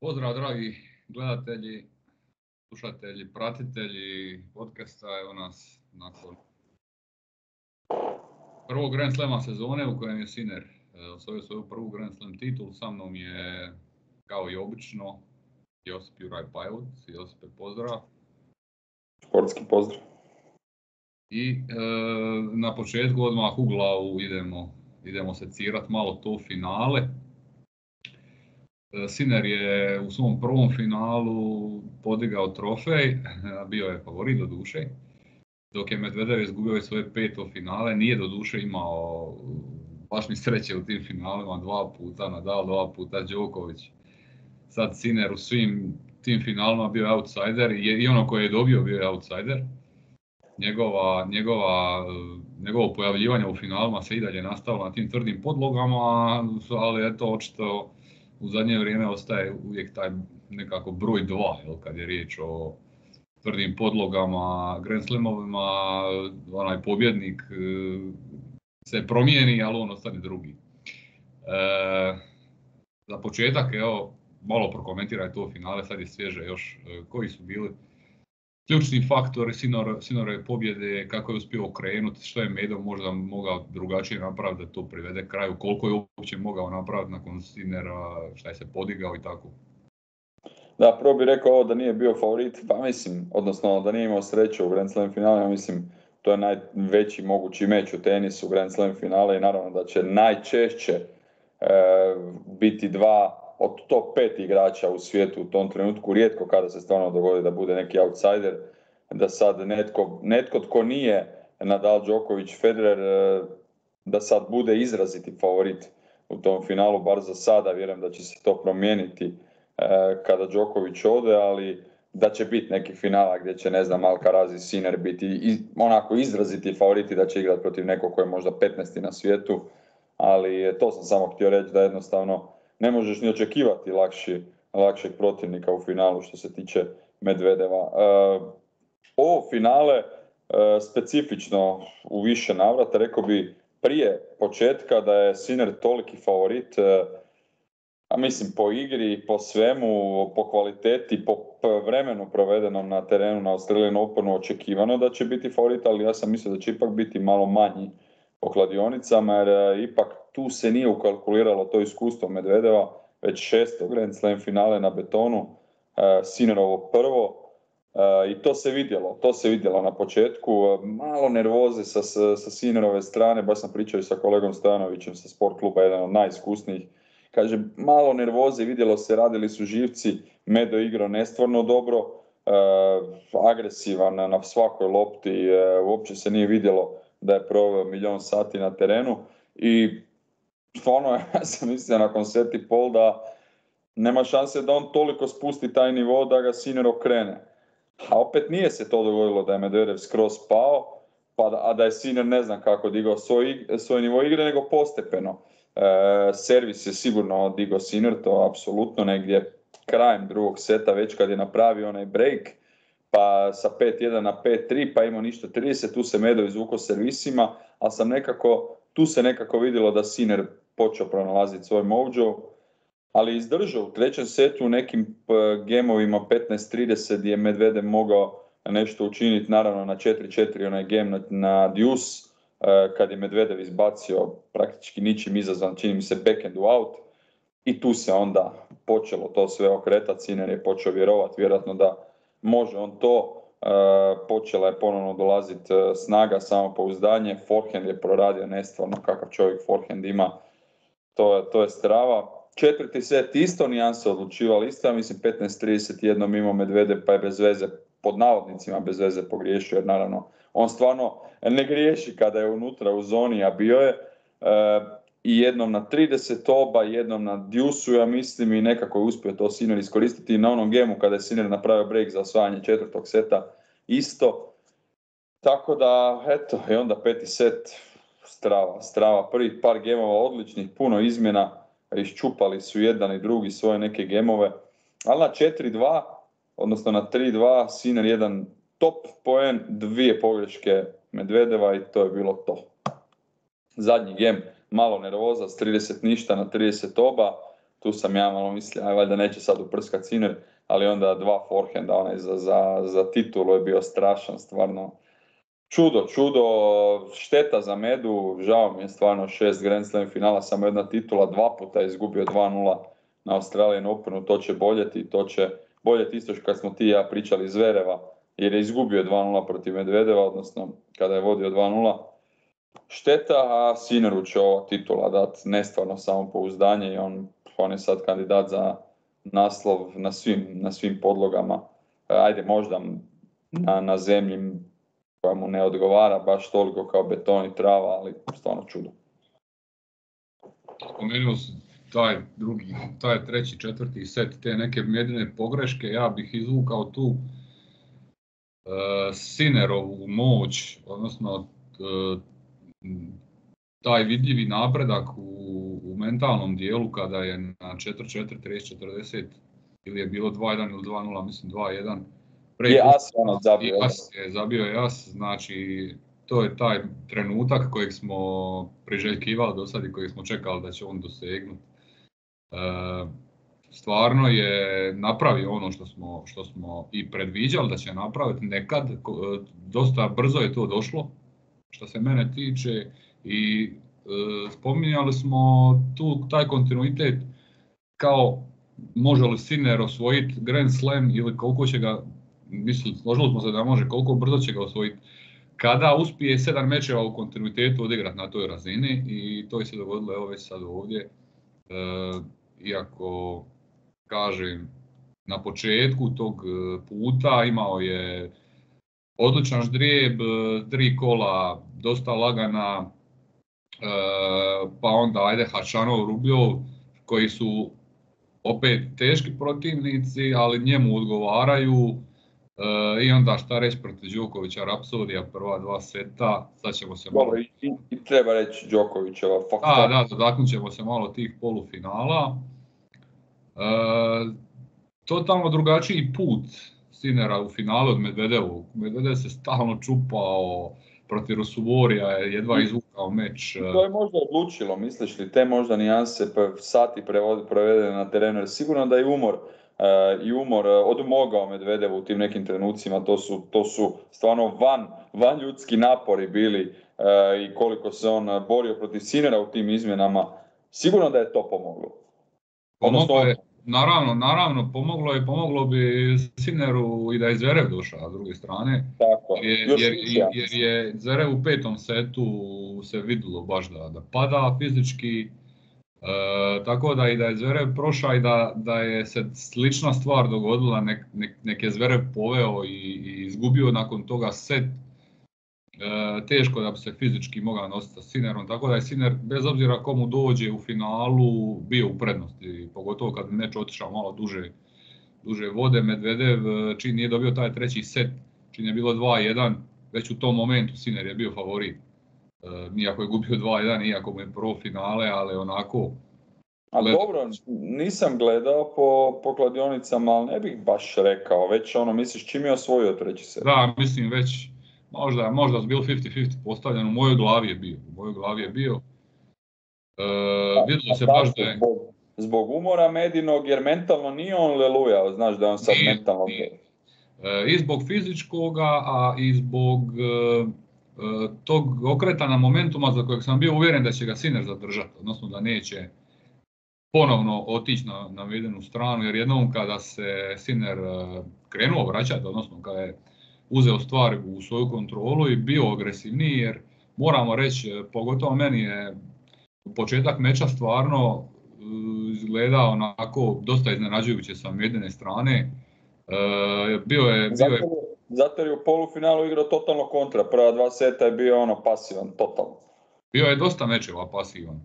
Pozdrav dragi gledatelji, slušatelji, pratitelji podcasta, evo nas nakon prvog Grand Slema sezone u kojem je Siner e, osvojio svoju prvu Grand Slam titul, sa mnom je kao i obično Josip Juraj Pajut, Josipe pozdrav. Sportski pozdrav. I e, na početku odmah u glavu idemo, idemo se cirat malo to finale. E, Siner je u svom prvom finalu podigao trofej, bio je favorit do duše, dok je Medvedev izgubio svoje peto finale, nije do duše imao baš ni sreće u tim finalima, dva puta Nadal, dva puta Đoković. Sad Siner u svim tim finalima bio outsider i ono koje je dobio bio je outsider. Njegova, njegova, njegovo pojavljivanje u finalima se i dalje nastavilo na tim tvrdim podlogama, ali eto očito u zadnje vrijeme ostaje uvijek taj nekako broj dva, jel, kad je riječ o tvrdim podlogama, Grand Slamovima, onaj pobjednik e, se promijeni, ali on ostane drugi. E, za početak, evo, malo prokomentiraj to finale, sad je svježe još, e, koji su bili ključni faktor Sinor, Sinore pobjede, kako je uspio okrenuti, što je Medo možda mogao drugačije napraviti da to privede kraju, koliko je uopće mogao napraviti nakon Sinera, šta je se podigao i tako. Da, prvo bih rekao ovo da nije bio favorit, pa mislim, odnosno da nije imao sreću u Grand Slam finalu, ja mislim to je najveći mogući meč u tenisu Grand Slam finale i naravno da će najčešće e, biti dva od top pet igrača u svijetu u tom trenutku, rijetko kada se stvarno dogodi da bude neki outsider, da sad netko, netko tko nije Nadal, Djokovic, Federer, e, da sad bude izraziti favorit u tom finalu, bar za sada, vjerujem da će se to promijeniti e, kada Djokovic ode, ali da će biti neki finala gdje će, ne znam, Alcaraz i Sinner biti onako izraziti favoriti da će igrati protiv nekog koji je možda 15. na svijetu, ali to sam samo htio reći da jednostavno ne možeš ni očekivati lakši, lakšeg protivnika u finalu što se tiče Medvedeva. E, ovo finale e, specifično u više navrata, rekao bi prije početka da je Sinner toliki favorit, e, a mislim po igri, po svemu, po kvaliteti, po vremenu provedenom na terenu na Australijan Openu očekivano da će biti favorit, ali ja sam mislio da će ipak biti malo manji po kladionicama jer ipak tu se nije ukalkuliralo to iskustvo Medvedeva, već šesto Grand Slam finale na betonu, e, Sinerovo prvo, e, i to se vidjelo, to se vidjelo na početku, malo nervoze sa, sa Sinerove strane, baš sam pričao i sa kolegom Stojanovićem sa sport kluba, jedan od najiskusnijih, kaže malo nervoze, vidjelo se, radili su živci, Medo igrao nestvarno dobro, e, agresivan na svakoj lopti, uopće se nije vidjelo da je proveo milion sati na terenu i stvarno ja sam mislio nakon seti pol da nema šanse da on toliko spusti taj nivo da ga Sinner okrene. A opet nije se to dogodilo da je Medvedev skroz pao, pa da, a da je Sinner ne znam kako digao svoj, svoj nivo igre, nego postepeno. E, servis je sigurno digao Sinner, to apsolutno negdje krajem drugog seta, već kad je napravio onaj break, pa sa 5-1 na 5-3, pa imao ništa 30, tu se Medo izvukao servisima, ali sam nekako, tu se nekako vidjelo da Sinner počeo pronalaziti svoj mojo, ali izdržao u trećem setu u nekim gemovima 15-30 gdje je Medvedev mogao nešto učiniti, naravno na 4-4 onaj game na, na Deuce, kad je Medvedev izbacio praktički ničim izazvan, čini mi se backhand out, i tu se onda počelo to sve okretati, Sinner je počeo vjerovati vjerojatno da može on to, počela je ponovno dolaziti snaga, samopouzdanje, forehand je proradio nestvarno kakav čovjek forehand ima, to, to je strava. Četvrti set isto nijanse odlučivali, isto ja mislim 15-31 mimo Medvede pa je bez veze, pod navodnicima bez veze pogriješio jer naravno on stvarno ne griješi kada je unutra u zoni, a bio je. E, i jednom na 30 oba, jednom na djusu, ja mislim, i nekako je uspio to Sinner iskoristiti na onom gemu kada je Sinner napravio break za osvajanje četvrtog seta isto. Tako da, eto, i onda peti set, strava, strava. Prvi par gemova odličnih, puno izmjena, iščupali su jedan i drugi svoje neke gemove. Ali na 4-2, odnosno na 3-2, Sinner jedan top poen, dvije pogreške Medvedeva i to je bilo to. Zadnji gem, malo nervoza s 30 ništa na 30 oba, tu sam ja malo mislio, aj valjda neće sad uprskat Sinner, ali onda dva forehanda onaj za, za, za titulu je bio strašan, stvarno. Čudo, čudo, šteta za Medu, žao mi je stvarno šest Grand Slam finala, samo jedna titula, dva puta je izgubio 2-0 na Australijan Openu, to će boljeti, to će boljeti isto kad smo ti i ja pričali iz Vereva, jer je izgubio 2-0 protiv Medvedeva, odnosno kada je vodio 2-0. Šteta, a Sineru će ova titula dati nestvarno samopouzdanje i on, on je sad kandidat za naslov na svim, na svim podlogama. Ajde, možda na, na zemlji koja mu ne odgovara baš toliko kao beton i trava, ali stvarno čudo. Spomenuo si taj drugi, taj treći, četvrti set, te neke medine pogreške, ja bih izvukao tu uh, Sinerovu moć, odnosno uh, taj vidljivi napredak u, u mentalnom dijelu kada je na 4-4, 30-40 ili je bilo 2-1 ili 2-0, mislim 2-1. Je as ono zabio. As je zabio je as, znači to je taj trenutak kojeg smo priželjkivali do sad i kojeg smo čekali da će on dosegnuti. E, stvarno je napravio ono što smo, što smo i predviđali da će napraviti nekad, dosta brzo je to došlo što se mene tiče i e, spominjali smo tu taj kontinuitet kao može li Sinner osvojiti Grand Slam ili koliko će ga, mislim, složili smo se da može, koliko brzo će ga osvojiti. Kada uspije sedam mečeva u kontinuitetu odigrati na toj razini i to je se dogodilo evo već sad ovdje. E, iako, kažem, na početku tog e, puta imao je odličan ždrijeb, e, tri kola dosta lagana, e, pa onda ajde Hašanov, Rubljov, koji su opet teški protivnici, ali njemu odgovaraju. E, I onda šta reći protiv Đokovića, Rapsodija, prva dva seta, sad ćemo se malo... I, i treba reći Đokovićeva, A, da, dotaknut ćemo se malo tih polufinala. E, totalno drugačiji put Sinera u finalu od Medvedevu. Medvedev se stalno čupao, protiv Rosuvorija je jedva izvukao meč. To je možda odlučilo, misliš li, te možda nijanse sati provedene na terenu, jer sigurno da je umor i umor odmogao Medvedevu u tim nekim trenucima, to su, to su stvarno van, van ljudski napori bili uh, i koliko se on borio protiv Sinera u tim izmjenama, sigurno da je to pomoglo. Pomoglo je, Naravno, naravno, pomoglo je, pomoglo bi Sineru i da je Zverev došao s druge strane. Tako, jer, jer, jer je Zverev u petom setu se vidjelo baš da, da pada fizički. E, tako da i da je Zverev prošao i da, da je se slična stvar dogodila, nek, nek, nek je Zverev poveo i, i izgubio nakon toga set e, teško da bi se fizički mogao nositi sa Sinerom, tako da je Siner, bez obzira komu dođe u finalu, bio u prednosti, pogotovo kad meč otišao malo duže, duže vode. Medvedev, e, čim nije dobio taj treći set, čim je bilo 2-1, već u tom momentu Siner je bio favorit. E, nijako je gubio 2-1, iako mu je pro finale, ali onako... A dobro, nisam gledao po, po kladionicama, ali ne bih baš rekao, već ono, misliš čim je osvojio treći set? Da, mislim već, možda, možda su bili 50-50 postavljen, u mojoj glavi je bio. U mojoj glavi je bio. E, vidilo se baš da je... Zbog, zbog umora Medinog, jer mentalno nije on leluja, znaš da je on sad nije, mentalno... Nije. E, I zbog fizičkoga, a i zbog e tog okretana momentuma za kojeg sam bio uvjeren da će ga Siner zadržati, odnosno da neće ponovno otići na navedenu stranu, jer jednom kada se Siner e, krenuo vraćati, odnosno kada je uzeo stvari u svoju kontrolu i bio agresivniji jer moramo reći, e, pogotovo meni je početak meča stvarno e, izgledao onako dosta iznenađujuće sa jedne strane. Bio je, bio je... Zato je u polufinalu igrao totalno kontra, prva dva seta je bio ono pasivan, totalno. Bio je dosta mečeva pasivan.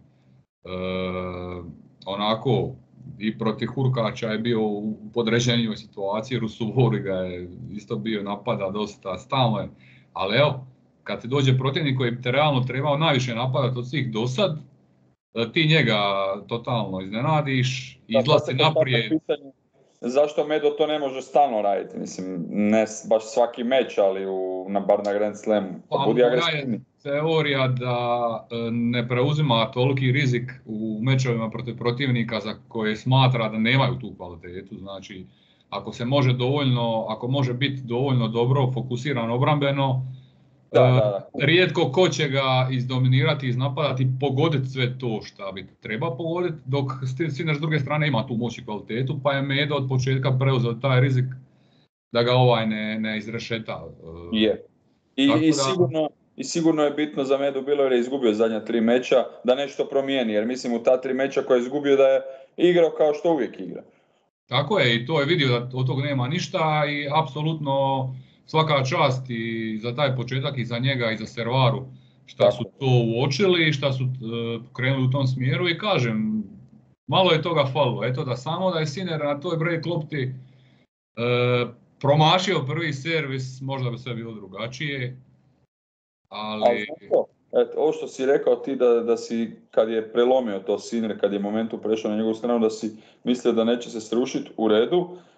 onako, i protiv Hurkača je bio u podređenijoj situaciji, Rusuvori ga je isto bio napada dosta stalno ali evo, kad ti dođe protivnik koji bi te realno trebao najviše napadati od svih do sad, e, ti njega totalno iznenadiš, izlazi naprijed. Zašto Medo to ne može stalno raditi? Mislim, ne baš svaki meč, ali u, na bar na Grand Slamu. Pa, budi teorija da e, ne preuzima toliki rizik u mečevima protiv protivnika za koje smatra da nemaju tu kvalitetu. Znači, ako se može dovoljno, ako može biti dovoljno dobro fokusiran obrambeno, da, e, rijetko ko će ga izdominirati, iznapadati, pogoditi sve to što bi treba pogoditi, dok Sinner s druge strane ima tu moć i kvalitetu, pa je Medo od početka preuzeo taj rizik da ga ovaj ne, ne izrešeta. E, je. I, i sigurno, i sigurno je bitno za Medu bilo jer je izgubio zadnja tri meča da nešto promijeni, jer mislim u ta tri meča koje je izgubio da je igrao kao što uvijek igra. Tako je i to je vidio da od toga nema ništa i apsolutno svaka čast i za taj početak i za njega i za Servaru šta su to uočili i šta su uh, krenuli u tom smjeru i kažem, malo je toga falilo. Eto da samo da je Siner na toj break klopti uh, promašio prvi servis, možda bi sve bilo drugačije. Ali... Eto, ovo što si rekao ti da, da si, kad je prelomio to Sinner, kad je momentu prešao na njegovu stranu, da si mislio da neće se srušiti u redu, e,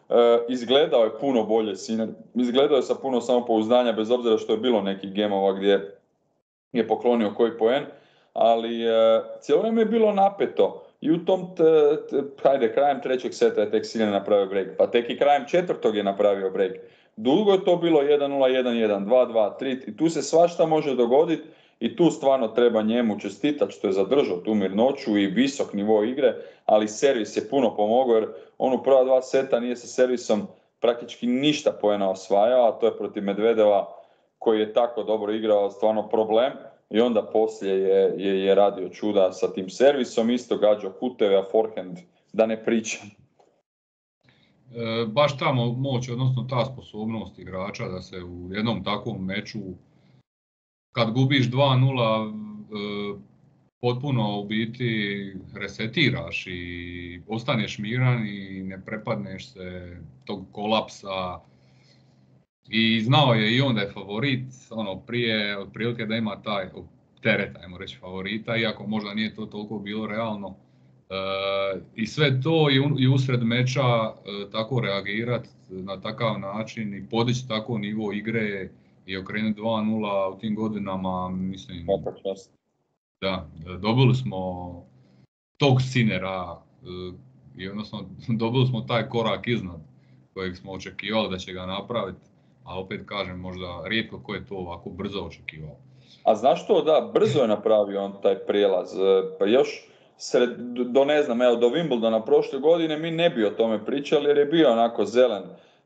izgledao je puno bolje Sinner, izgledao je sa puno samopouzdanja, bez obzira što je bilo nekih gemova gdje je poklonio koji poen, ali e, cijelo vrijeme je bilo napeto. I u tom, t, hajde, krajem trećeg seta je tek Sinner napravio break, pa tek i krajem četvrtog je napravio break. Dugo je to bilo 1-0, 1-1, 2-2, 3 i tu se svašta može dogoditi i tu stvarno treba njemu čestitati što je zadržao tu mirnoću i visok nivo igre, ali servis je puno pomogao jer on u prva dva seta nije sa servisom praktički ništa poena osvajao, a to je protiv Medvedeva koji je tako dobro igrao stvarno problem i onda poslije je, je, je radio čuda sa tim servisom, isto gađao kuteve, a forehand da ne pričam. E, baš ta moć, odnosno ta sposobnost igrača da se u jednom takvom meču kad gubiš 2-0 e, potpuno u biti resetiraš i ostaneš miran i ne prepadneš se tog kolapsa. I znao je i on da je favorit, ono prije otprilike da ima taj teret, ajmo reći favorita, iako možda nije to toliko bilo realno. E, I sve to i usred meča e, tako reagirati na takav način i podići tako nivo igre i okrenuti 2-0 u tim godinama, mislim... Da, dobili smo tog sinera e, i odnosno dobili smo taj korak iznad kojeg smo očekivali da će ga napraviti, a opet kažem možda rijetko ko je to ovako brzo očekivao. A znaš što, da, brzo je napravio on taj prijelaz, e, pa još sred, do ne znam, evo do Wimbledona prošle godine mi ne bi o tome pričali jer je bio onako zelen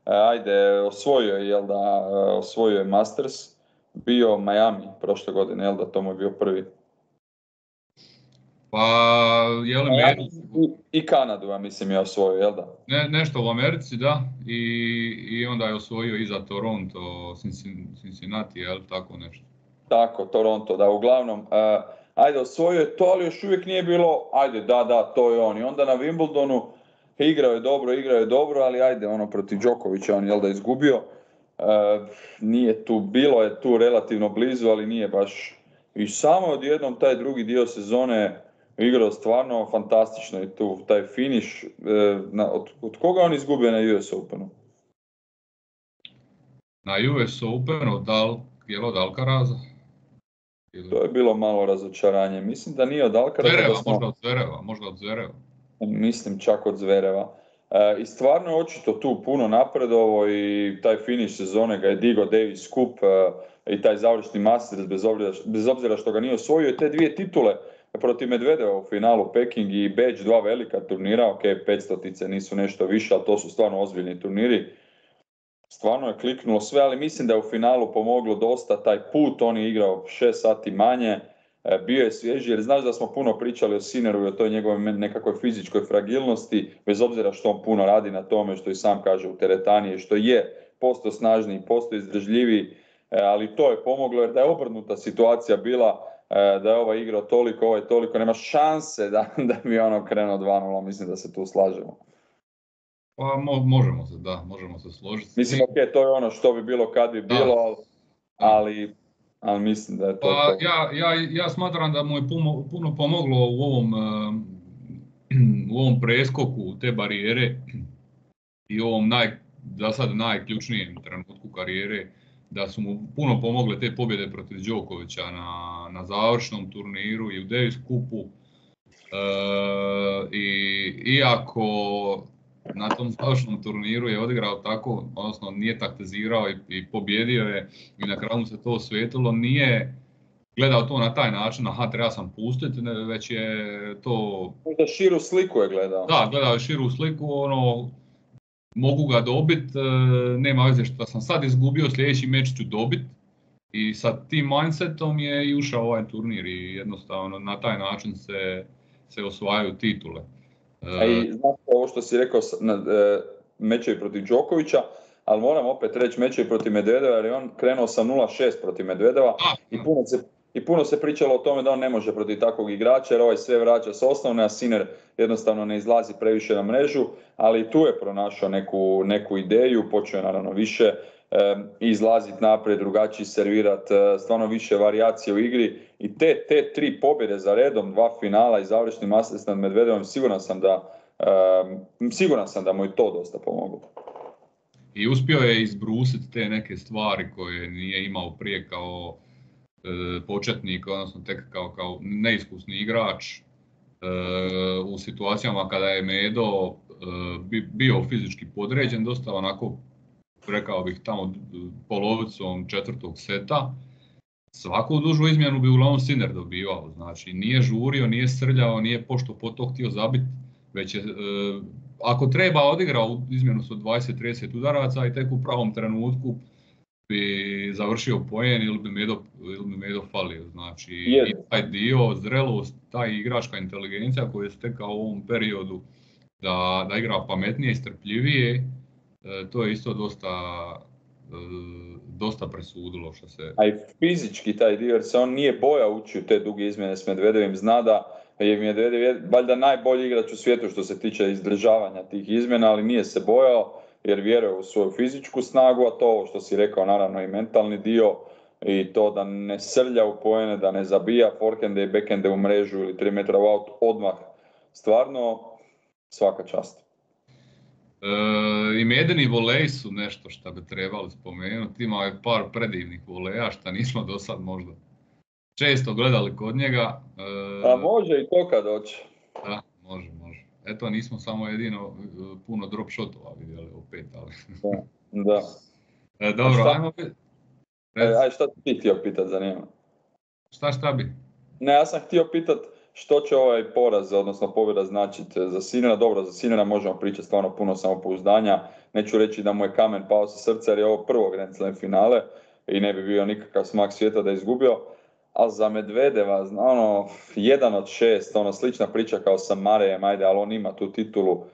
ajde, osvojio je, jel da, e, osvojio je Masters, bio Miami prošle godine, jel da, to mu je bio prvi. Pa, je li I, I Kanadu, ja mislim, je osvojio, jel da? Ne, nešto u Americi, da, i, i onda je osvojio iza Toronto, Cincinnati, jel, tako nešto. Tako, Toronto, da, uglavnom, uh, ajde, osvojio je to, ali još uvijek nije bilo, ajde, da, da, to je on. I onda na Wimbledonu, igrao je dobro, igrao je dobro, ali ajde, ono, protiv Đokovića on jel da izgubio. E, nije tu, bilo je tu relativno blizu, ali nije baš. I samo odjednom taj drugi dio sezone igrao stvarno fantastično i tu taj finish. E, na, od, od, koga on izgubio na US Openu? Na US Openu, Dal, je od Alcaraza? To je bilo malo razočaranje. Mislim da nije od Alcaraza. Zvereva, smo... možda od Zvereva, možda od Zvereva mislim čak od Zvereva. E, I stvarno je očito tu puno napredovo i taj finish sezone ga je digo Davis Cup e, i taj završni Masters bez obzira, bez obzira što ga nije osvojio i te dvije titule protiv Medvedeva u finalu Peking i Beč, dva velika turnira, ok, 500 nisu nešto više, ali to su stvarno ozbiljni turniri. Stvarno je kliknulo sve, ali mislim da je u finalu pomoglo dosta taj put, on je igrao 6 sati manje, bio je svježi jer znaš da smo puno pričali o Sineru i o toj njegovoj nekakvoj fizičkoj fragilnosti, bez obzira što on puno radi na tome, što i sam kaže u teretani, što je posto snažniji, posto izdržljiviji, e, ali to je pomoglo jer da je obrnuta situacija bila e, da je ova igrao toliko, ovaj toliko, nema šanse da, da bi ono krenuo 2-0, mislim da se tu slažemo. Pa možemo se, da, možemo se složiti. Mislim, ok, to je ono što bi bilo kad bi bilo, ali, ali ali mislim da je to... Pa, ja, ja, ja smatram da mu je puno, puno pomoglo u ovom, u ovom preskoku te barijere i u ovom naj, za sad najključnijem trenutku karijere da su mu puno pomogle te pobjede protiv Đokovića na, na završnom turniru i u Davis kupu. E, I iako na tom završnom turniru je odigrao tako, odnosno nije taktizirao i, i pobjedio je i na kraju mu se to osvijetilo, nije gledao to na taj način, aha treba sam pustiti, već je to... Možda širu sliku je gledao. Da, gledao je širu sliku, ono, mogu ga dobit, e, nema veze što sam sad izgubio, sljedeći meč ću dobit. I sa tim mindsetom je i ušao ovaj turnir i jednostavno na taj način se, se osvajaju titule. A i znaš ovo što si rekao, na, e, mečevi protiv Đokovića, ali moram opet reći mečevi protiv Medvedeva jer je on krenuo sa 0-6 protiv Medvedeva i puno se i puno se pričalo o tome da on ne može protiv takvog igrača jer ovaj sve vraća s osnovne, a Siner jednostavno ne izlazi previše na mrežu, ali tu je pronašao neku, neku ideju, počeo je naravno više e, izlaziti naprijed, drugačiji servirati, e, stvarno više varijacije u igri i te, te tri pobjede za redom, dva finala i završni Masters nad Medvedevom, siguran sam da, e, siguran sam da mu je to dosta pomoglo. I uspio je izbrusiti te neke stvari koje nije imao prije kao E, početnik, odnosno tek kao, kao neiskusni igrač e, u situacijama kada je Medo e, bio fizički podređen, dosta onako, rekao bih, tamo polovicom četvrtog seta, svaku dužu izmjenu bi uglavnom Siner dobivao, znači nije žurio, nije srljao, nije pošto po to htio zabiti, već je, ako treba odigrao izmjenu su 20-30 udaraca i tek u pravom trenutku bi završio pojen ili bi Medo, ili bi Medo falio. Znači, i taj dio, zrelost, taj igračka inteligencija koju je stekao u ovom periodu da, da igra pametnije i strpljivije, e, to je isto dosta, e, dosta presudilo što se... A i fizički taj dio, jer se on nije boja ući u te duge izmjene s Medvedevim, zna da je Medvedev valjda najbolji igrač u svijetu što se tiče izdržavanja tih izmjena, ali nije se bojao jer vjeruje u svoju fizičku snagu, a to što si rekao naravno i mentalni dio i to da ne srlja u pojene, da ne zabija forkende i backende u mrežu ili 3 metra out odmah. Stvarno svaka čast. E, I medeni voleji su nešto što bi trebali spomenuti. Ima je par predivnih voleja što nismo do sad možda često gledali kod njega. E, a može i to kad hoće. Da, može, može. Eto, nismo samo jedino e, puno drop shotova vidjeli opet, ali... Da, da. E, dobro, šta, ajmo... E, aj, šta ti htio pitat, zanima? Šta, šta bi? Ne, ja sam htio pitat što će ovaj poraz, odnosno pobjeda značiti za Sinera. Dobro, za Sinera možemo pričati stvarno puno samopouzdanja. Neću reći da mu je kamen pao sa srca jer je ovo prvo Grand Slam finale i ne bi bio nikakav smak svijeta da je izgubio a za Medvedeva, ono, jedan od šest, ono, slična priča kao sa Marejem, ajde, ali on ima tu titulu.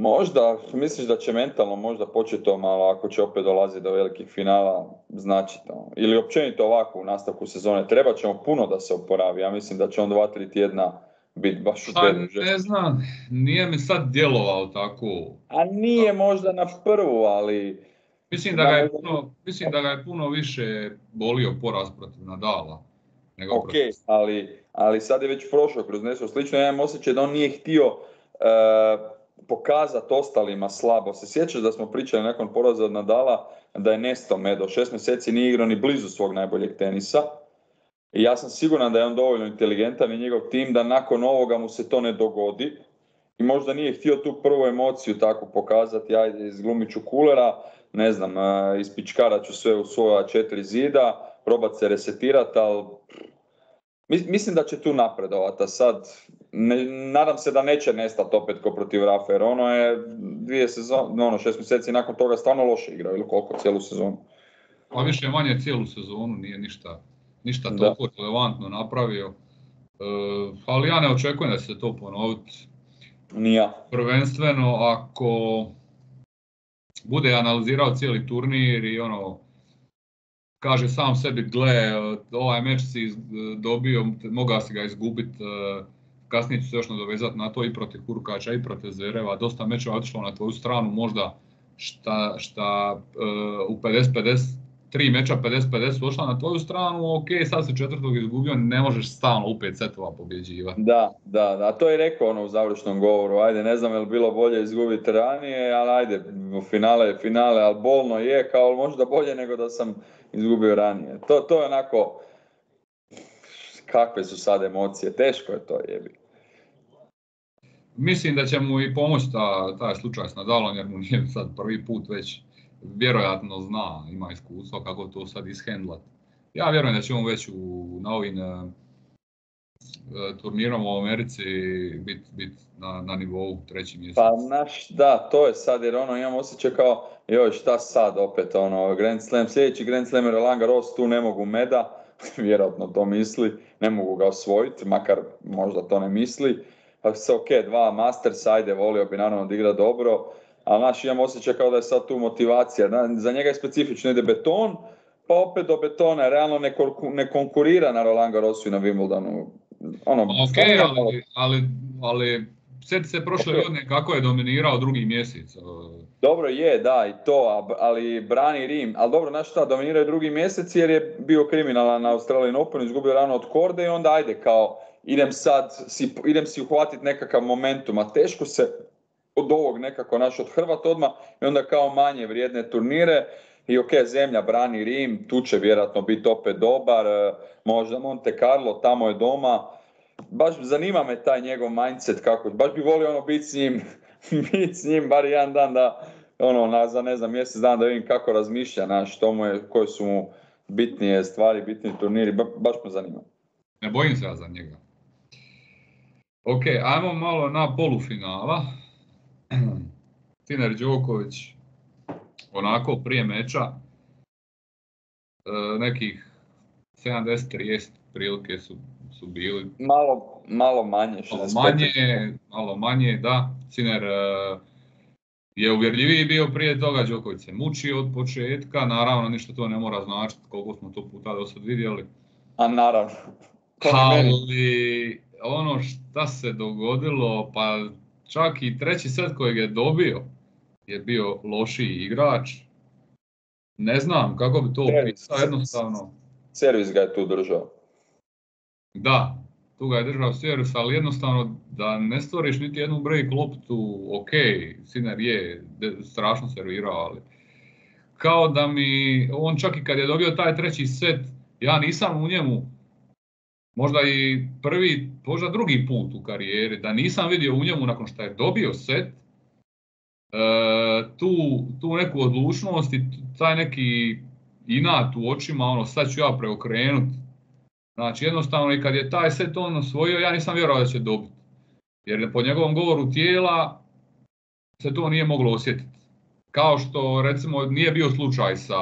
Možda, misliš da će mentalno možda početi to malo, ako će opet dolaziti do velikih finala, znači to. Ili općenito ovako u nastavku sezone, treba će puno da se oporavi, ja mislim da će on dva, tri tjedna biti baš u Pa ne znam, nije mi sad djelovao tako. A nije možda na prvu, ali Mislim da, ga je puno, mislim da ga je puno više bolio poraz protiv Nadala. Nego ok, ali, ali sad je već prošao kroz nešto slično. Ja imam osjećaj da on nije htio uh, pokazati ostalima slabo. Se sjećaš da smo pričali nakon poraza od Nadala da je nestao Medo. Šest mjeseci nije igrao ni blizu svog najboljeg tenisa. I ja sam siguran da je on dovoljno inteligentan i njegov tim da nakon ovoga mu se to ne dogodi. I možda nije htio tu prvu emociju tako pokazati, ajde izglumit ću kulera, ne znam, ispičkarat ću sve u svoja četiri zida, probat se resetirati, ali mislim da će tu napredovati, a sad ne, nadam se da neće nestati opet ko protiv Rafa, jer ono je dvije sezone, ono šest mjeseci nakon toga stvarno loše igrao ili koliko cijelu sezonu. Pa više manje cijelu sezonu nije ništa, ništa toliko relevantno napravio. E, ali ja ne očekujem da se to ponoviti. Nija. Prvenstveno ako bude analizirao cijeli turnir i ono, kaže sam sebi, gle, ovaj meč si dobio, mogao si ga izgubiti, e, kasnije ću se još nadovezati na to i protiv Hurkača i protiv Zvereva, dosta mečeva otišlo na tvoju stranu, možda šta, šta e, u 50-50 tri meča 50-50 došla na tvoju stranu, ok, sad si četvrtog izgubio, ne možeš stalno u pet setova pobjeđivati. Da, da, da, to je rekao ono u završnom govoru, ajde, ne znam je li bilo bolje izgubiti ranije, ali ajde, u finale je finale, ali bolno je, kao možda bolje nego da sam izgubio ranije. To, to je onako, kakve su sad emocije, teško je to jebi. Mislim da će mu i pomoći ta, taj slučaj s Nadalom, jer mu nije sad prvi put već vjerojatno zna, ima iskustvo kako to sad ishendlat. Ja vjerujem da će on već u, na ovim uh, turnirom u Americi biti bit na, na nivou treći mjesec. Pa naš, da, to je sad jer ono imam osjećaj kao joj šta sad opet ono Grand Slam, sljedeći Grand Slam je Roland Garros, tu ne mogu meda, vjerojatno to misli, ne mogu ga osvojiti, makar možda to ne misli. Pa se ok, dva Masters, ajde, volio bi naravno da igra dobro, ali naš imam osjećaj kao da je sad tu motivacija. Za njega je specifično, ide beton, pa opet do betona, realno ne, ne konkurira na Roland Garrosu i na Wimbledonu. Ono, ok, ali, ali, ali se prošle okay. godine kako je dominirao drugi mjesec. Dobro je, da, i to, ali brani Rim. Ali dobro, znaš šta, dominirao je drugi mjesec jer je bio kriminalan na Australian Open, izgubio rano od korde i onda ajde kao idem sad, si, idem si uhvatiti nekakav momentum, a teško se od ovog nekako naš od Hrvat odmah i onda kao manje vrijedne turnire i ok, zemlja brani Rim, tu će vjerojatno biti opet dobar, e, možda Monte Carlo, tamo je doma, baš zanima me taj njegov mindset kako, baš bi volio ono biti s njim, biti s njim bar jedan dan da, ono, na, za ne znam, mjesec dan da vidim kako razmišlja, naš, što mu je, koje su mu bitnije stvari, bitniji turniri, baš me zanima. Ne bojim se ja za njega. Ok, ajmo malo na polufinala. Tiner Đoković, onako prije meča, e, nekih 70-30 prilike su, su bili. Malo, malo manje. Malo manje, malo manje, da. Ciner e, je uvjerljiviji bio prije toga, Đoković se mučio od početka, naravno ništa to ne mora značiti koliko smo to puta do sad vidjeli. A naravno. Ali ono šta se dogodilo, pa čak i treći set kojeg je dobio je bio lošiji igrač. Ne znam kako bi to opisao jednostavno. Servis ga je tu držao. Da, tu ga je držao servis, ali jednostavno da ne stvoriš niti jednu break loptu, ok, Siner je strašno servirao, ali kao da mi, on čak i kad je dobio taj treći set, ja nisam u njemu možda i prvi, možda drugi put u karijeri, da nisam vidio u njemu nakon što je dobio set, e, tu, tu neku odlučnost i taj neki inat u očima, ono sad ću ja preokrenut. Znači jednostavno i kad je taj set on osvojio, ja nisam vjerovao da će dobiti. Jer po njegovom govoru tijela se to nije moglo osjetiti. Kao što recimo nije bio slučaj sa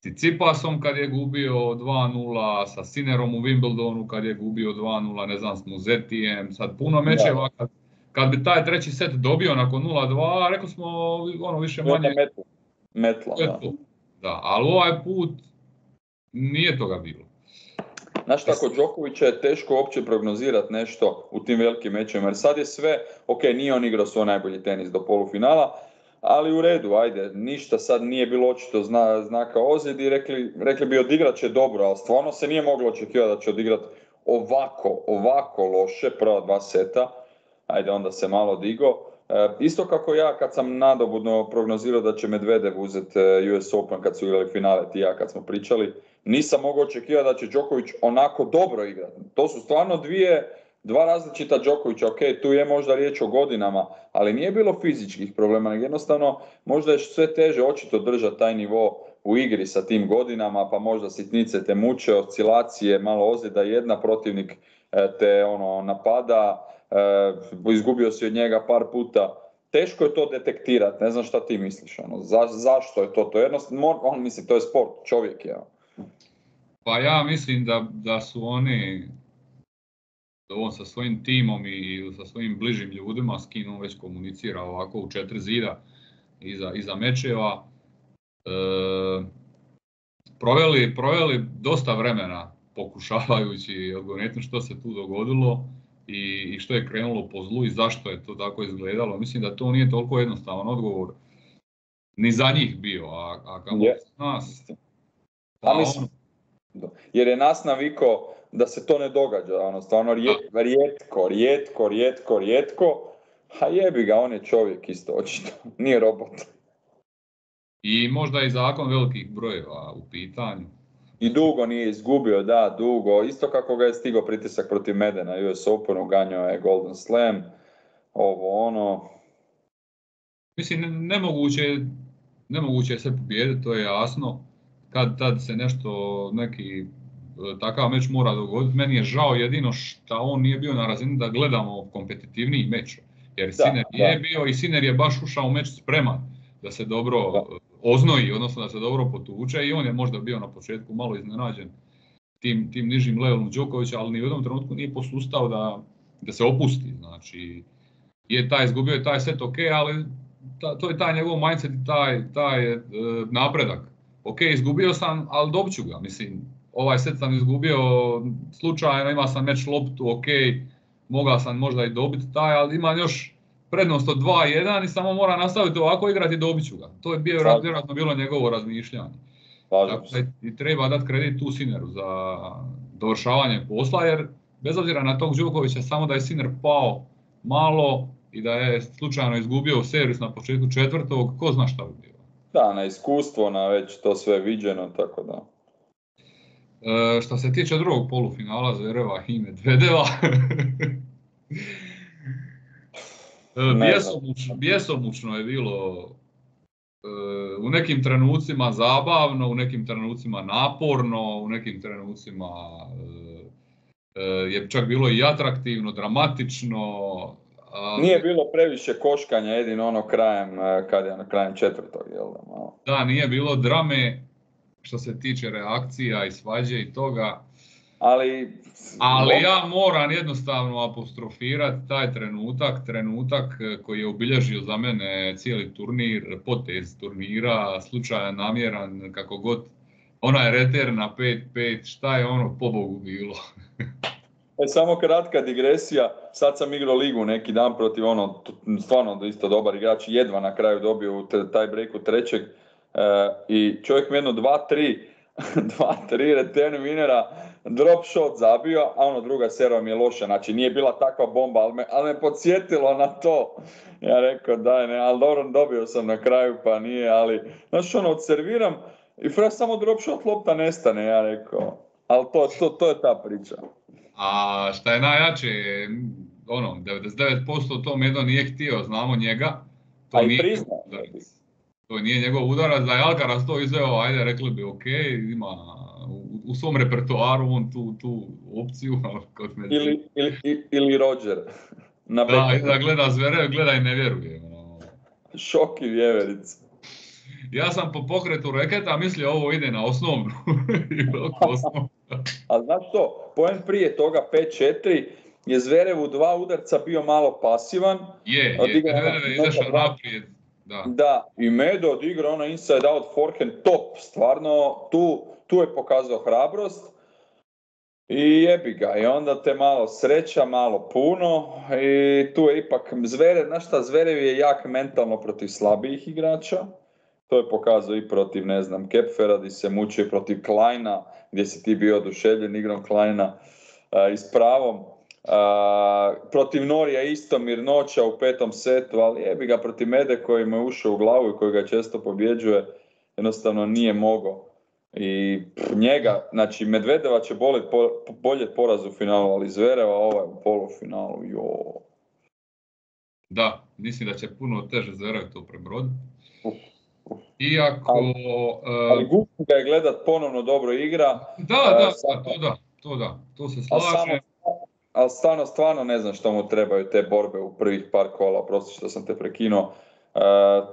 Cicipasom kad je gubio 2-0, sa Sinerom u Wimbledonu kad je gubio 2-0, ne znam, s Muzetijem, sad puno mečeva, kad, kad bi taj treći set dobio nakon 0-2, rekao smo ono više manje... Metla, da. da. ali ovaj put nije toga bilo. Znaš tako, Đokovića je teško uopće prognozirati nešto u tim velikim mečevima, jer sad je sve, ok, nije on igrao svoj najbolji tenis do polufinala, ali u redu, ajde, ništa sad nije bilo očito zna, znaka ozljedi, rekli, rekli bi odigrat će dobro, ali stvarno se nije moglo očekivati da će odigrat ovako, ovako loše, prva dva seta, ajde onda se malo digo. E, isto kako ja kad sam nadobudno prognozirao da će Medvedev uzeti e, US Open kad su igrali finale ti ja kad smo pričali, nisam mogao očekivati da će Djokovic onako dobro igrati. To su stvarno dvije dva različita Đokovića, ok, tu je možda riječ o godinama, ali nije bilo fizičkih problema, jednostavno možda je sve teže očito držati taj nivo u igri sa tim godinama, pa možda sitnice te muče, oscilacije, malo ozljeda, jedna protivnik e, te ono napada, e, izgubio si od njega par puta, teško je to detektirati, ne znam šta ti misliš, ono, za, zašto je to, to jednostavno, on misli, to je sport, čovjek je. Ono. Pa ja mislim da, da su oni on sa svojim timom i sa svojim bližim ljudima s kim on već komunicira ovako u četiri zida iza, iza mečeva. E, proveli, proveli dosta vremena pokušavajući odgovoriti što se tu dogodilo i, i što je krenulo po zlu i zašto je to tako izgledalo. Mislim da to nije toliko jednostavan odgovor. ni za njih bio, a, a kao Je. nas... Pa ono, jer je nas naviko da se to ne događa, ono, stvarno rijet- rijetko, rijetko, rijetko, rijetko, a jebi ga, on je čovjek isto, očito, nije robot. I možda i zakon velikih brojeva u pitanju. I dugo nije izgubio, da, dugo, isto kako ga je stigao pritisak protiv Mede na US Openu, ganjao je Golden Slam, ovo ono, Mislim, ne- nemoguće, nemoguće je sve pobijediti, to je jasno. Kad tad se nešto, neki takav meč mora dogoditi. Meni je žao jedino što on nije bio na razini da gledamo kompetitivniji meč. Jer Siner da. je bio i Siner je baš ušao u meč spreman da se dobro Da. e, oznoji, odnosno da se dobro potuče i on je možda bio na početku malo iznenađen tim, tim nižim levelom Đokovića, ali ni u jednom trenutku nije posustao da, da se opusti. Znači, je taj izgubio je taj set ok, ali ta, to je taj njegov mindset i taj, taj e, napredak. Ok, izgubio sam, ali dobit ću ga. Mislim, ovaj set sam izgubio slučajno, ima sam meč loptu, ok, mogao sam možda i dobiti taj, ali imam još prednost od 2-1 i samo mora nastaviti ovako igrati i dobit ću ga. To je bio, Slažem vjerojatno bilo njegovo razmišljanje. Dakle, i treba dati kredit tu Sineru za dovršavanje posla, jer bez obzira na tog Đokovića, samo da je Siner pao malo i da je slučajno izgubio servis na početku četvrtog, ko zna šta bi bilo. Da, na iskustvo, na već to sve viđeno, tako da. E, što se tiče drugog polufinala Zvereva i Medvedeva, e, bjesomučno, bjesomučno je bilo e, u nekim trenucima zabavno, u nekim trenucima naporno, u nekim trenucima e, je čak bilo i atraktivno, dramatično. ali- Nije bilo previše koškanja, jedino ono krajem, kad je ono krajem četvrtog, jel da, malo. Da, nije bilo drame što se tiče reakcija i svađe i toga. Ali... Ali ja moram jednostavno apostrofirati taj trenutak, trenutak e, koji je obilježio za mene cijeli turnir, potez turnira, slučajan, namjeran, kako god. Ona je reter na 5-5, šta je ono pobogu bilo? E, samo kratka digresija, sad sam igrao ligu neki dan protiv ono, stvarno isto dobar igrač, jedva na kraju dobio u taj breaku trećeg e, i čovjek mi jedno 2-3, 2-3 return winera, drop shot zabio, a ono druga serva mi je loša, znači nije bila takva bomba, ali me, ali me podsjetilo na to. Ja rekao daj ne, ali dobro dobio sam na kraju pa nije, ali znaš ono odserviram i fra samo drop shot lopta nestane, ja rekao. Ali to, to, to je ta priča. A šta je najjače, ono, 99% to Medo nije htio, znamo njega. To A i priznao. To nije njegov udarac, da je Alcaraz to izveo, ajde, rekli bi ok, ima u, u svom repertoaru on tu, tu opciju, ali kod Ili, ili, ili Roger. Na Da, da gleda Zverev, gleda i ne vjeruje. ono. Šok i vjeverica. Ja sam po pokretu reketa mislio ovo ide na osnovnu. Osnovnu. A znaš što, poen prije toga 5-4 je Zverev u dva udarca bio malo pasivan. Je, je, Medvedev je izašao naprijed. Da. Da, i Medo odigrao ono inside out forehand top. Stvarno, tu, tu je pokazao hrabrost. I jebi ga, i onda te malo sreća, malo puno i tu je ipak Zverev, znaš šta, Zverev je jak mentalno protiv slabijih igrača, to je pokazao i protiv, ne znam, Kepfera, gdje se mučio protiv Kleina, gdje si ti bio oduševljen igrom Kleina a, i s pravom. A, protiv Norija isto mirnoća u petom setu, ali jebi ga protiv Mede koji mu je ušao u glavu i koji ga često pobjeđuje, jednostavno nije mogao. I njega, znači Medvedeva će bolit bolje poraz u finalu, ali Zvereva ovaj u polufinalu, jo. Da, mislim da će puno teže Zverev to prebroditi. Iako... Ali e, gusto ga je gledat, ponovno dobro igra, da, da, e, sad- da, to da, to da, to se ali samo, slažem. Ali stvarno, stvarno ne znam što mu trebaju te borbe u prvih par kola, prosti što sam te prekinuo. E,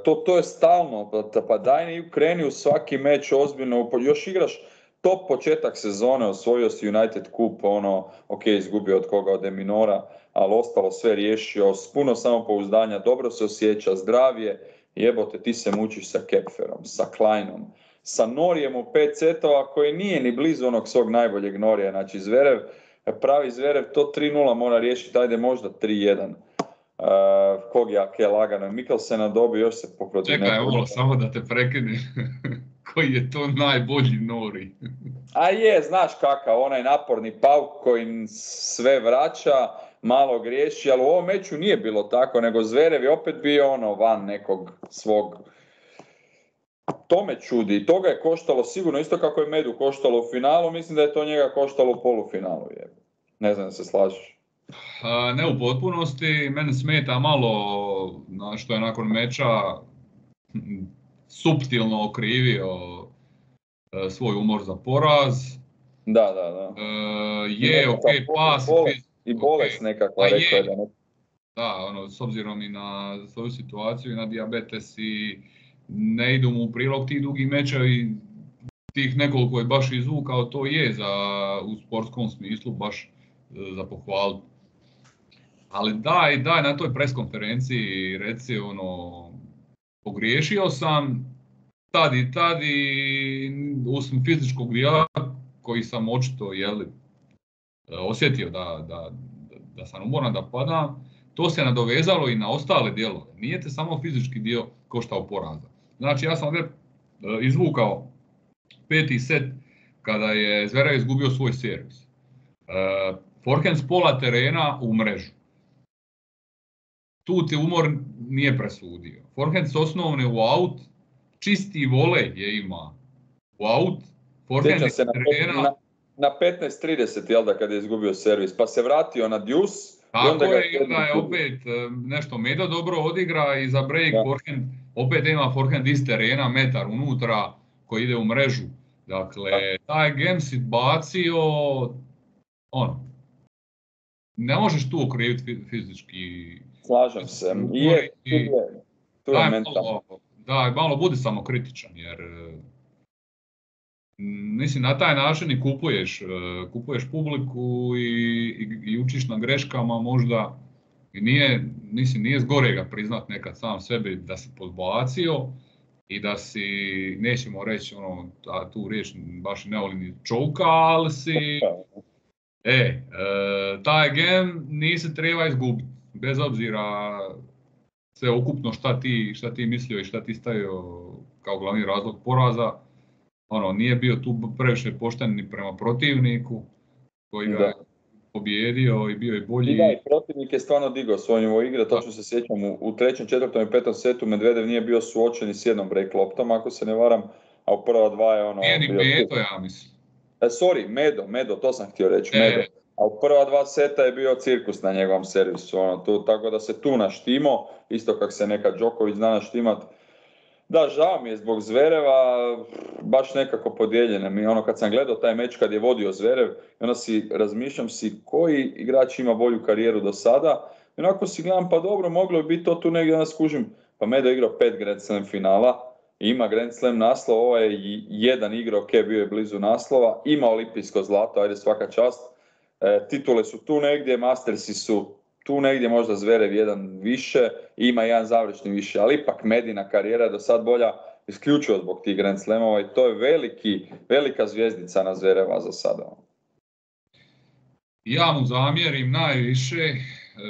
to, to je stalno, pa, pa daj ne kreni u svaki meč ozbiljno, još igraš top početak sezone, osvojio si United Cup, ono, ok, izgubio od koga, od Eminora, ali ostalo sve riješio, s puno samopouzdanja, dobro se osjeća, zdravije, jebote, ti se mučiš sa Kepferom, sa Kleinom, sa Norijem u pet setova koji nije ni blizu onog svog najboljeg Norija, znači Zverev, pravi Zverev to 3-0 mora riješiti, ajde možda 3-1. Uh, kog ja ke lagano, Mikkelsena dobio još se poprotiv Čekaj, ovo samo da te prekinem. koji je to najbolji Nori? A je, znaš kakav, onaj naporni pauk koji sve vraća, malo griješi, ali u ovom meču nije bilo tako, nego Zverev je opet bio ono van nekog svog to me čudi. To ga je koštalo sigurno, isto kako je Medu koštalo u finalu, mislim da je to njega koštalo u polufinalu. Je. Ne znam se slažeš. ne u potpunosti, meni smeta malo na što je nakon meča suptilno okrivio e, svoj umor za poraz. Da, da, da. E, je, ok, pas. I bolest nekakva, pa rekao je da Da, ono, s obzirom i na svoju situaciju i na diabetes i ne idu mu u prilog ti dugi mečevi, tih nekoliko je baš izvukao, to je za, u sportskom smislu baš e, za pohvalu. Ali daj, daj na toj preskonferenciji reci ono, pogriješio sam, tad i tad i osim fizičkog dijela koji sam očito jeli, e, osjetio da, da, da sam umoran, da padam, to se nadovezalo i na ostale dijelove. Nije te samo fizički dio koštao poraza. Znači ja sam ovdje e, izvukao peti set kada je Zvera izgubio svoj servis. E, forehand s pola terena u mrežu. Tu ti umor nije presudio. Forehand s osnovne u out, čisti volej je ima u out. Forehand se terena... Na, na 15.30, jel da, kada je izgubio servis, pa se vratio na deuce. Tako onda je, i onda je opet e, nešto Medo dobro odigra i za break forehand opet ima forehand iz terena, metar unutra koji ide u mrežu. Dakle, taj game si bacio, ono, ne možeš tu okriviti fizički. Slažem se. I je, je, tu je mentalno. Da, malo budi samokritičan, jer mislim na taj način i kupuješ, e, kupuješ publiku i, i, i učiš na greškama možda i nije, nisi, nije zgore priznat nekad sam sebi da si podbacio i da si, nećemo reći ono, tu riječ baš ne volim ni čovka, ali si, e, e, taj game nisi treba izgubiti, bez obzira sve ukupno šta ti, šta ti mislio i šta ti stavio kao glavni razlog poraza, ono, nije bio tu previše pošten ni prema protivniku koji ga pobjedio i bio je bolji. I da, i protivnik je stvarno digao svoj nivo igre, točno se sjećam, u, trećem, četvrtom i petom setu Medvedev nije bio suočen s jednom break loptom, ako se ne varam, a u prva dva je ono... Nije ni Medo, ja mislim. E, sorry, Medo, Medo, to sam htio reći, e. Medo. A u prva dva seta je bio cirkus na njegovom servisu, ono, tu, tako da se tu naštimo, isto kako se nekad Đoković zna naštimat, da, žao mi je zbog Zvereva, baš nekako podijeljene. Mi ono kad sam gledao taj meč kad je vodio Zverev, onda si razmišljam si koji igrač ima bolju karijeru do sada. I onako si gledam, pa dobro, moglo bi biti to tu negdje, onda skužim, pa Medo igrao pet Grand Slam finala, ima Grand Slam naslov, ovo je jedan igrao, ok, bio je blizu naslova, ima olimpijsko zlato, ajde svaka čast. E, titule su tu negdje, Mastersi su tu negdje možda Zverev jedan više, ima jedan završni više, ali ipak Medina karijera do sad bolja isključivo zbog tih Grand Slamova i to je veliki, velika zvijezdica na Zvereva za sada. Ja mu zamjerim najviše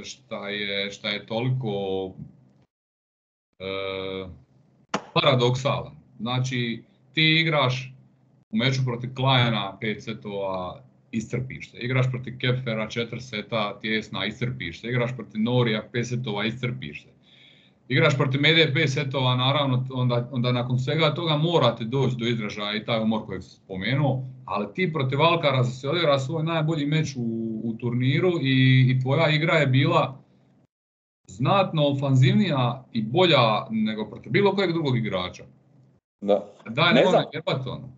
šta je, šta je toliko e, paradoksalan. Znači, ti igraš u meču protiv Klajana 5 setova iscrpiš se. Igraš protiv Kepfera 4 seta tjesna, iscrpiš se. Igraš protiv Norija 5 setova, iscrpiš se. Igraš protiv Medije 5 setova, naravno, onda, onda nakon svega toga morate doći do izražaja i taj umor kojeg sam spomenuo, ali ti protiv Alkara se odigra svoj najbolji meč u, u turniru i, i tvoja igra je bila znatno ofanzivnija i bolja nego protiv bilo kojeg drugog igrača. Da. Daj, ne znam. Ono.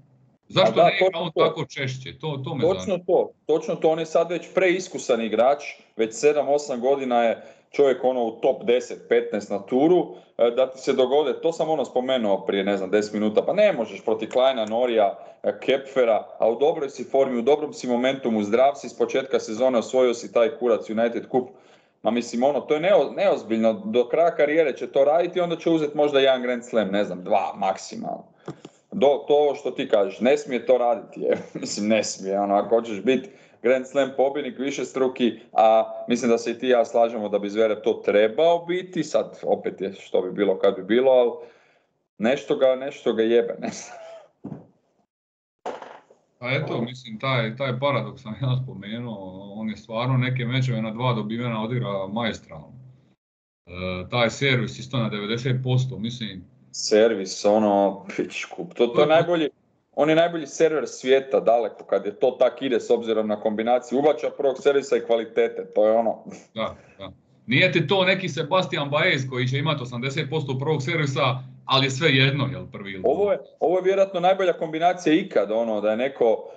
Zašto ne igra on tako češće? To, to me točno to, točno to, on je sad već preiskusan igrač, već 7-8 godina je čovjek ono u top 10-15 na turu, e, da ti se dogode, to sam ono spomenuo prije ne znam 10 minuta, pa ne možeš protiv Kleina, Norija, e, Kepfera, a u dobroj si formi, u dobrom si momentumu, zdrav si s početka sezone, osvojio si taj kurac United Cup, Ma mislim, ono, to je neozbiljno, do kraja karijere će to raditi, onda će uzeti možda jedan Grand Slam, ne znam, dva maksimalno do, to što ti kažeš, ne smije to raditi, je. mislim ne smije, ono, ako hoćeš biti Grand Slam pobjednik više struki, a mislim da se i ti ja slažemo da bi Zverev to trebao biti, sad opet je što bi bilo kad bi bilo, ali nešto ga, nešto ga jebe, ne znam. Pa eto, mislim, taj, taj paradoks sam ja spomenuo, on je stvarno neke mečeve na dva dobivena odigra majstralno. E, taj servis isto na 90%, mislim. Servis, ono, pičku, to, to je najbolji, on je najbolji server svijeta daleko kad je to tak ide s obzirom na kombinaciju ubača prvog servisa i kvalitete, to je ono. Da, da. Nije ti to neki Sebastian Baez koji će imati 80% prvog servisa, ali je sve jedno, jel prvi Ovo je, ovo je vjerojatno najbolja kombinacija ikad, ono, da je neko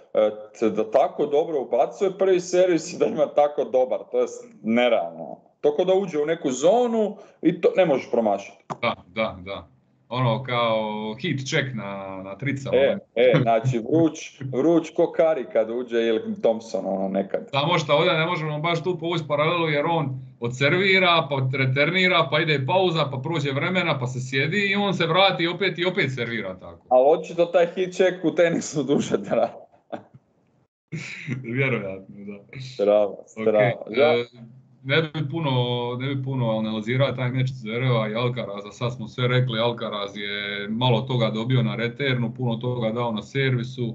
e, da tako dobro ubacuje prvi servis i da ima tako dobar, to je nerealno. To ko da uđe u neku zonu i to ne možeš promašiti. Da, da, da ono kao hit check na, na tricama. E, e, znači vruć, vruć ko Kari kad uđe ili Thompson ono nekad. Samo što ovdje ne možemo baš tu povući paralelu jer on odservira, pa reternira, pa ide pauza, pa prođe vremena, pa se sjedi i on se vrati opet i opet servira tako. Ali očito taj hit check u tenisu duže traje. Vjerojatno, da. Strava, strava. Okay ne bi puno, ne bi puno analizirao taj meč Zvereva i Alcaraza, sad smo sve rekli, Alcaraz je malo toga dobio na reternu, puno toga dao na servisu.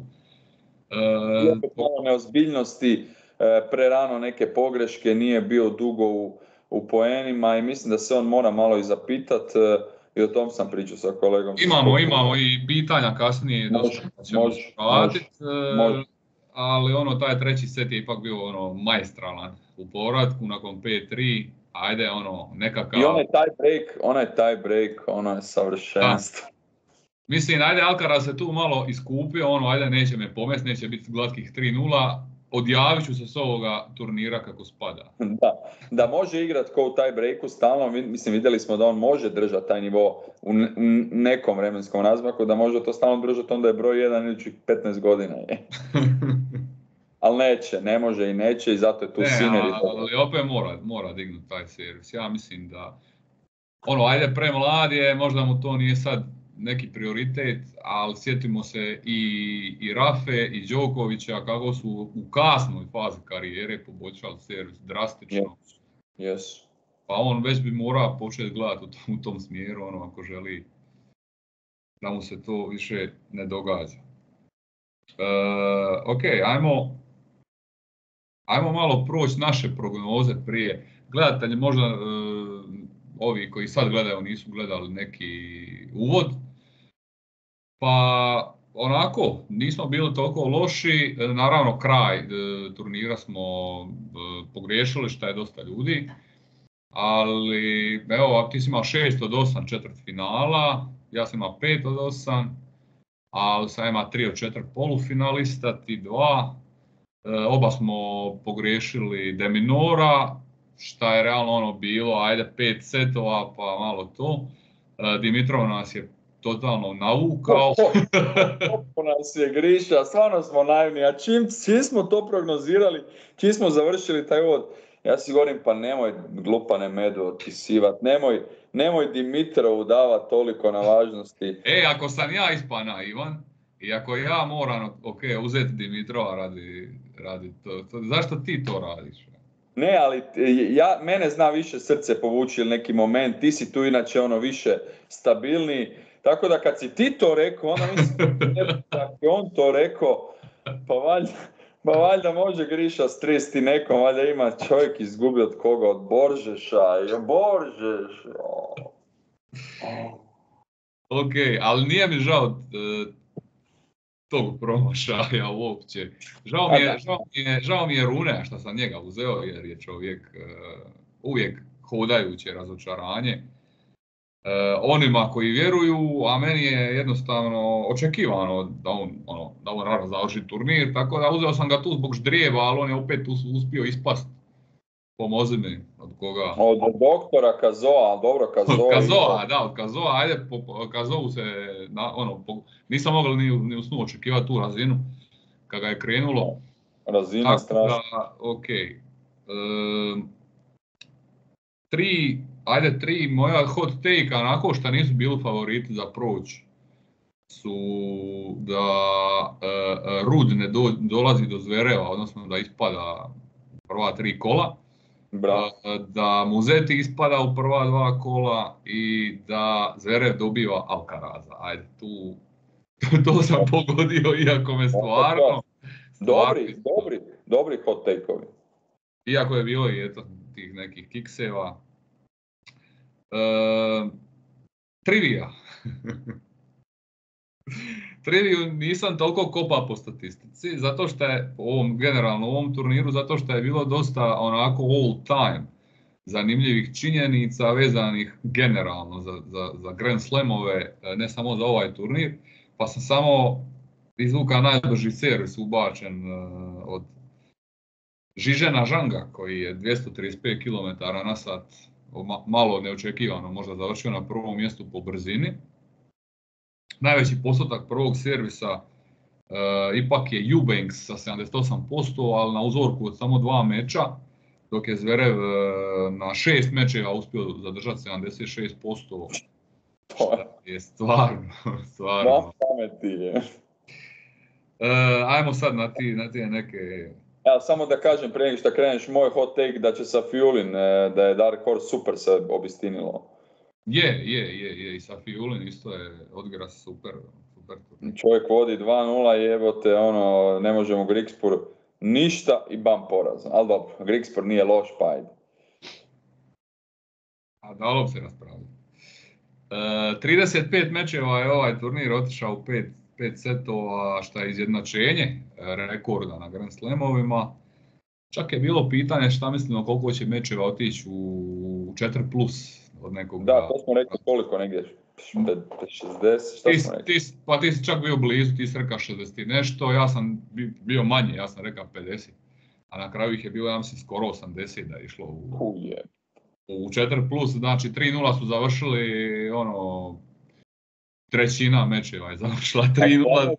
E, malo neozbiljnosti, e, prerano neke pogreške, nije bio dugo u, u poenima i mislim da se on mora malo i zapitat e, i o tom sam pričao sa kolegom. Imamo, imamo i pitanja kasnije, može, može, može, može, ali ono, taj treći set je ipak bio ono, majstralan u povratku nakon 5-3, ajde ono, nekakav... I onaj taj break, onaj taj break, ono je savršenstvo. Mislim, ajde Alcaraz se tu malo iskupio, ono, ajde neće me pomest, neće biti glatkih 3-0, odjavit ću se s ovoga turnira kako spada. Da, da može igrat ko u taj breaku stalno, mislim vidjeli smo da on može držati taj nivo u nekom vremenskom razmaku, da može to stalno držati, onda je broj 1 idućih 15 godina. ali neće, ne može i neće i zato je tu ne, Ali opet mora, mora dignuti taj servis. Ja mislim da, ono, ajde premlad je, možda mu to nije sad neki prioritet, ali sjetimo se i, i Rafe i Đokovića kako su u kasnoj fazi karijere poboljšali servis drastično. Yes. Pa on već bi morao početi gledati u tom, u tom smjeru, ono, ako želi da mu se to više ne događa. Uh, ok, ajmo ajmo malo proći naše prognoze prije. Gledatelji možda e, ovi koji sad gledaju nisu gledali neki uvod. Pa onako, nismo bili toliko loši. E, naravno, kraj e, turnira smo pogriješili što je dosta ljudi. Ali, evo, ti si imao 6 od 8 četvrt finala, ja sam imao 5 od 8, ali sam imao 3 od 4 polufinalista, ti 2, E, oba smo pogriješili Deminora, šta je realno ono bilo, ajde pet setova pa malo to. E, Dimitrov nas je totalno navukao. Topo nas je Griša, stvarno smo naivni, a čim, čim smo to prognozirali, čim smo završili taj uvod, ja si govorim pa nemoj glupane medu otisivat, nemoj, nemoj Dimitrovu davati toliko na važnosti. E, ako sam ja ispana Ivan, i ako ja moram ok, uzeti Dimitrova radi, radi to, to, zašto ti to radiš? Ne, ali ja, mene zna više srce povući ili neki moment, ti si tu inače ono više stabilni, tako da kad si ti to rekao, onda mislim da je on to rekao, pa valjda, pa valjda može Griša stristi nekom, valjda ima čovjek izgubio od koga, od Boržeša, Boržeš. Ok, ali nije mi žao e, tog promašaja uopće. Žao mi je, žao mi je, žao mi je Rune što sam njega uzeo jer je čovjek uh, uvijek hodajuće razočaranje. Uh, onima koji vjeruju, a meni je jednostavno očekivano da on, ono, da on rano završi turnir, tako da uzeo sam ga tu zbog ždrijeva, ali on je opet uspio ispast Pomozi mi, od koga? Od doktora Kazoa, dobro Kazoa. Od Kazoa, da, od Kazoa, ajde, po, Kazovu se, na, ono, po, nisam mogao ni, ni u snu očekivati tu razinu, kada je krenulo. Razina strašna. Da, ok. E, tri, ajde, tri moja hot take, onako što nisu bili favoriti za proć. su da uh, Rud ne dolazi do Zvereva, odnosno da ispada prva tri kola. Bravo. Da Muzeti ispada u prva dva kola i da Zverev dobiva Alcaraza. Ajde, tu, to sam pogodio, iako me stvarno... Dobri, dobri, dobri hot take-ovi. Iako je bilo i eto, tih nekih kikseva. E, trivija. Triviju nisam toliko kopa po statistici, zato što je u ovom, generalno u ovom turniru, zato što je bilo dosta onako all time zanimljivih činjenica vezanih generalno za, za, za Grand Slamove, ne samo za ovaj turnir, pa sam samo izvuka najbrži servis ubačen e, od Žižena Žanga koji je 235 km na sat, malo neočekivano možda završio na prvom mjestu po brzini najveći postotak prvog servisa uh, ipak je Eubanks sa 78%, ali na uzorku od samo dva meča, dok je Zverev uh, na šest mečeva uspio zadržati 76%. To je stvarno, stvarno. Pameti je. Uh, ajmo sad na ti, na ti neke... Ja, samo da kažem prije nego što kreneš, moj hot take da će sa Fiulin, da je Dark Horse super se obistinilo. Je, je, je, je, i sa Fiulin isto je odigra super. super. Čovjek vodi 2-0, jebote, ono, ne možemo Grigspur ništa i bam poraz. Ali dobro, Grigspur nije loš, pa ajde. A dalo se raspraviti. E, 35 mečeva je ovaj turnir otišao u 5, 5 setova, što je izjednačenje e, rekorda na Grand Slamovima. Čak je bilo pitanje šta mislimo koliko će mečeva otići u 4+, plus od nekog... Da, to smo rekli koliko negdje, 60, šta ti, smo rekli? Ti, pa ti si čak bio blizu, ti si rekao 60 i nešto, ja sam bio manje, ja sam rekao 50. A na kraju ih je bilo, ja mislim, skoro 80 da je išlo u, yeah. u 4 plus, znači 3-0 su završili, ono, trećina mečeva je završila 3-0.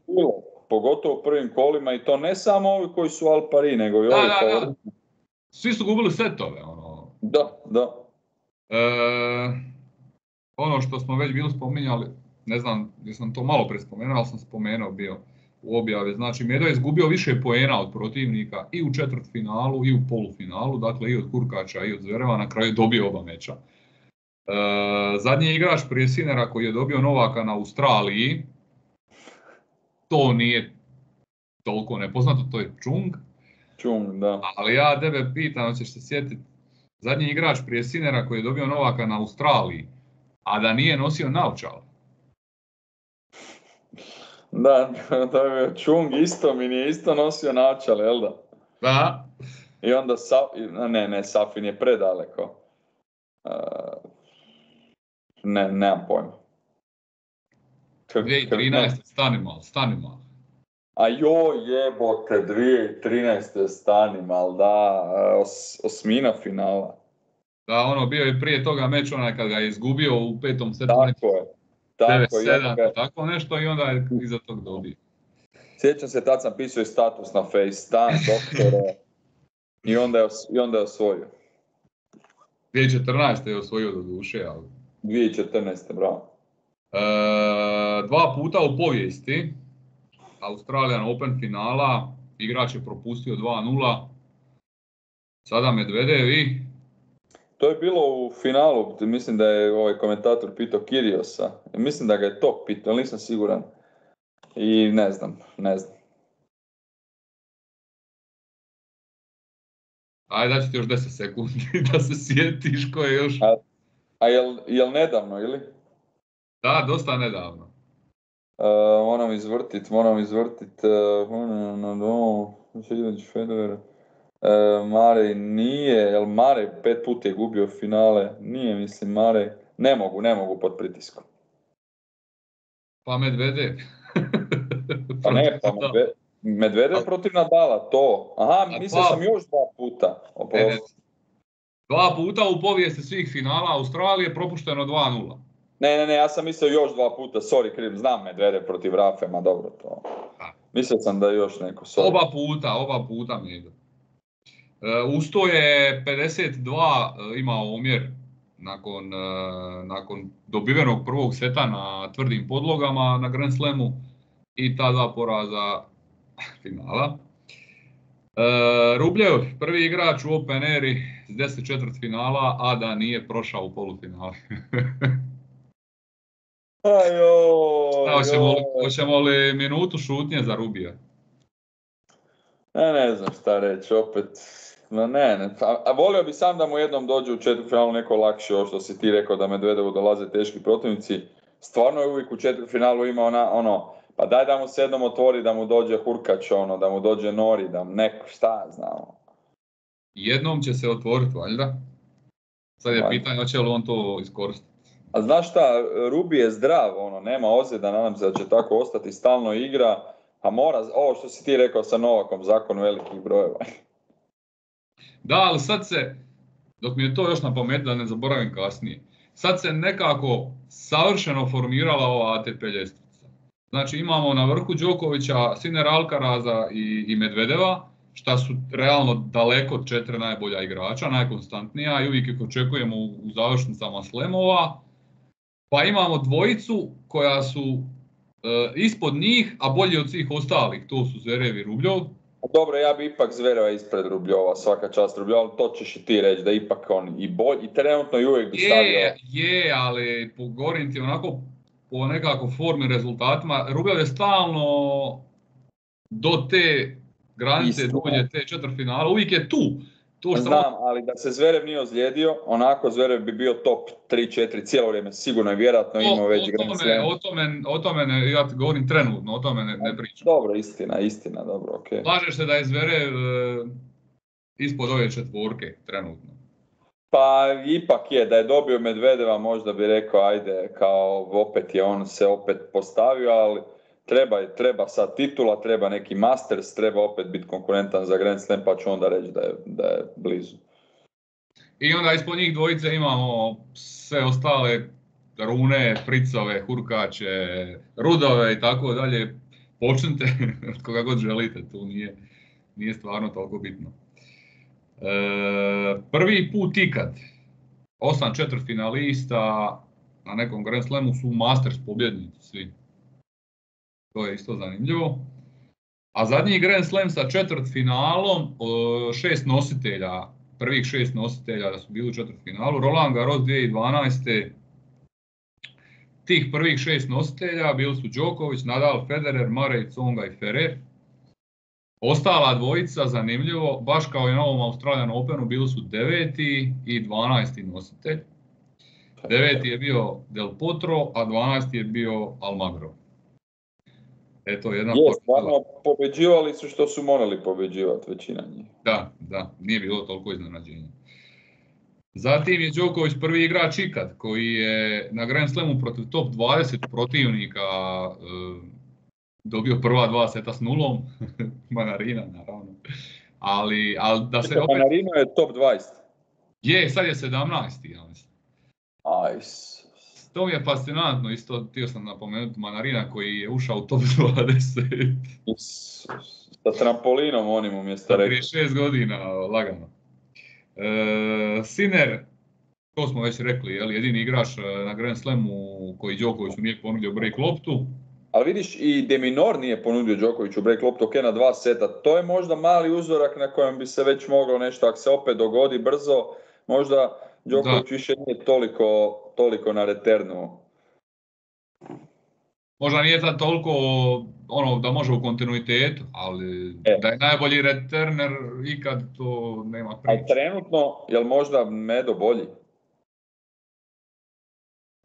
Pogotovo u prvim kolima i to ne samo ovi koji su Al Pari, nego i ovi da, da. Svi su gubili setove, ono. Da, da. E, ono što smo već bili spominjali, ne znam, sam to malo prespomenuo, ali sam spomenuo bio u objavi. Znači, Medo je izgubio više poena od protivnika i u četvrtfinalu i u polufinalu, dakle i od Kurkača i od Zvereva, na kraju dobio oba meča. E, zadnji igrač prije Sinera koji je dobio Novaka na Australiji, to nije toliko nepoznato, to je Chung. Chung, da. Ali ja tebe pitam, hoćeš se sjetiti zadnji igrač prije Sinera koji je dobio Novaka na Australiji, a da nije nosio naočale. Da, da je Chung isto, mi nije isto nosio naočale, jel da? Da. I onda, Sa, ne, ne, Safin je predaleko. Uh, ne, nemam pojma. 2013. stani malo, stani malo. A joj jebote, 2013. stanim, ali da, os, osmina finala. Da, ono, bio je prije toga meč onaj kad ga je izgubio u petom setu. Tako je. Tako 9-7, ga... tako nešto i onda je iza tog dobio. Sjećam se, tad sam pisao i status na Face, stan, doktore, i onda je, i onda je osvojio. 2014. je osvojio do duše, ali... 2014. bravo. E, dva puta u povijesti, Australian Open finala, igrač je propustio 2-0. Sada Medvedev i... To je bilo u finalu, mislim da je ovaj komentator pitao Kiriosa. Mislim da ga je to pitao, nisam siguran. I ne znam, ne znam. Ajde, daću ti još 10 sekundi da se sjetiš ko je još... A, a jel, jel nedavno, ili? Da, dosta nedavno. Uh, moram izvrtit, moram izvrtit, uh, na domu, Federer. Uh, Mare nije, jel Mare pet puta je gubio finale, nije mislim Mare, ne mogu, ne mogu pod pritiskom. Pa Medvedev. pa ne, pa Medvedev, Medvedev protiv Nadala, to. Aha, mislio sam još dva puta. Oprosti. Dva puta u povijesti svih finala Australije propušteno 2-0. Ne, ne, ne, ja sam mislio još dva puta, sorry Krim, znam Medvede protiv Rafe, ma dobro to. Mislio sam da je još neko, sorry. Oba puta, oba puta mi ide. Uh, usto je 52 uh, imao omjer nakon, e, nakon dobivenog prvog seta na tvrdim podlogama na Grand Slamu i ta dva poraza finala. E, Rubljev, prvi igrač u Open Eri s 10 četvrt finala, a da nije prošao u hoćemo, li, hoćemo li minutu šutnje za Rubija? Ne, ne znam šta reći, opet No ne, ne. A, volio bi sam da mu jednom dođe u četvrtfinalu neko lakše, ovo što si ti rekao da Medvedevu dolaze teški protivnici. Stvarno je uvijek u četvrtfinalu ima ona, ono, pa daj da mu se jednom otvori, da mu dođe Hurkač, ono, da mu dođe Nori, da mu neko, šta znamo. Jednom će se otvoriti, valjda. Sad je pitanje hoće li on to iskoristiti. A znaš šta, Rubi je zdrav, ono, nema ozljeda, nadam se da će tako ostati, stalno igra, a mora, ovo što si ti rekao sa Novakom, zakon velikih brojeva. Da, ali sad se, dok mi je to još na pameti da ne zaboravim kasnije, sad se nekako savršeno formirala ova ATP ljestvica. Znači imamo na vrhu Đokovića, Siner Alcaraza i, i Medvedeva, šta su realno daleko četiri najbolja igrača, najkonstantnija i uvijek ih očekujemo u završnicama slemova. Pa imamo dvojicu koja su e, ispod njih, a bolji od svih ostalih, to su Zverev i Rubljov, dobro, ja bi ipak Zvereva ispred Rubljova, svaka čast Rubljova, ali to ćeš i ti reći, da ipak on i bolj, i trenutno i uvijek bi stavio. Je, je, ali govorim ti onako po nekako formi rezultatima, Rubljov je stalno do te granice, dođe te četvrtfinala, uvijek je tu. To što... Znam, ali da se Zverev nije ozlijedio, onako Zverev bi bio top 3-4 cijelo vrijeme, sigurno i vjerojatno imao već Grand O tome, o tome ne, ja govorim trenutno, o tome ne, ne pričam. Dobro, istina, istina, dobro, ok. Slažeš se da je Zverev e, ispod ove četvorke, trenutno? Pa ipak je, da je dobio Medvedeva možda bi rekao ajde, kao opet je on se opet postavio, ali treba, treba sad titula, treba neki Masters, treba opet biti konkurentan za Grand Slam, pa ću onda reći da je, da je blizu. I onda ispod njih dvojice imamo sve ostale rune, fricove, hurkače, rudove i tako dalje. Počnite od koga god želite, tu nije, nije stvarno toliko bitno. E, prvi put ikad, osam četvrt finalista na nekom Grand Slamu su Masters pobjednici svi. To je isto zanimljivo. A zadnji Grand Slam sa četvrt finalom, šest nositelja, prvih šest nositelja da su bili u četvrt finalu, Roland Garros 2012. Tih prvih šest nositelja bili su Đoković, Nadal, Federer, Marej, Tsonga i Ferrer. Ostala dvojica, zanimljivo, baš kao i na ovom Australian Openu, bili su deveti i dvanaesti nositelj. Deveti je bio Del Potro, a dvanaesti je bio Almagro. Eto, jedna je, stvarno pobeđivali su što su morali pobeđivati većina njih. Da, da, nije bilo toliko iznenađenja. Zatim je Đoković prvi igrač ikad koji je na Grand Slamu protiv top 20 protivnika e, dobio prva dva seta s nulom. Manarina, naravno. Ali, ali da se opet... Manarino je top 20. Je, sad je 17. Ja mislim. Ajs to mi je fascinantno, isto htio sam napomenuti Manarina koji je ušao u top 20. Sa trampolinom onim umjesto rekao. Prije šest godina, lagano. E, Siner, to smo već rekli, je jedini igrač e, na Grand Slamu koji Đokoviću nije ponudio break loptu. Ali vidiš, i Deminor nije ponudio Đokoviću break loptu, ok, na dva seta. To je možda mali uzorak na kojem bi se već moglo nešto, ako se opet dogodi brzo, možda Đoković više nije toliko, toliko na reternu. Možda nije tad toliko ono da može u kontinuitetu, ali e. da je najbolji returner ikad to nema priče. A trenutno, je li možda Medo bolji?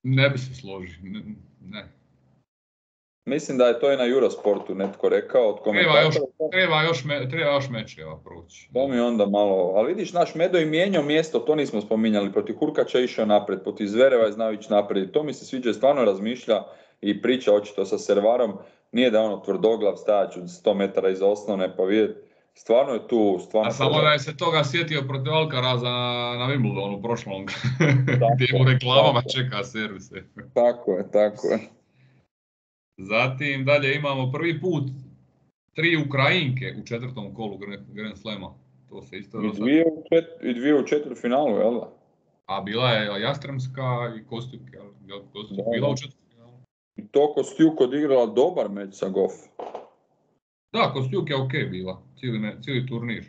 Ne bi se složio, ne. Mislim da je to i na Eurosportu netko rekao od Treba još, treba još, me, treba još mečeva proći. To mi onda malo, ali vidiš, naš Medo je mijenjao mjesto, to nismo spominjali, protiv Hurkača je išao napred, protiv Zvereva je znao ići naprijed, to mi se sviđa, stvarno razmišlja i priča očito sa servarom, nije da ono tvrdoglav stajač od 100 metara iza osnovne pa vidjeti, stvarno je tu, stvarno... A samo da je se toga sjetio protiv Alcaraza na, na Wimbledonu prošlom, gdje mu reklamama čeka servise. Tako je, tako je. Zatim dalje imamo prvi put tri Ukrajinke u četvrtom kolu Grand Slema. To se isto I dvije, u čet, i dvije u finalu, jel da? A bila je Jastremska i Kostjuk, jel? Kostjuk bila u četvrtfinalu? I to Kostjuk odigrala dobar meč sa Goff. Da, Kostjuk je ok bila, cijeli, cijeli turnir.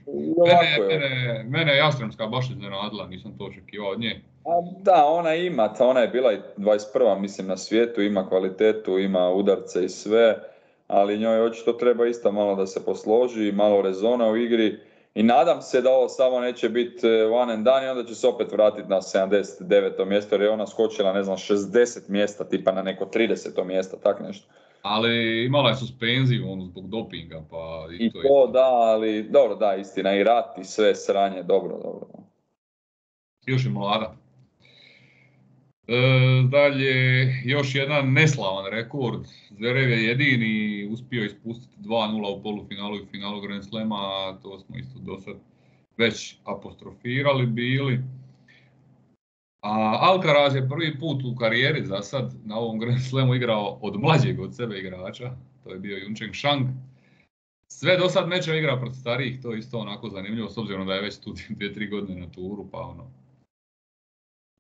Mene, mene, mene je Jastremska baš iznenadila, nisam to očekivao od nje. A, da, ona ima, ona je bila i 21. mislim na svijetu, ima kvalitetu, ima udarce i sve, ali njoj očito treba isto malo da se posloži, malo rezona u igri i nadam se da ovo samo neće biti e, one and done i onda će se opet vratiti na 79. mjesto jer je ona skočila, ne znam, 60 mjesta, tipa na neko 30. mjesto, tak nešto. Ali imala je suspenziju ono, zbog dopinga, pa i, to, to da, ali dobro, da, istina, i rat i sve sranje, dobro, dobro. Još je mlada. E, dalje, još jedan neslavan rekord. Zverev je jedini uspio ispustiti 2-0 u polufinalu i finalu Grand Slema, to smo isto do sad već apostrofirali bili. A Alcaraz je prvi put u karijeri za sad na ovom Grand Slamu igrao od mlađeg od sebe igrača, to je bio Juncheng Shang. Sve do sad meče igra protiv starijih, to je isto onako zanimljivo, s obzirom da je već tu 2-3 godine na turu, pa ono,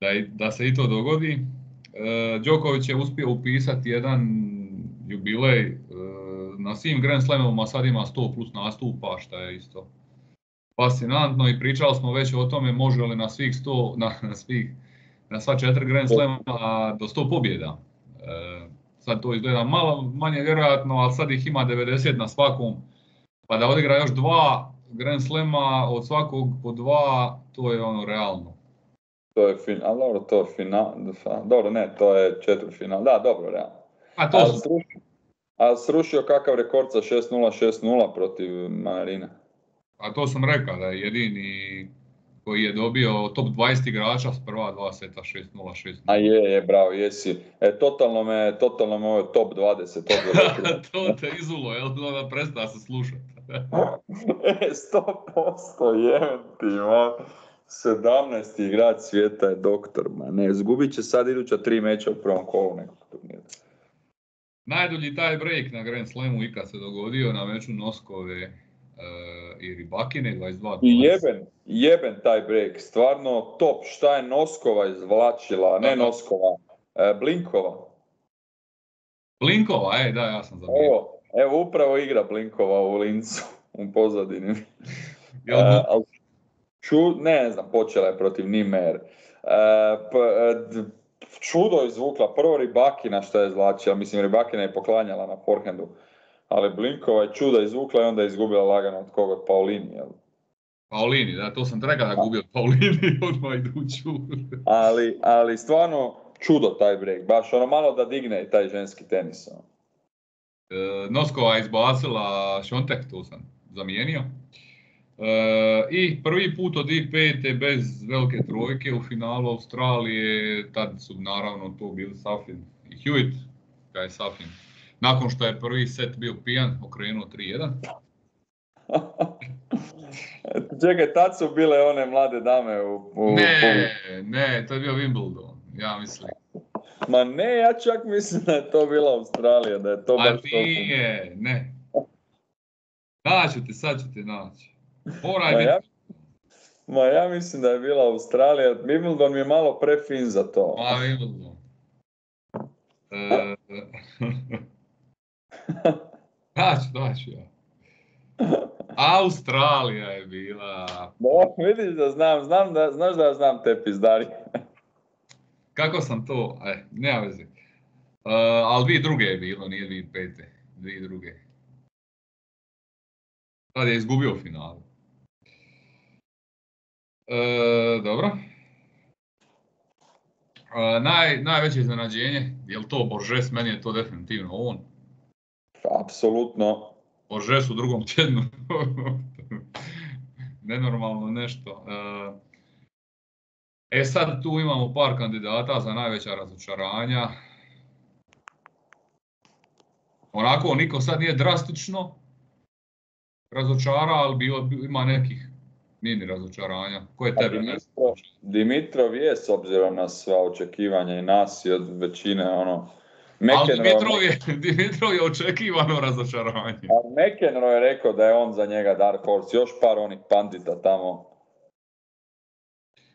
da, da se i to dogodi. E, Đoković je uspio upisati jedan jubilej e, na svim Grand Slamovima, sad ima 100 plus nastupa, što je isto fascinantno i pričali smo već o tome može li na svih 100, na, na svih, na sva četiri Grand Slema do 100 pobjeda. E, sad to izgleda malo manje vjerojatno, ali sad ih ima 90 na svakom, pa da odigra još dva Grand Slema od svakog po dva, to je ono realno. To je final, dobro, to je final, dobro ne, to je četvrt final, da, dobro, realno. A to su... A srušio kakav rekord sa 6-0, 6-0 protiv Marina? A to sam rekao da je jedini koji je dobio top 20 igrača s prva dva seta 6-0, 6-0. A je, je, bravo, jesi. E, totalno me, totalno me ovo top 20, top 20. to te izulo, jel? Da presta se slušati. e, 100% je ti, man. 17. igrač svijeta je doktor, ma ne, zgubit će sad iduća tri meča u prvom kolu nekog turnira. Najdulji taj break na Grand Slamu ikad se dogodio na meču Noskove i Ribakine 22 I jeben, jeben taj break, stvarno top, šta je Noskova izvlačila, ne Noskova, uh, Blinkova. Blinkova, e, da, ja sam zamijetio. Evo, evo, upravo igra Blinkova u Lincu, u pozadini. Jel, uh, ču, ne znam, počela je protiv Nimer. E, e čudo izvukla, prvo Ribakina što je zlačila, mislim Ribakina je poklanjala na forehandu, ali Blinkova je čudo izvukla i onda je izgubila lagano od koga, od Paulini, jel? Paulini, da, to sam rekao da gubio Paulini odmah iduću. ali, ali stvarno čudo taj break, baš ono malo da digne taj ženski tenis. Ono. E, Noskova je izbacila Šontek, to sam zamijenio. E, I prvi put od 2005. bez velike trojke u finalu Australije, tad su naravno to bili Safin i Hewitt, kaj je Safin. Nakon što je prvi set bio pijan, okrenuo 3-1. Čekaj, tad su bile one mlade dame u... u ne, ne, to je bio Wimbledon, ja mislim. Ma ne, ja čak mislim da je to bila Australija, da je to baš nije, ne. Naću te, sad ću te naći. Ma, ja, ma ja mislim da je bila Australija. Wimbledon mi je malo prefin za to. Ma Wimbledon. E, daću, daću ja. Australija je bila. No, vidiš da znam, znam da, znaš da ja znam te pizdari. Kako sam to, e, nema veze. Uh, ali dvije druge je bilo, nije dvije pete. Dvije druge. Tad je izgubio finalu. E, dobro. E, naj, najveće iznenađenje, je li to Boržes? Meni je to definitivno on. Apsolutno. Boržes u drugom tjednu. Nenormalno nešto. E, e sad tu imamo par kandidata za najveća razočaranja. Onako, niko sad nije drastično razočara, ali bilo, ima nekih nije ni razočaranja. Ko je tebe? Dimitrov, Dimitrov je s obzirom na sva očekivanja i nas i od većine ono... Ali Dimitrov je, Dimitrov je očekivano razočaranje. Ali McEnroe je rekao da je on za njega Dark Horse, još par onih pandita tamo.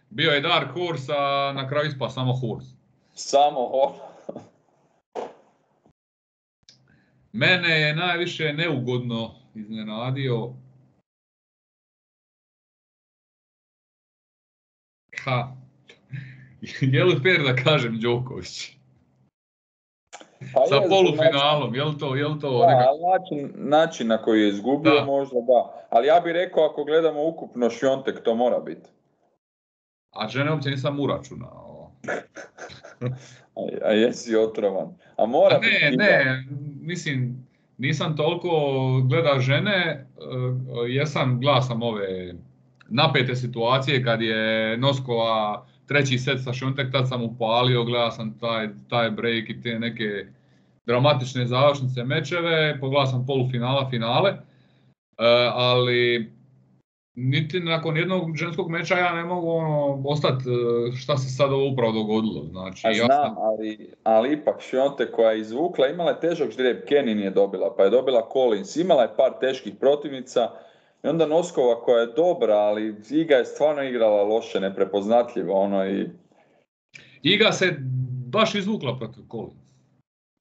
Bio je Dark Horse, a na kraju ispa samo Horse. Samo ho. Mene je najviše neugodno iznenadio Ha, je li fair da kažem Đoković? Pa Sa je, polufinalom, je li to, je li to Da, nekako? ali način, način na koji je izgubio Da. možda da. Ali ja bih rekao ako gledamo ukupno Šjontek to mora biti. A žene uopće nisam uračunao. A, a jesi otrovan. A mora A biti ne, Iga. ne, mislim, nisam toliko gleda žene, e, jesam, gledao sam ove napete situacije kad je Noskova treći set sa Šontek, tad sam upalio, gledao sam taj, taj break i te neke dramatične završnice mečeve, pogledao sam polufinala, finale, e, ali niti nakon jednog ženskog meča ja ne mogu ono, ostati e, šta se sad ovo upravo dogodilo. Znači, A ja znam, sam- ali, ali ipak Šjonte koja je izvukla, imala je težak ždrijeb, Kenin je dobila, pa je dobila Collins, imala je par teških protivnica i onda Noskova koja je dobra, ali Iga je stvarno igrala loše, neprepoznatljivo, ono i Iga se baš izvukla protiv Collins.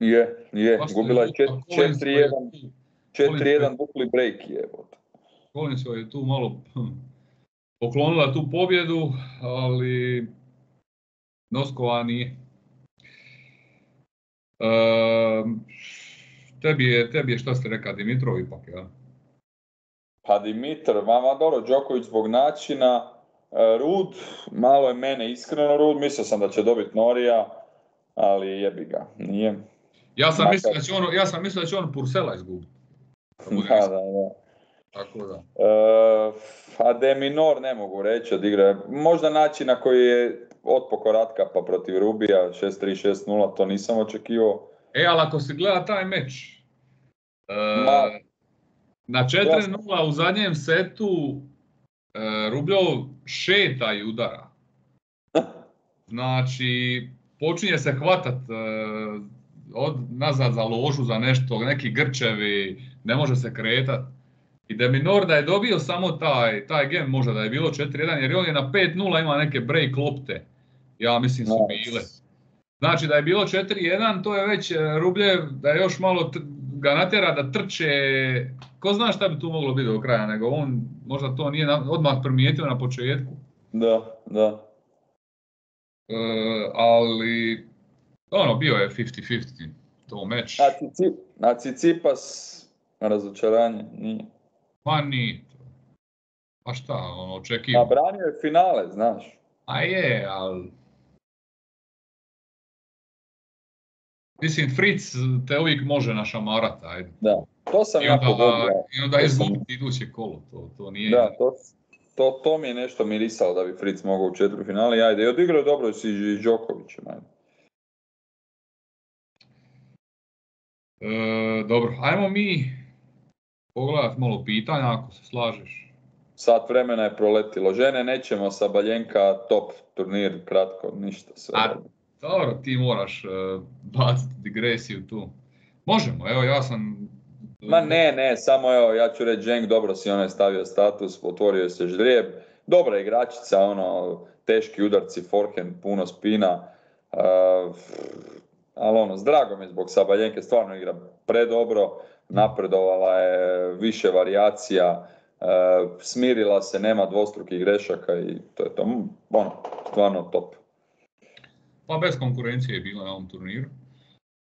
je, je, Baš se gubila je izvukla. Collins joj je 4-1, tu- 4-1 dupli break je. Collins joj je tu malo hm, poklonila tu pobjedu, ali Noskova nije. Ehm, tebi, je, tebi je šta ste rekao, Dimitrov ipak, ja? Pa Dimitar, vama dobro, Đoković zbog načina, e, Rud, malo je mene iskreno Rud, mislio sam da će dobiti Norija, ali jebi ga, nije. Ja sam Makar- mislio da će on, ja sam mislio da će on Pursela izgubiti. Da Da, da. Tako da. E, a Deminor ne mogu reći od igre. Možda način na koji je otpoko Ratka pa protiv Rubija 6-3, 6-0, to nisam očekivao. E, ali ako se gleda taj meč, e, Ma- na 4-0 u zadnjem setu e, Rubljov šeta i udara. Znači, počinje se hvatat e, od, nazad za ložu, za nešto, neki grčevi, ne može se kretat. I Deminor da je dobio samo taj, taj game, možda da je bilo 4-1, jer on je na 5-0 ima neke break lopte. Ja mislim su bile. Znači da je bilo 4-1, to je već e, Rubljev, da je još malo ga natjera da trče, ko zna šta bi tu moglo biti do kraja, nego on možda to nije odmah primijetio na početku. Da, da. E, ali, ono, bio je 50-50 to meč. A, Cici, a Cicipas, razočaranje, nije. Pa nije to. Pa šta, ono, A očekivano. branio je finale, znaš. A je, ali... Mislim, Fritz te uvijek može našamarat, ajde. Da, to sam I ja pogodio. i onda izgubiti iduće kolo, to, to nije... Da, to, to, to mi je nešto mirisalo da bi Fritz mogao u četiri finale. Ajde, i odigrao dobro si i Đokovićem, ajde. E, dobro, ajmo mi pogledat malo pitanja ako se slažeš. Sat vremena je proletilo. Žene nećemo sa Baljenka top turnir, kratko, ništa sve. A- Dobro, ti moraš e, baciti digresiju tu. Možemo, evo ja sam... Ma ne, ne, samo evo, ja ću reći, Ženk, dobro si onaj stavio status, otvorio se ždrijeb, dobra igračica, ono, teški udarci, forehand, puno spina, uh, ali ono, s drago mi zbog Sabaljenke, stvarno igra predobro, napredovala je više varijacija, uh, smirila se, nema dvostrukih grešaka i to je to, ono, stvarno top. Pa bez konkurencije je bila na ovom turniru.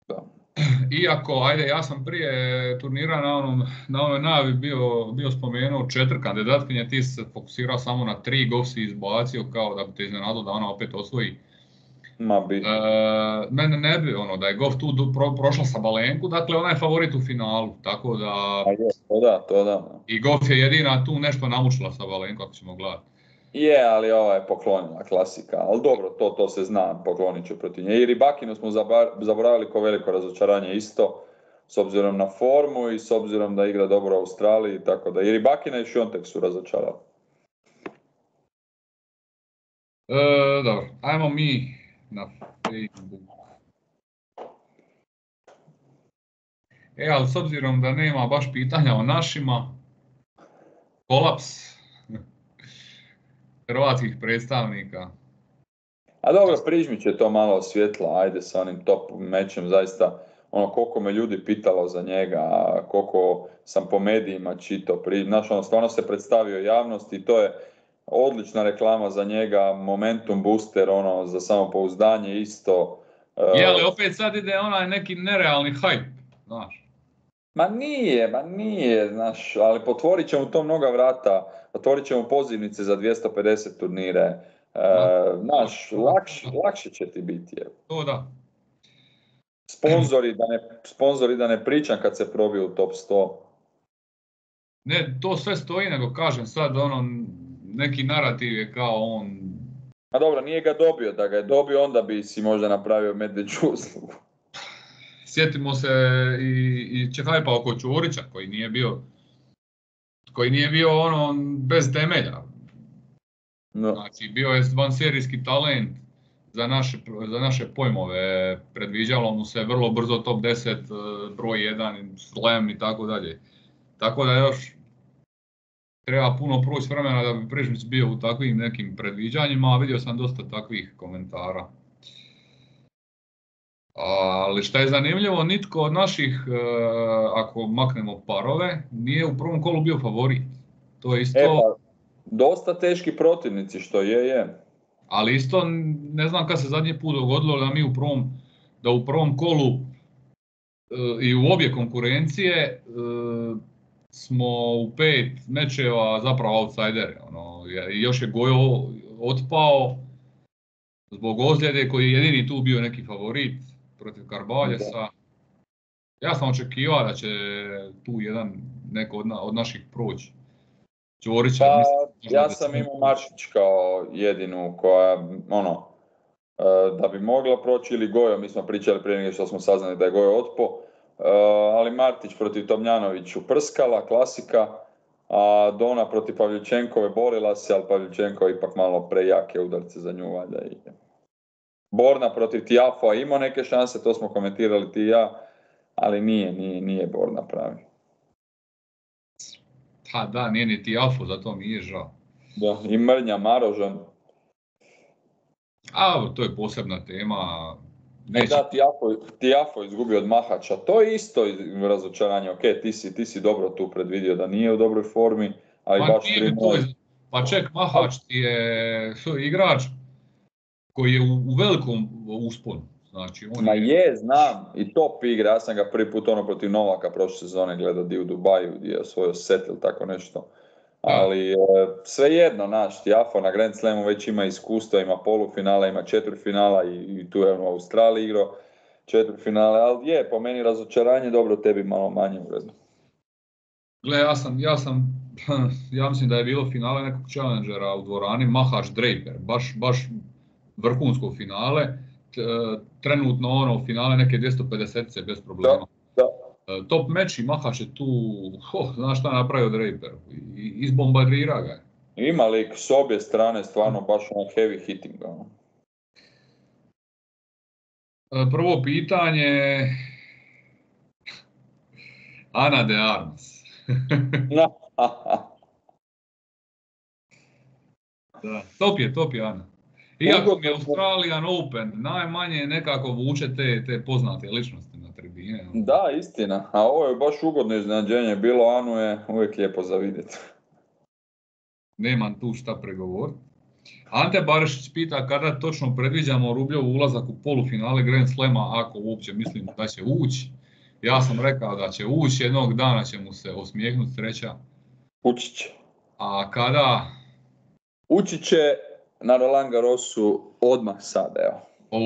Da. Iako, ajde, ja sam prije turnira na, onom, na onoj najavi bio, bio spomenuo četiri kandidatkinje, ti se fokusirao samo na tri, Goff si izbacio kao da bi te iznenadilo da ona opet osvoji. Ma bi. E, mene ne bi ono, da je Goff tu do- pro- prošla sa Balenku, dakle ona je favorit u finalu, tako da A je, to da, to da. i Goff je jedina tu nešto namučila sa Balenku ako ćemo gledati. Je, ali ova je poklonila, klasika. Ali dobro, to, to se zna, poklonit ću protiv nje. I Ribakinu smo zaboravili ko veliko razočaranje isto, s obzirom na formu i s obzirom da igra dobro u Australiji, tako da i Ribakina i Šiontek su razočarali. E, dobro, ajmo mi na Facebook. E, ali s obzirom da nema baš pitanja o našima, kolaps. Hrvatskih predstavnika. A dobro, Prižmić je to malo osvjetlo, ajde sa onim top mečem, zaista ono koliko me ljudi pitalo za njega, koliko sam po medijima čitao, znaš ono stvarno se predstavio javnosti i to je odlična reklama za njega, momentum booster, ono, za samopouzdanje isto. Je, ali opet sad ide onaj neki nerealni hype, znaš. Ma nije, ma nije, znaš, ali potvorit će mu to mnoga vrata, otvorit će mu pozivnice za 250 turnire, e, znaš, lakše, lakše će ti biti. Je. To da. Sponzori da, ne, sponzori da ne pričam kad se probiju u top 100. Ne, to sve stoji, nego kažem sad ono, neki narativ je kao on... A dobro, nije ga dobio, da ga je dobio onda bi si možda napravio medveđu uslugu. Sjetimo se i, i Čehajpa oko Čurića koji nije bio koji nije bio ono bez temelja. No. Znači bio je serijski talent za naše, za naše pojmove. Predviđalo mu se vrlo brzo top 10, e, broj 1, slam i tako dalje. Tako da još treba puno proći vremena da bi Prižmić bio u takvim nekim predviđanjima, a vidio sam dosta takvih komentara. Ali što je zanimljivo, nitko od naših, e, ako maknemo parove, nije u prvom kolu bio favorit. To je isto... E pa, dosta teški protivnici, što je, je. Ali isto, ne znam kad se zadnji put dogodilo da mi u prvom, da u prvom kolu e, i u obje konkurencije e, smo u pet mečeva zapravo outsideri. Ono, još je Gojo otpao zbog ozljede koji je jedini tu bio neki favorit protiv Karbaljesa. Ja sam očekivao da će tu jedan neko od, od naših proći. Ćorića, pa, ja sam imao Maršić kao jedinu koja, ono, e, da bi mogla proći ili Gojo, mi smo pričali prije nego što smo saznali da je Gojo otpo, e, ali Martić protiv Tomljanoviću prskala, klasika, a Dona protiv Pavljučenkove borila se, ali Pavljučenko ipak malo prejake udarce za nju valjda. I... Borna protiv Tiafo imao neke šanse, to smo komentirali ti i ja, ali nije, nije, nije Borna pravi. Pa da, nije ni Tiafo, zato mi je žao. Da, i Mrnja Marožan. A, to je posebna tema. E Neće... Da, Tiafo, izgubio od Mahača, to je isto razočaranje. Ok, ti si, ti si dobro tu predvidio da nije u dobroj formi, ali pa baš nije to Pa ček, Mahač ti je igrač koji je u, u velikom usponu. Znači, on Ma je, znam, i top igra, ja sam ga prvi put ono protiv Novaka prošle sezone gledao di u Dubaju, gdje je osvojio set ili tako nešto. Ali e, sve jedno, naš, Tiafo na Grand Slamu već ima iskustva, ima polufinala, ima finala i, i tu je u Australiji igrao finale, ali je, po meni razočaranje, dobro, tebi malo manje uredno. Gle, ja sam, ja sam, ja mislim da je bilo finale nekog challengera u dvorani, Mahaš Draper, baš, baš vrhunsko finale, trenutno ono finale neke 250 bez problema. Da, e, Top meč i Mahaš je tu, oh, znaš šta napravio Draper, izbombardira ga Ima lik s obje strane stvarno baš ono heavy hitting. Ono. E, prvo pitanje, Ana de Armas. da, top je, top je Ana. Iako mi je Australian Open najmanje nekako vuče te, te poznate ličnosti na tribine. Ono. Da, istina. A ovo je baš ugodno iznenađenje. Bilo Anu je uvijek lijepo za vidjeti. Nemam tu šta pregovoriti. Ante Barišić pita kada točno predviđamo Rubljov ulazak u polufinale Grand Slema, ako uopće mislim da će ući. Ja sam rekao da će ući, jednog dana će mu se osmijehnuti sreća. Ući će. A kada? Ući će na Roland Garrosu odmah sad, evo. Oh.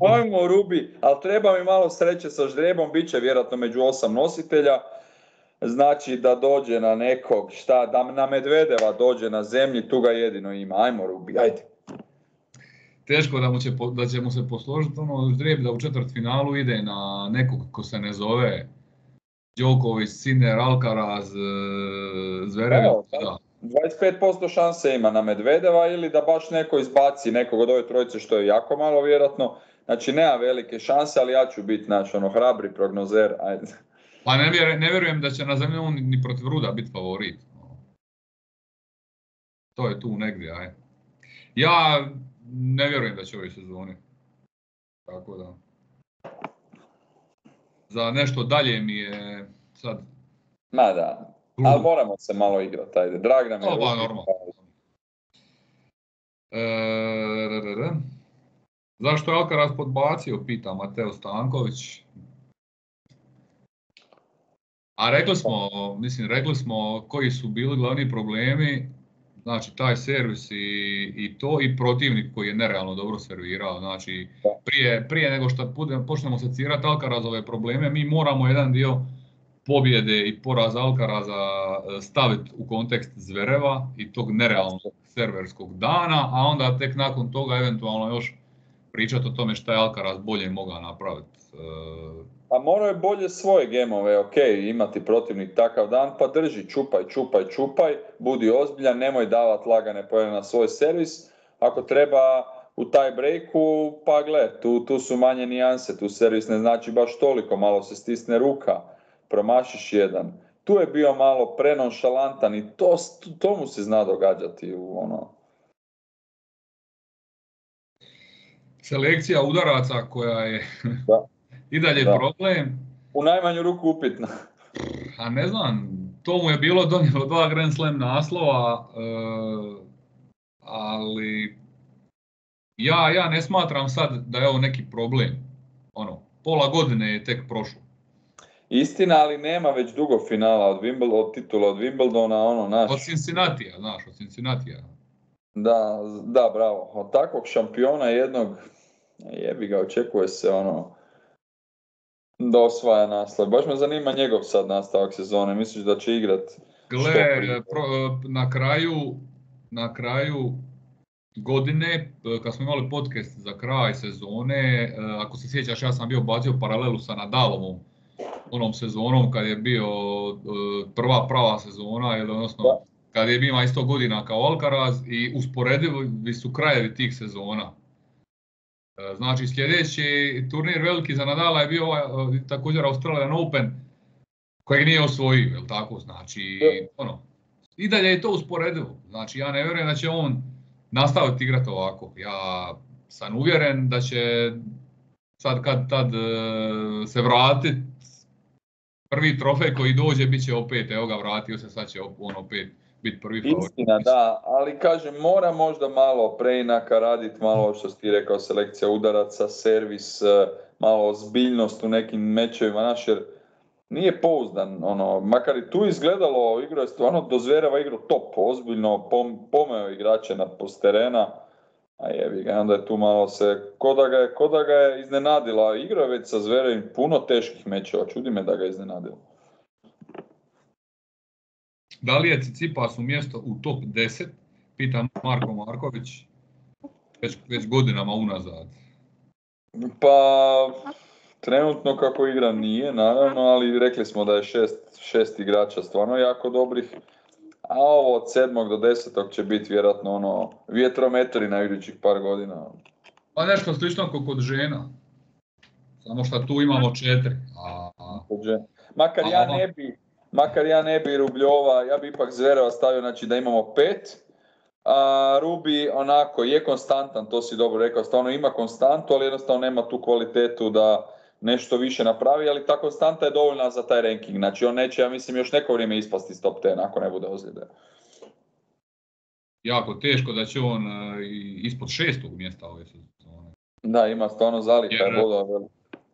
Ajmo Rubi, ali treba mi malo sreće sa ždrebom, bit će vjerojatno među osam nositelja. Znači da dođe na nekog, šta, da na Medvedeva dođe na zemlji, tu ga jedino ima. Ajmo Rubi, ajde. Teško da, mu će, da će mu se posložiti ono ždrijeb da u četvrt finalu ide na nekog ko se ne zove Djokovic, Sinner, Alcaraz, e, Zverev. Da. 25% šanse ima na Medvedeva ili da baš neko izbaci nekog od ove trojice što je jako malo vjerojatno. Znači nema velike šanse, ali ja ću biti znači, ono, hrabri prognozer. Ajde. Pa ne, vjerujem, ne vjerujem da će na zemlji ni protiv Ruda biti favorit. To je tu negdje, aj. Ja ne vjerujem da će ove sezone. Tako da. Za nešto dalje mi je sad... Ma da, ali moramo se malo igrati, ajde. Drag nam je. Oba, normalno. E, Zašto je Alcaraz podbacio, pita Mateo Stanković. A rekli smo, mislim, rekli smo koji su bili glavni problemi, znači taj servis i, i to i protivnik koji je nerealno dobro servirao. Znači, prije, prije nego što počnemo secirati Alcarazove probleme, mi moramo jedan dio pobjede i poraz Alcaraza e, staviti u kontekst Zvereva i tog nerealnog serverskog dana, a onda tek nakon toga eventualno još pričati o tome šta je Alcaraz bolje mogao napraviti. E, pa morao je bolje svoje gemove, ok, imati protivnik takav dan, pa drži, čupaj, čupaj, čupaj, budi ozbiljan, nemoj davati lagane pojene na svoj servis. Ako treba u taj breaku, pa gle, tu, tu su manje nijanse, tu servis ne znači baš toliko, malo se stisne ruka, promašiš jedan. Tu je bio malo prenonšalantan i to, to mu se zna događati u ono, selekcija udaraca koja je da. i dalje problem. U najmanju ruku upitna. A ne znam, to mu je bilo donijelo dva Grand Slam naslova, uh, ali ja, ja ne smatram sad da je ovo neki problem. Ono, pola godine je tek prošlo. Istina, ali nema već dugo finala od, Wimbledon, od titula od Wimbledona, ono naš. Od Cincinnati, znaš, od Cincinnati. Da, da, bravo. Od takvog šampiona jednog jebi ga, očekuje se ono da osvaja naslov. Baš me zanima njegov sad nastavak sezone. Misliš da će igrat Gle, na kraju, na kraju godine, kad smo imali podcast za kraj sezone, e, ako se sjećaš, ja sam bio bacio paralelu sa Nadalovom onom sezonom kad je bio e, prva prava sezona, ili odnosno kad je bio isto godina kao Alcaraz i usporedivi su krajevi tih sezona. E, znači sljedeći turnir veliki za Nadala je bio ovaj, e, također Australian Open kojeg nije osvojio, jel tako? Znači, ono, i dalje je to usporedivo. Znači, ja ne vjerujem da će on nastaviti igrati ovako. Ja sam uvjeren da će sad kad tad e, se vratiti prvi trofej koji dođe bit će opet, evo ga vratio se, sad će on opet biti prvi favorit. Istina, da, ali kažem, mora možda malo preinaka raditi, malo što ti rekao, selekcija udaraca, servis, e, malo ozbiljnost u nekim mečevima, naš, jer nije pouzdan, ono, makar i tu izgledalo, igra je stvarno dozverava igru top, ozbiljno, pom, pomeo igrače na post terena, a jebi ga, onda je tu malo se, ko da ga je, ko da ga je iznenadila, igra već sa Zverevim puno teških mečeva, čudi me da ga je iznenadila. Da li je Cicipas u mjesto u top 10? Pita Marko Marković. Već, već godinama unazad. Pa, trenutno kako igra nije, naravno, ali rekli smo da je šest, šest igrača stvarno jako dobrih. A ovo od sedmog do desetog će biti vjerojatno ono vjetrometri na idućih par godina. Pa nešto slično kao kod žena. Samo što tu imamo četiri. A, a... Makar ja ne bi, makar ja ne bi Rubljova, ja bi ipak Zvereva stavio znači da imamo pet, a Rubi onako je konstantan, to si dobro rekao, stvarno ima konstantu, ali jednostavno nema tu kvalitetu da nešto više napravi, ali ta konstanta je dovoljna za taj ranking. Znači on neće, ja mislim, još neko vrijeme ispasti iz top 10 ako ne bude ozljede. Jako teško da će on uh, ispod šestog mjesta ove sezone. Da, ima stvarno zalika Jer,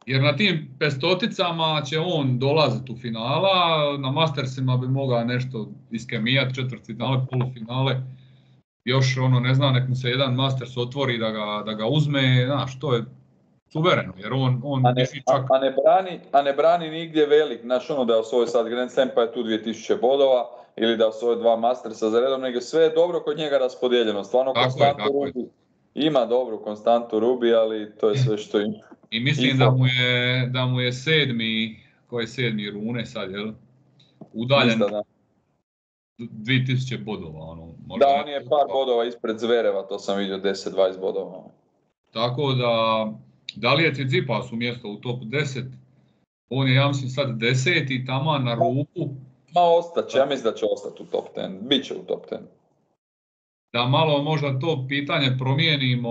jer na tim pestoticama će on dolaziti u finala, na Mastersima bi mogao nešto iskemijati, četvrt finale, polufinale. Još ono, ne znam, nek mu se jedan Masters otvori da ga, da ga uzme, znaš, to je suvereno, jer on, on a ne, čak... a, ne brani, a ne brani nigdje velik, znaš ono da je osvojio sad Grand Slam pa je tu 2000 bodova, ili da osvojio dva Mastersa za redom, nego sve je dobro kod njega raspodijeljeno, stvarno konstantu Rubi, ima dobru konstantu Rubi, ali to je sve što ima. I mislim da mu, je, da mu je sedmi, ko je sedmi Rune sad, jel? Udaljen da. 2000 bodova. Ono, možda da, on je par bodova ispred Zvereva, to sam vidio, 10-20 bodova. Tako da, da li je Tsitsipas u mjesto u top 10? On je, ja mislim, sad deseti, tamo na rupu. Ma ostaće, ja mislim da će ostati u top 10, bit će u top 10. da malo možda to pitanje promijenimo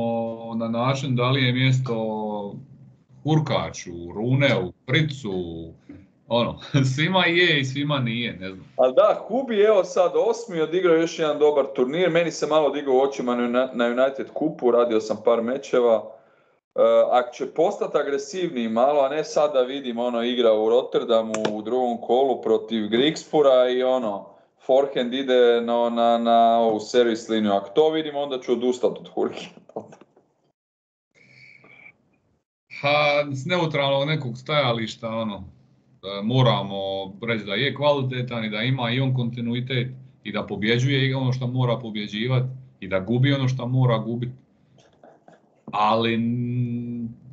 na način da li je mjesto Hurkaču, Runeu, Pricu, ono, svima je i svima nije, ne znam. A da, Hubi evo sad osmi, odigrao još jedan dobar turnir, meni se malo digao očima na United kupu, radio sam par mečeva. Uh, ako će postati agresivniji malo, a ne sad da vidim ono igra u Rotterdamu u drugom kolu protiv Grigspura i ono, forehand ide na, na, na ovu servis liniju. Ako to vidim, onda ću odustati od Hurke. Ha, s neutralnog nekog stajališta, ono, moramo reći da je kvalitetan i da ima i on kontinuitet i da pobjeđuje ono što mora pobjeđivati i da gubi ono što mora gubiti. Ali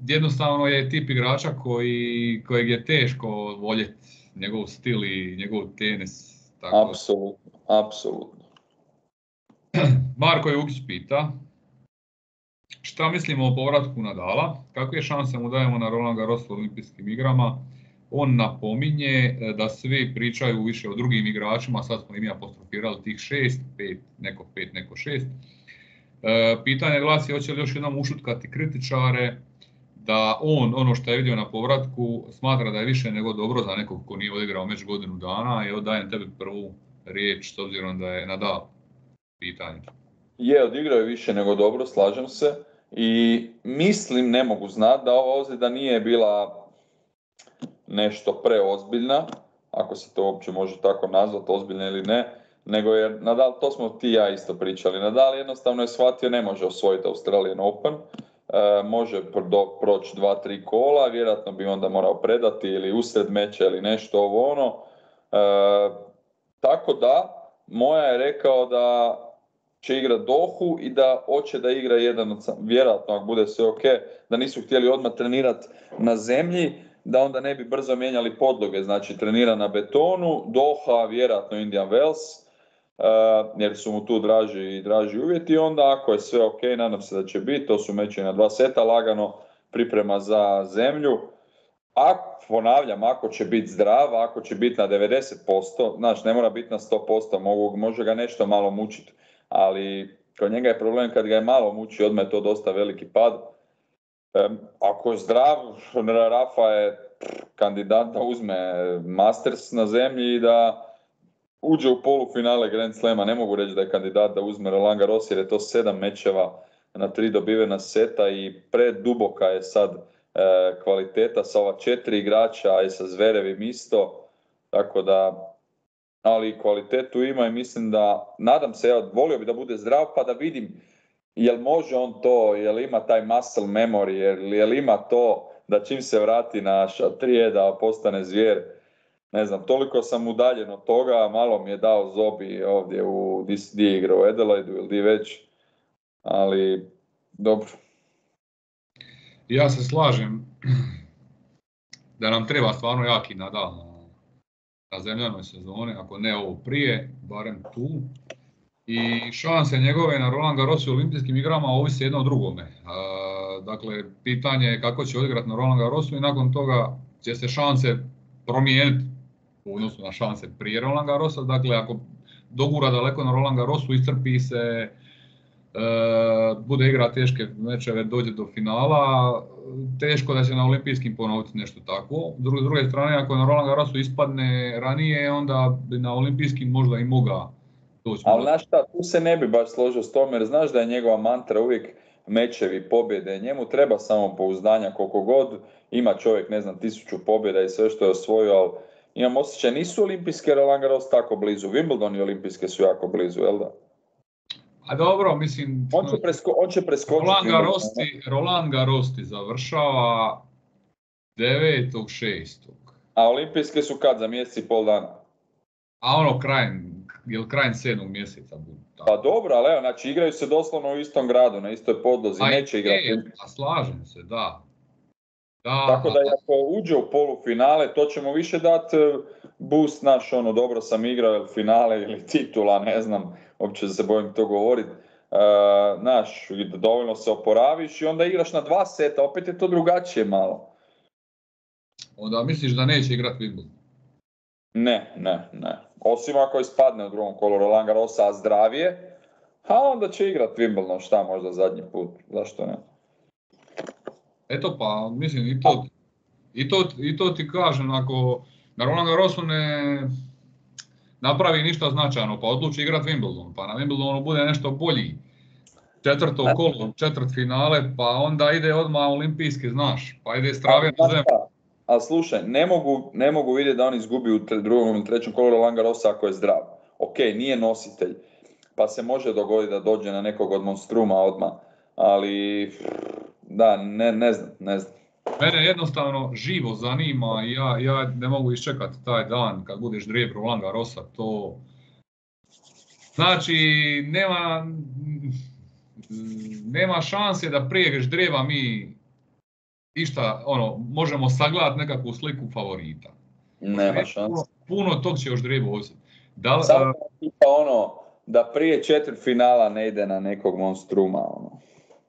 jednostavno je tip igrača koji, kojeg je teško voljeti, njegov stil i njegov tenis. Apsolutno, apsolutno. Marko Jukić pita, šta mislimo o povratku Nadala, kakve šanse mu dajemo na Roland Garros u olimpijskim igrama, on napominje e, da svi pričaju više o drugim igračima, sad smo im ja apostrofirali tih šest, pet, neko pet, neko šest. E, pitanje glasi hoće li još jednom ušutkati kritičare da on, ono što je vidio na povratku, smatra da je više nego dobro za nekog ko nije odigrao među godinu dana i dajem tebi prvu riječ s obzirom da je nadal pitanje. Je, odigrao je više nego dobro, slažem se. I mislim, ne mogu znati, da ova ozljeda nije bila nešto preozbiljna, ako se to uopće može tako nazvati, ozbiljna ili ne, nego je Nadal, to smo ti ja isto pričali, Nadal jednostavno je shvatio ne može osvojiti Australian Open, može proći dva, tri kola, vjerojatno bi onda morao predati ili usred meča ili nešto ovo ono. E, tako da, moja je rekao da će igrati Dohu i da hoće da igra jedan od, vjerojatno ako bude sve ok, da nisu htjeli odmah trenirati na zemlji, da onda ne bi brzo mijenjali podloge, znači trenira na betonu, Doha, vjerojatno Indian Wells, jer su mu tu draži i draži uvjeti, onda ako je sve ok, nadam se da će biti, to su meće na dva seta, lagano priprema za zemlju. A ponavljam, ako će biti zdrav, ako će biti na 90%, znači ne mora biti na 100%, mogu, može ga nešto malo mučiti, ali kod njega je problem kad ga je malo muči, odmah je to dosta veliki pad. Ako je zdrav, Rafa je kandidat da uzme Masters na zemlji i da uđe u polufinale Grand Slema. Ne mogu reći da je kandidat da uzme Roland Garros jer je to sedam mečeva na tri dobivena seta i preduboka je sad e, kvaliteta sa ova četiri igrača i sa Zverevim isto. Tako da, ali kvalitetu ima i mislim da, nadam se, ja volio bi da bude zdrav pa da vidim jel može on to, jel ima taj muscle memory, jel, jel ima to da čim se vrati na šatrije da postane zvijer. Ne znam, toliko sam udaljen od toga, malo mi je dao zobi ovdje u di, je igrao u Adelaidu ili di već, ali dobro. Ja se slažem da nam treba stvarno jaki nadal na, zemljanoj sezoni, ako ne ovo prije, barem tu i šanse njegove na Roland Garros u olimpijskim igrama ovisi jedno o drugome. dakle, pitanje je kako će odigrati na Roland Garrosu i nakon toga će se šanse promijeniti u odnosu na šanse prije Roland Garrosa. Dakle, ako dogura daleko na Roland Garrosu, iscrpi se, e, bude igra teške mečeve, dođe do finala, teško da će na olimpijskim ponoviti nešto takvo. S druge strane, ako na Roland Garrosu ispadne ranije, onda bi na olimpijskim možda i mogao ali znaš šta, tu se ne bi baš složio s tom, jer znaš da je njegova mantra uvijek mečevi, pobjede. Njemu treba samo pouzdanja koliko god ima čovjek, ne znam, tisuću pobjeda i sve što je osvojio, ali imam osjećaj, nisu olimpijske Roland Garros tako blizu. Wimbledon i olimpijske su jako blizu, jel da? A dobro, mislim... On će, presko, on će preskočiti... Roland Garrosti, Roland Garrosti završava 9.6. A olimpijske su kad, za mjesec i pol dana? A ono, krajem jel krajem sedmog mjeseca budu. Pa dobro, ali evo, znači igraju se doslovno u istom gradu, na istoj podlozi, neće igrati. A slažem se, da. Da Tako da ako uđe u polufinale, to ćemo više dati e, boost naš, ono, dobro sam igrao, ili finale, ili titula, ne znam, uopće se bojim to govoriti. Uh, naš, dovoljno se oporaviš i onda igraš na dva seta, opet je to drugačije malo. Onda misliš da neće igrati Wimbledon? Ne, ne, ne. Osim ako ispadne u drugom kolu Roland Garrosa, a zdravije, A onda će igrat Wimbledon, šta možda zadnji put, zašto ne? Eto pa, mislim i to, i to, i to ti kažem, ako na Roland Garrosu ne napravi ništa značajno, pa odluči igrat Wimbledon, pa na Wimbledonu bude nešto bolji, četvrto kolo, četvrt finale, pa onda ide odmah olimpijski, znaš, pa ide stravije na zemlju. Ali slušaj, ne mogu, ne mogu vidjeti da on izgubi u drugom ili trećem kolu Roland Garrosa ako je zdrav. Ok, nije nositelj, pa se može dogoditi da dođe na nekog od monstruma odmah, ali da, ne, ne znam, ne znam. Mene jednostavno živo zanima i ja, ja ne mogu iščekati taj dan kad budeš drijeb Roland Garrosa, to... Znači, nema, nema šanse da prije dreva mi išta, ono, možemo sagledati nekakvu sliku favorita. Nema šanse. Puno, puno tog će još drevo osjetiti. Da Samo ono, da prije četiri finala ne ide na nekog monstruma, ono.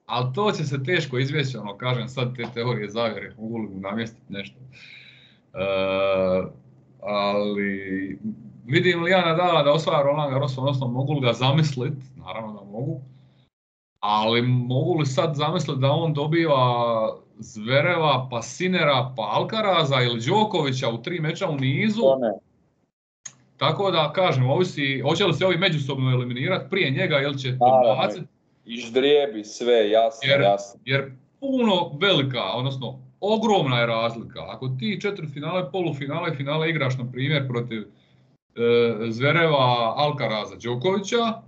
Ali to će se teško izvjeći, ono, kažem sad te teorije zavjere, mogu li mu namjestiti nešto. E, ali vidim li ja Nadala da osvaja Roland Garros, odnosno mogu li ga zamisliti, naravno da mogu, ali mogu li sad zamisliti da on dobiva Zvereva, pa Sinera, pa Alkaraza ili Đokovića u tri meča u nizu. Tako da kažem, ovisi, hoće li se ovi međusobno eliminirati prije njega ili će podbaciti, I ždrijebi sve, jasno, Jer- jasno. jer puno velika, odnosno ogromna je razlika. Ako ti četiri finale, polufinale i finale igraš na primjer protiv e, Zvereva, Alkaraza, Đokovića,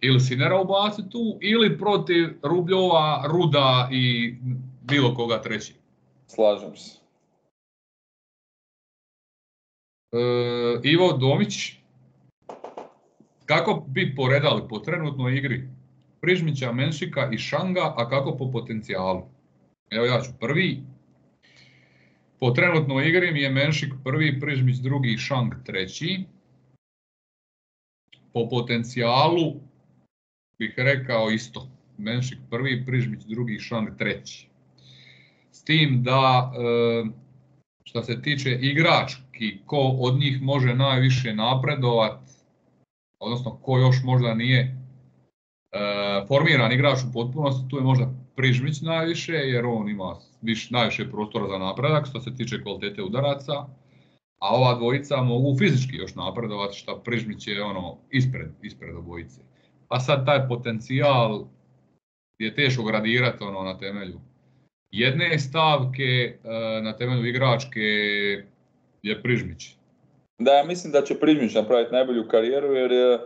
ili Sinera ubaci tu, ili protiv Rubljova, Ruda i bilo koga treći. Slažem se. E, Ivo Domić, kako bi poredali po trenutnoj igri Prižmića, Menšika i Šanga, a kako po potencijalu? Evo ja ću prvi. Po trenutnoj igri mi je Menšik prvi, Prižmić drugi, Šang treći. Po potencijalu bih rekao isto. Menšik prvi, Prižmić drugi, Šang treći. S tim da e, što se tiče igrački, ko od njih može najviše napredovat, odnosno ko još možda nije formiran igrač u potpunosti, tu je možda Prižmić najviše, jer on ima viš, najviše prostora za napredak što se tiče kvalitete udaraca, a ova dvojica mogu fizički još napredovati, što Prižmić je ono ispred, ispred obojice. Pa sad taj potencijal je teško gradirati ono na temelju jedne stavke, e, na temelju igračke je Prižmić. Da, ja mislim da će Prižmić napraviti najbolju karijeru jer je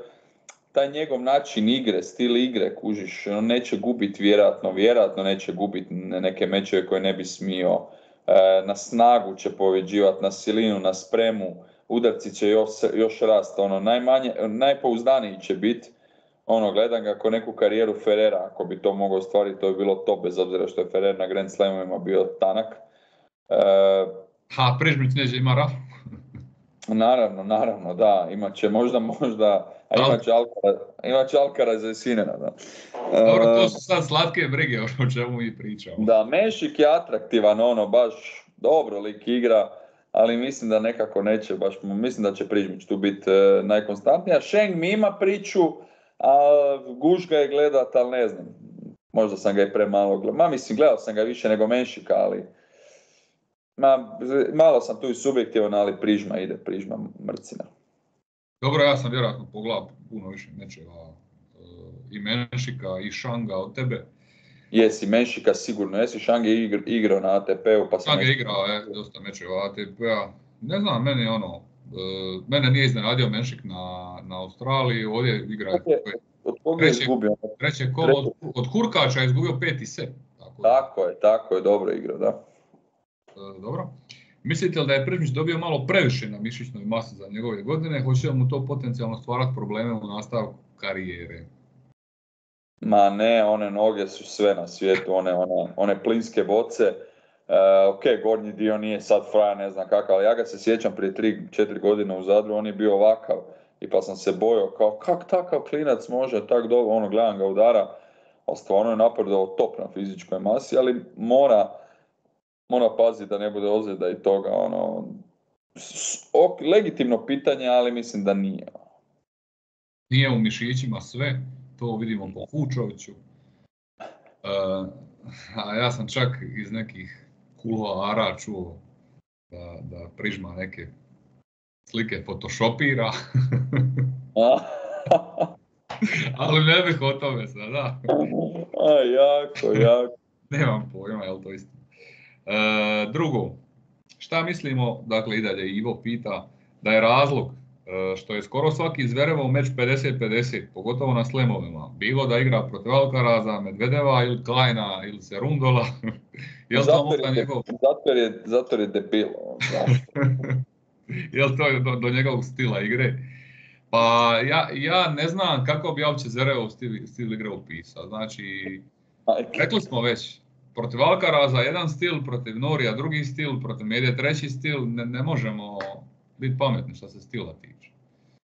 taj njegov način igre, stil igre, kužiš, on neće gubiti vjerojatno, vjerojatno neće gubiti neke mečeve koje ne bi smio. E, na snagu će povjeđivati, na silinu, na spremu, udarci će još, još ono, najmanje, najpouzdaniji će biti. Ono, gledam ga kao neku karijeru Ferrera, ako bi to mogao ostvariti, to bi bilo to, bez obzira što je Ferrer na Grand Slamovima bio tanak. E, Ha, Prižmić neće ima. Naravno, naravno, da, imat će možda, možda, a Ali- imat će Alcaraz, imat će Alcaraz i Sinera, da. Dobro, E, to su sad slatke brige o čemu mi pričamo. Da, Mešik je atraktivan, ono, baš dobro lik igra, ali mislim da nekako neće baš, mislim da će Prižmić tu biti e, najkonstantnija. Šeng mi ima priču, a guš ga je gledat, ali ne znam, možda sam ga i premalo gledao. Ma mislim, gledao sam ga više nego Mešika, ali ma, malo sam tu i subjektivan, ali Prižma ide, Prižma mrcina. Dobro, ja sam vjerojatno pogledao puno više mečeva e, i Menšika i Šanga od tebe. Jesi, Menšika sigurno, jesi Šang je igr, igrao na ATP-u, pa sam Šang je igrao e, dosta mečeva ATP-a. Ne znam, meni je ono, e, mene nije iznenadio Menšik na, na Australiji, ovdje igra je? Od koga je izgubio? treće kolo, od, od Hurkača je izgubio peti set. Tako Tako je, tako je, dobro igrao, da. e, dobro. Mislite li da je Prižmić dobio malo previše na mišićnoj masi za njegove godine? Hoće li mu to potencijalno stvarati probleme u nastavku karijere? Ma ne, one noge su sve na svijetu, one, one, one plinske boce. E, ok, gornji dio nije sad fraja, ne znam kakav, ali ja ga se sjećam prije 3-4 godine u Zadru, on je bio ovakav. I pa sam se bojao, kao kak takav klinac može tak dobro, ono gledam ga udara, ali stvarno je napredovao top na fizičkoj masi, ali mora, mora paziti da ne bude ozljeda i toga, ono, ok, legitimno pitanje, ali mislim da nije. Nije u mišićima sve, to vidimo po Kučoviću. Uh, a ja sam čak iz nekih kuloara čuo da, da Prižma neke slike photoshopira. Ali ne bih o tome sad, da. A, jako, jako. Nemam pojma, je li to istina. E, drugo, šta mislimo, dakle i dalje Ivo pita, da je razlog e, što je skoro svaki Zverevov meč 50-50, pogotovo na slemovima. Bilo da igra protiv Alcaraza, Medvedeva ili Kleina ili Serundola. je li to možda njegov... Zato je, zato je debil. je li to do, do njegovog stila igre? Pa ja, ja ne znam kako bi ja uopće Zverevov stil, stil igre upisao. Znači, rekli smo već, protiv Alcaraza jedan stil, protiv Norija drugi stil, protiv Medije treći stil, ne, ne možemo biti pametni što se stila tiče.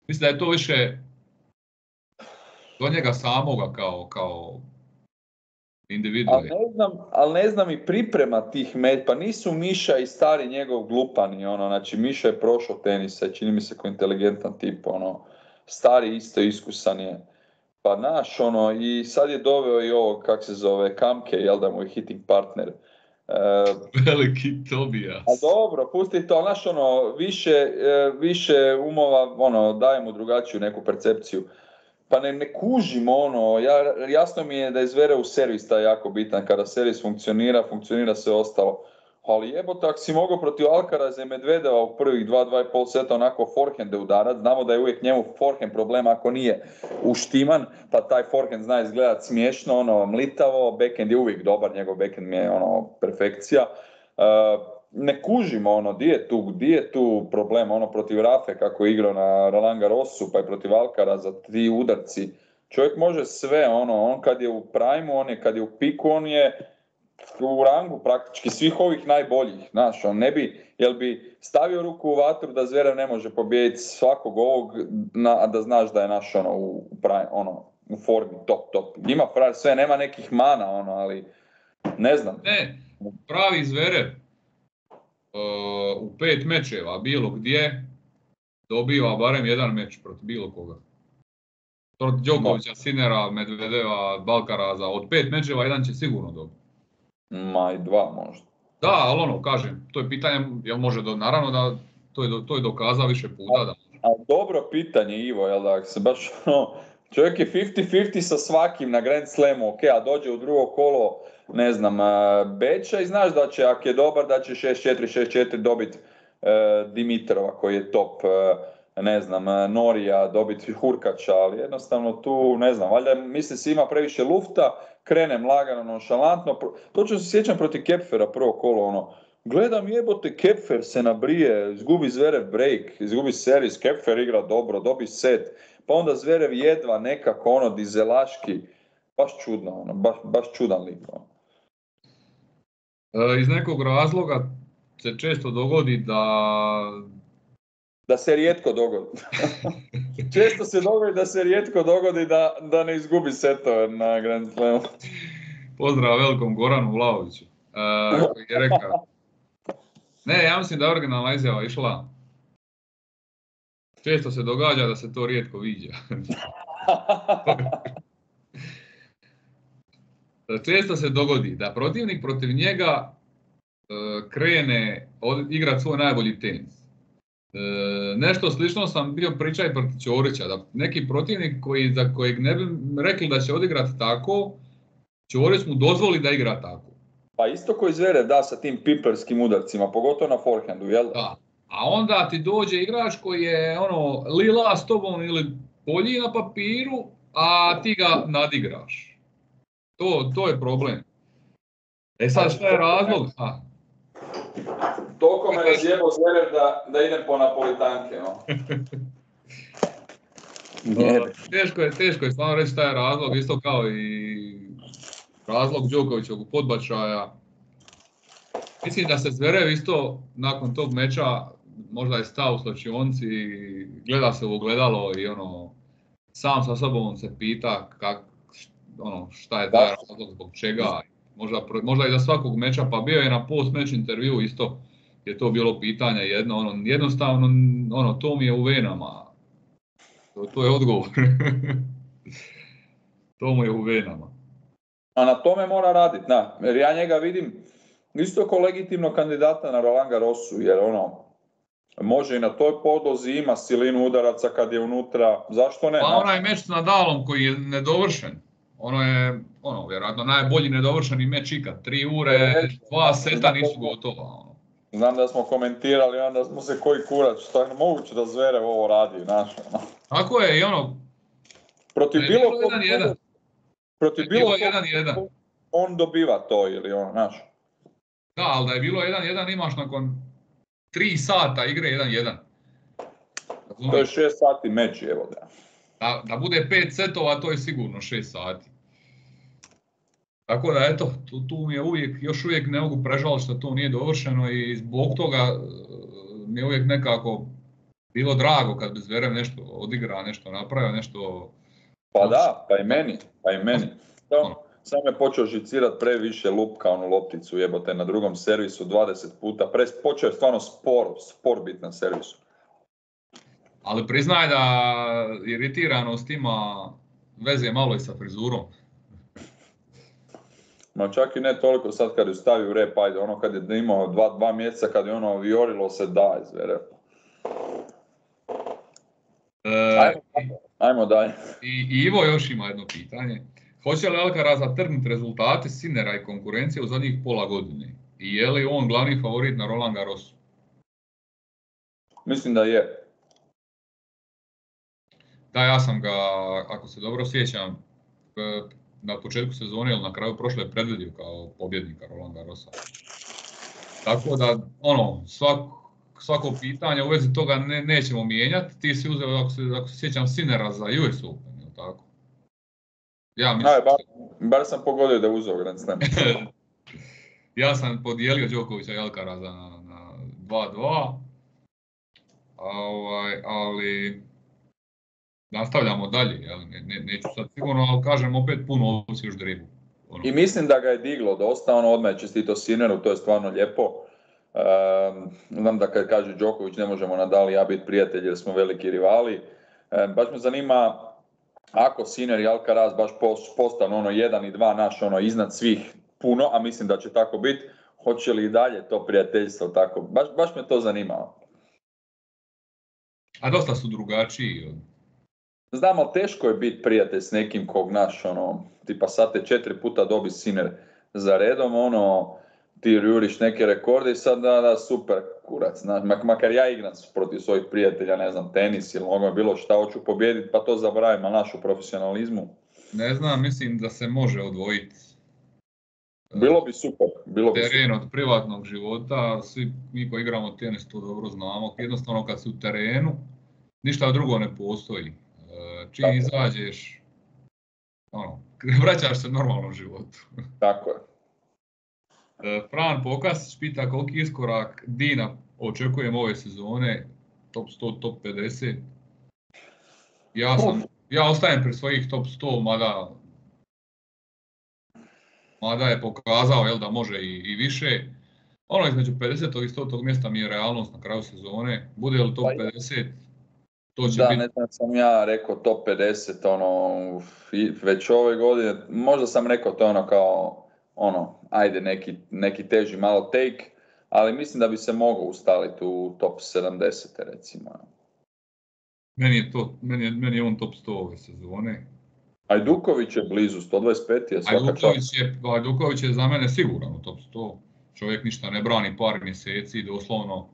Mislim da je to više do njega samoga kao, kao individua. Ali ne znam, ali ne znam i priprema tih med, pa nisu Miša i stari njegov glupani, ono, znači Miša je prošao tenisa, čini mi se kao inteligentan tip, ono, stari isto iskusan je. Pa naš, ono, i sad je doveo i ovo, kak se zove, Kamke, jel da mu je hitting partner. Uh, Veliki Tobijas. A dobro, pusti to, znaš, ono, više, e, više umova, ono, daje mu drugačiju neku percepciju. Pa ne, ne kužimo, ono, ja, jasno mi je da je Zvere u servis taj jako bitan, kada servis funkcionira, funkcionira sve ostalo ali jebote, ako si mogao protiv Alcaraza i Medvedeva u prvih 2-2,5 seta onako forehande udarat, znamo da je uvijek njemu forehand problem ako nije uštiman, pa taj forehand zna izgledat smiješno, ono, mlitavo, backhand je uvijek dobar, njegov backhand je ono, perfekcija. Uh, ne kužimo ono, di je tu, di je tu problem, ono protiv Rafe kako je igrao na Roland Garrosu, pa i protiv Alcaraza, ti udarci. Čovjek može sve, ono, on kad je u prime on je, kad je u piku, on je, u rangu praktički svih ovih najboljih, znaš, on ne bi, jel bi stavio ruku u vatru da Zverev ne može pobijediti svakog ovog, na, a da znaš da je naš ono, u, ono, u formi top, top. Ima pravi sve, nema nekih mana, ono, ali ne znam. Ne, pravi Zverev uh, u pet mečeva, bilo gdje, dobiva barem jedan meč protiv bilo koga. Protiv Đokovića, Sinera, Medvedeva, Balkaraza, od pet mečeva jedan će sigurno dobiti. Ma i dva možda. Da, ali ono, kažem, to je pitanje, jel može, do, naravno da to je, to je dokazao više puta. Da. A, dobro pitanje Ivo, jel da, se baš ono, čovjek je 50-50 sa svakim na Grand Slamu, ok, a dođe u drugo kolo, ne znam, Beča i znaš da će, ako je dobar, da će 6-4, 6-4 dobiti e, Dimitrova koji je top, e, ne znam, Norija dobiti Hurkača, ali jednostavno tu, ne znam, valjda misli se ima previše lufta krenem lagano, nonšalantno. Točno se sjećam protiv Kepfera prvo kolo, ono, gledam jebote, Kepfer se nabrije, izgubi Zverev break, izgubi seris, Kepfer igra dobro, dobi set, pa onda Zverev jedva nekako, ono, dizelaški, baš čudno, ono, baš, baš čudan lik. Ono. E, iz nekog razloga se često dogodi da da se rijetko dogodi. Često se dogodi da se rijetko dogodi da, da ne izgubi setove na Grand Slamu. Pozdrav velikom Goranu Vlaoviću. Uh, je rekao, ne, ja mislim da je originalna izjava išla Često se događa da se to rijetko viđa. Često se dogodi da protivnik protiv njega uh, krene igrati svoj najbolji tenis nešto slično sam bio pričaj protiv Ćorića, da neki protivnik koji, za kojeg ne bi rekli da će odigrati tako, Ćorić mu dozvoli da igra tako. Pa isto koji zvere da sa tim piperskim udarcima, pogotovo na forehandu, jel? Da. A onda ti dođe igrač koji je ono lila s tobom ili polji na papiru, a ti ga nadigraš. To, to je problem. E sad šta je razlog? A, Toliko me razjebao zverev da, da idem po napolitanke, no. teško je, teško je stvarno reći taj razlog, isto kao i razlog Đokovićevog podbačaja. Mislim da se Zverev isto nakon tog meča možda je stao u slačionci, gleda se u ogledalo i ono, sam sa sobom se pita kak, ono, šta je taj razlog, zbog čega. Možda, možda i za svakog meča, pa bio je na post match intervju isto je to bilo pitanje jedno, ono, jednostavno, ono, to mi je u venama. To, to je odgovor. To mu je u venama. A na tome mora raditi, da. Jer ja njega vidim isto kao legitimno kandidata na Roland Garrosu, jer ono, može i na toj podozi, ima silinu udaraca kad je unutra, zašto ne? Pa onaj meč s Nadalom koji je nedovršen, ono je, ono, vjerojatno najbolji nedovršeni meč ikad. Tri ure, dva seta nisu gotova. Ono. Znam da smo komentirali, onda smo se koji kurac, što je moguće da Zverev ovo radi, znaš. Ono. Tako je, i ono... Protiv je bilo bilo kog- jedan, jedan. Protiv je bilo bilo kog- jedan, jedan. on dobiva to ili ono, znaš. Da, ali da je bilo 1-1 imaš nakon 3 sata igre 1-1. To je Razumiješ? šest sati meč, evo da. Da, da bude 5 setova, to je sigurno 6 sati. Tako da eto, tu, tu mi je uvijek, još uvijek ne mogu prežaliti što to nije dovršeno i zbog toga e, mi je uvijek nekako bilo drago kad bi Zverev nešto odigra, nešto napravio, nešto... Pa da, pa i meni, pa i meni. Ono. To, sam je počeo žicirat previše lupka onu lopticu jebote na drugom servisu 20 puta. Pre, počeo je stvarno spor, spor bit na servisu. Ali priznaj da iritiranost ima veze malo i sa frizurom. Ma čak i ne toliko sad kad ju stavi u rep, ajde, ono kad je imao dva, dva mjeseca, kad je ono viorilo se da izvere. E, Ajmo, ajmo dalje. I Ivo još ima jedno pitanje. Hoće li Alcaraz zatrgnuti rezultate Sinera i konkurencije u zadnjih pola godine? I je li on glavni favorit na Roland Garrosu? Mislim da je. Da, ja sam ga, ako se dobro sjećam, na početku sezone ili na kraju prošle predvidio kao pobjednika Roland Garrosa. Tako da, ono, svako, svako pitanje u vezi toga ne, nećemo mijenjati. Ti si uzeo, ako se, ako se sjećam, Sinera za US Open, jel tako? Ja mislim, Aj, bar, bar sam pogodio da uzeo Grand Slam. ja sam podijelio Đokovića i Alcaraza na, na 2-2. A Ovaj, ali nastavljamo dalje, jel? Ne, ne, neću sad sigurno, ali kažem opet puno ovisi još dribu. Ono. I mislim da ga je diglo dosta, ono odmah je čestito Sineru, to je stvarno lijepo. Ehm, znam da kad kaže Đoković ne možemo Nadal i ja biti prijatelji jer smo veliki rivali. Ehm, baš me zanima ako Siner i Alcaraz baš pos- postanu ono jedan i dva naš ono iznad svih puno, a mislim da će tako biti, hoće li i dalje to prijateljstvo tako, baš, baš me to zanimalo. A dosta su drugačiji. Od- Znam, ali teško je biti prijatelj s nekim kog naš, ono, tipa sad te četiri puta dobi Siner za redom, ono, ti juriš neke rekorde i sad da, da, super, kurac, znaš, mak- makar ja igram protiv svojih prijatelja, ne znam, tenis ili ono bilo šta, hoću pobijediti, pa to zaboravim, ali našu profesionalizmu. Ne znam, mislim da se može odvojiti. Bilo bi super, bilo bi super. teren od privatnog života, svi mi koji igramo tenis to dobro znamo, jednostavno kad si u terenu, ništa drugo ne postoji. E, Čim Tako. izađeš, ono, vraćaš se normalnom životu. Tako je. E, Fran Pokasić pita koliki iskorak Dina očekujem ove sezone, top 100, top 50. Ja sam, ja ostajem pri svojih top 100, mada mada je pokazao jel, da može i, i više. Ono između 50. i 100. mjesta mi je realnost na kraju sezone. Bude li top Pa i- 50, to će Da, biti ne znam, sam ja rekao top 50, ono, već ove godine, možda sam rekao to ono kao, ono, ajde neki, neki teži malo take, ali mislim da bi se mogao ustaliti u top 70, recimo. Meni je, to, meni je, meni je on top 100 ove sezone. Ajduković je blizu, 125 je svaka. Ajduković je, Ajduković je za mene siguran u top 100. Čovjek ništa ne brani par mjeseci, doslovno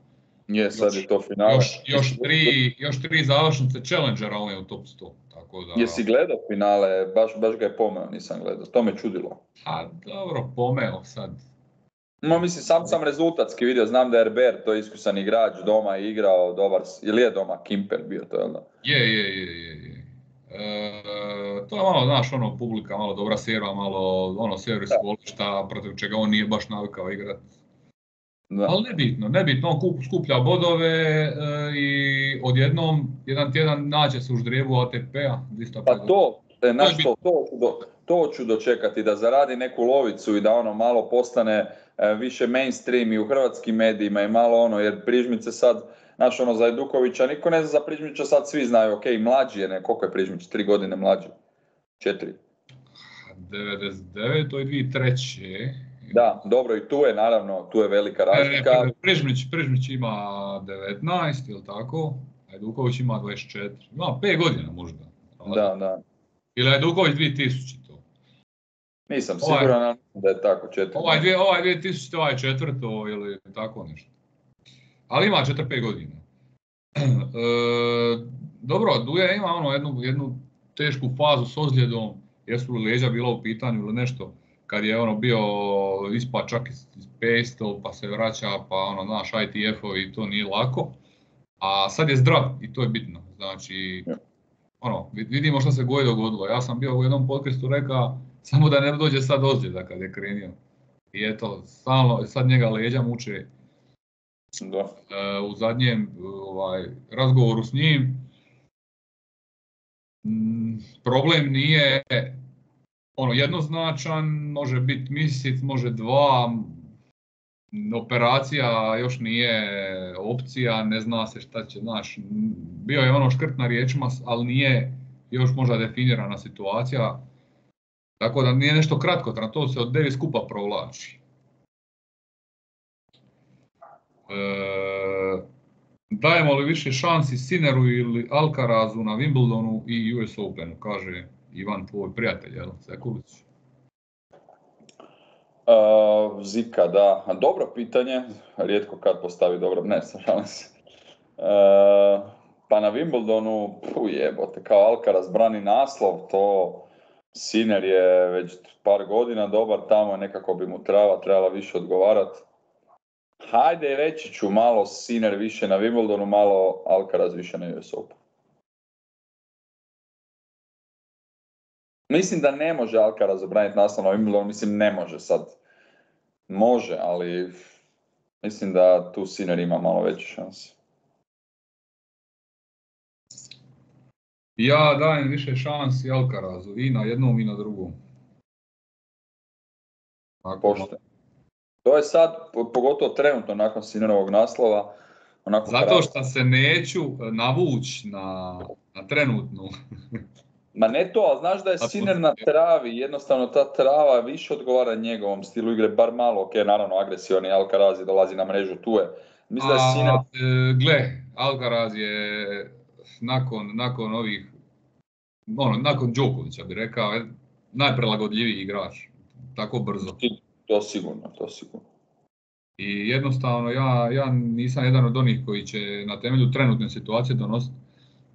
Je, sad je to finale. još, još, tri, još tri završnice Challengera, on je u top 100. Tako da, Jesi gledao finale, baš, baš ga je pomeo, nisam gledao, to me čudilo. a dobro, pomeo sad. No, mislim, sam sam rezultatski vidio, znam da je Herbert, to je iskusan igrač, doma je igrao, dobar, ili je doma Kimper bio to, jel da? Je, je, je, je. je. E, to je malo, znaš, ono, publika, malo dobra serva, malo, ono, servis volišta, protiv čega on nije baš navikao igrat. Da. Ali nebitno, nebitno, on kup, skuplja bodove e, i odjednom, jedan tjedan naće se u ždrijebu ATP-a. 250. Pa to, e, znaš bi- to, do- to ću dočekati, da zaradi neku lovicu i da ono malo postane e, više mainstream i u hrvatskim medijima i malo ono, jer Prižmice sad, znaš ono, za Edukovića, niko ne zna za Prižmića, sad svi znaju, ok, mlađi je, ne, koliko je Prižmić, tri godine mlađi, četiri. 99. i 2003. Da, dobro i tu je naravno, tu je velika razlika. Ne, ne, Prežmić, Prežmić ima 19, ili tako? Ajduković ima 24. Ima 5 godina možda. Da, da. Ili Ajduković 2000 to? Nisam ovaj, siguran da je tako četvrto. Ovaj, dvije, ovaj 2000, ovaj četvrto ili tako nešto. Ali ima 4-5 godina. E, dobro, Duja ima ono jednu, jednu tešku fazu s ozljedom, jesu li leđa bila u pitanju ili nešto, kad je ono bio ispa čak iz 500 pa se vraća pa ono naš ITF-ovi to nije lako. A sad je zdrav i to je bitno. Znači, ono, vidimo što se goje dogodilo. Ja sam bio u jednom podcastu rekao samo da ne dođe sad ozljeda kad je krenio. I eto, stalno, sad njega leđa muče. Da. E, u zadnjem ovaj, razgovoru s njim, m, problem nije ono jednoznačan, može biti mjesec, može dva, operacija još nije opcija, ne zna se šta će, znaš, bio je ono škrt na riječima, ali nije još možda definirana situacija, tako da nije nešto kratko, to se od devet skupa provlači. E, dajemo li više šansi Sineru ili Alcarazu na Wimbledonu i US Openu, kaže Ivan, tvoj prijatelj, jel, Sekulić? Uh, Zika, da. Dobro pitanje, rijetko kad postavi dobro, ne, šalim se. Uh, pa na Wimbledonu, puh jebote, kao Alcaraz brani naslov, to Siner je već par godina dobar tamo, nekako bi mu trava trebala više odgovarati. Hajde, reći ću malo Siner više na Wimbledonu, malo Alcaraz više na US Open. Mislim da ne može Alcaraz zabraniti naslov na Wimbledonu, mislim ne može sad. Može, ali mislim da tu Siner ima malo veće šanse. Ja dajem više šansi Alcarazu i na jednom i na drugom. Pošte. To je sad, pogotovo trenutno nakon Sinerovog naslova, onako Zato što se neću navući na, na trenutnu. Ma ne to, ali znaš da je Siner na travi, jednostavno ta trava više odgovara njegovom stilu igre, bar malo, ok, naravno agresioni Alcaraz je dolazi na mrežu, tu je. Mislim da je Siner... E, gle, Alcaraz je nakon, nakon ovih, ono, nakon Đokovića bi rekao, najprelagodljiviji igrač, tako brzo. To sigurno, to sigurno. I jednostavno ja, ja nisam jedan od onih koji će na temelju trenutne situacije donositi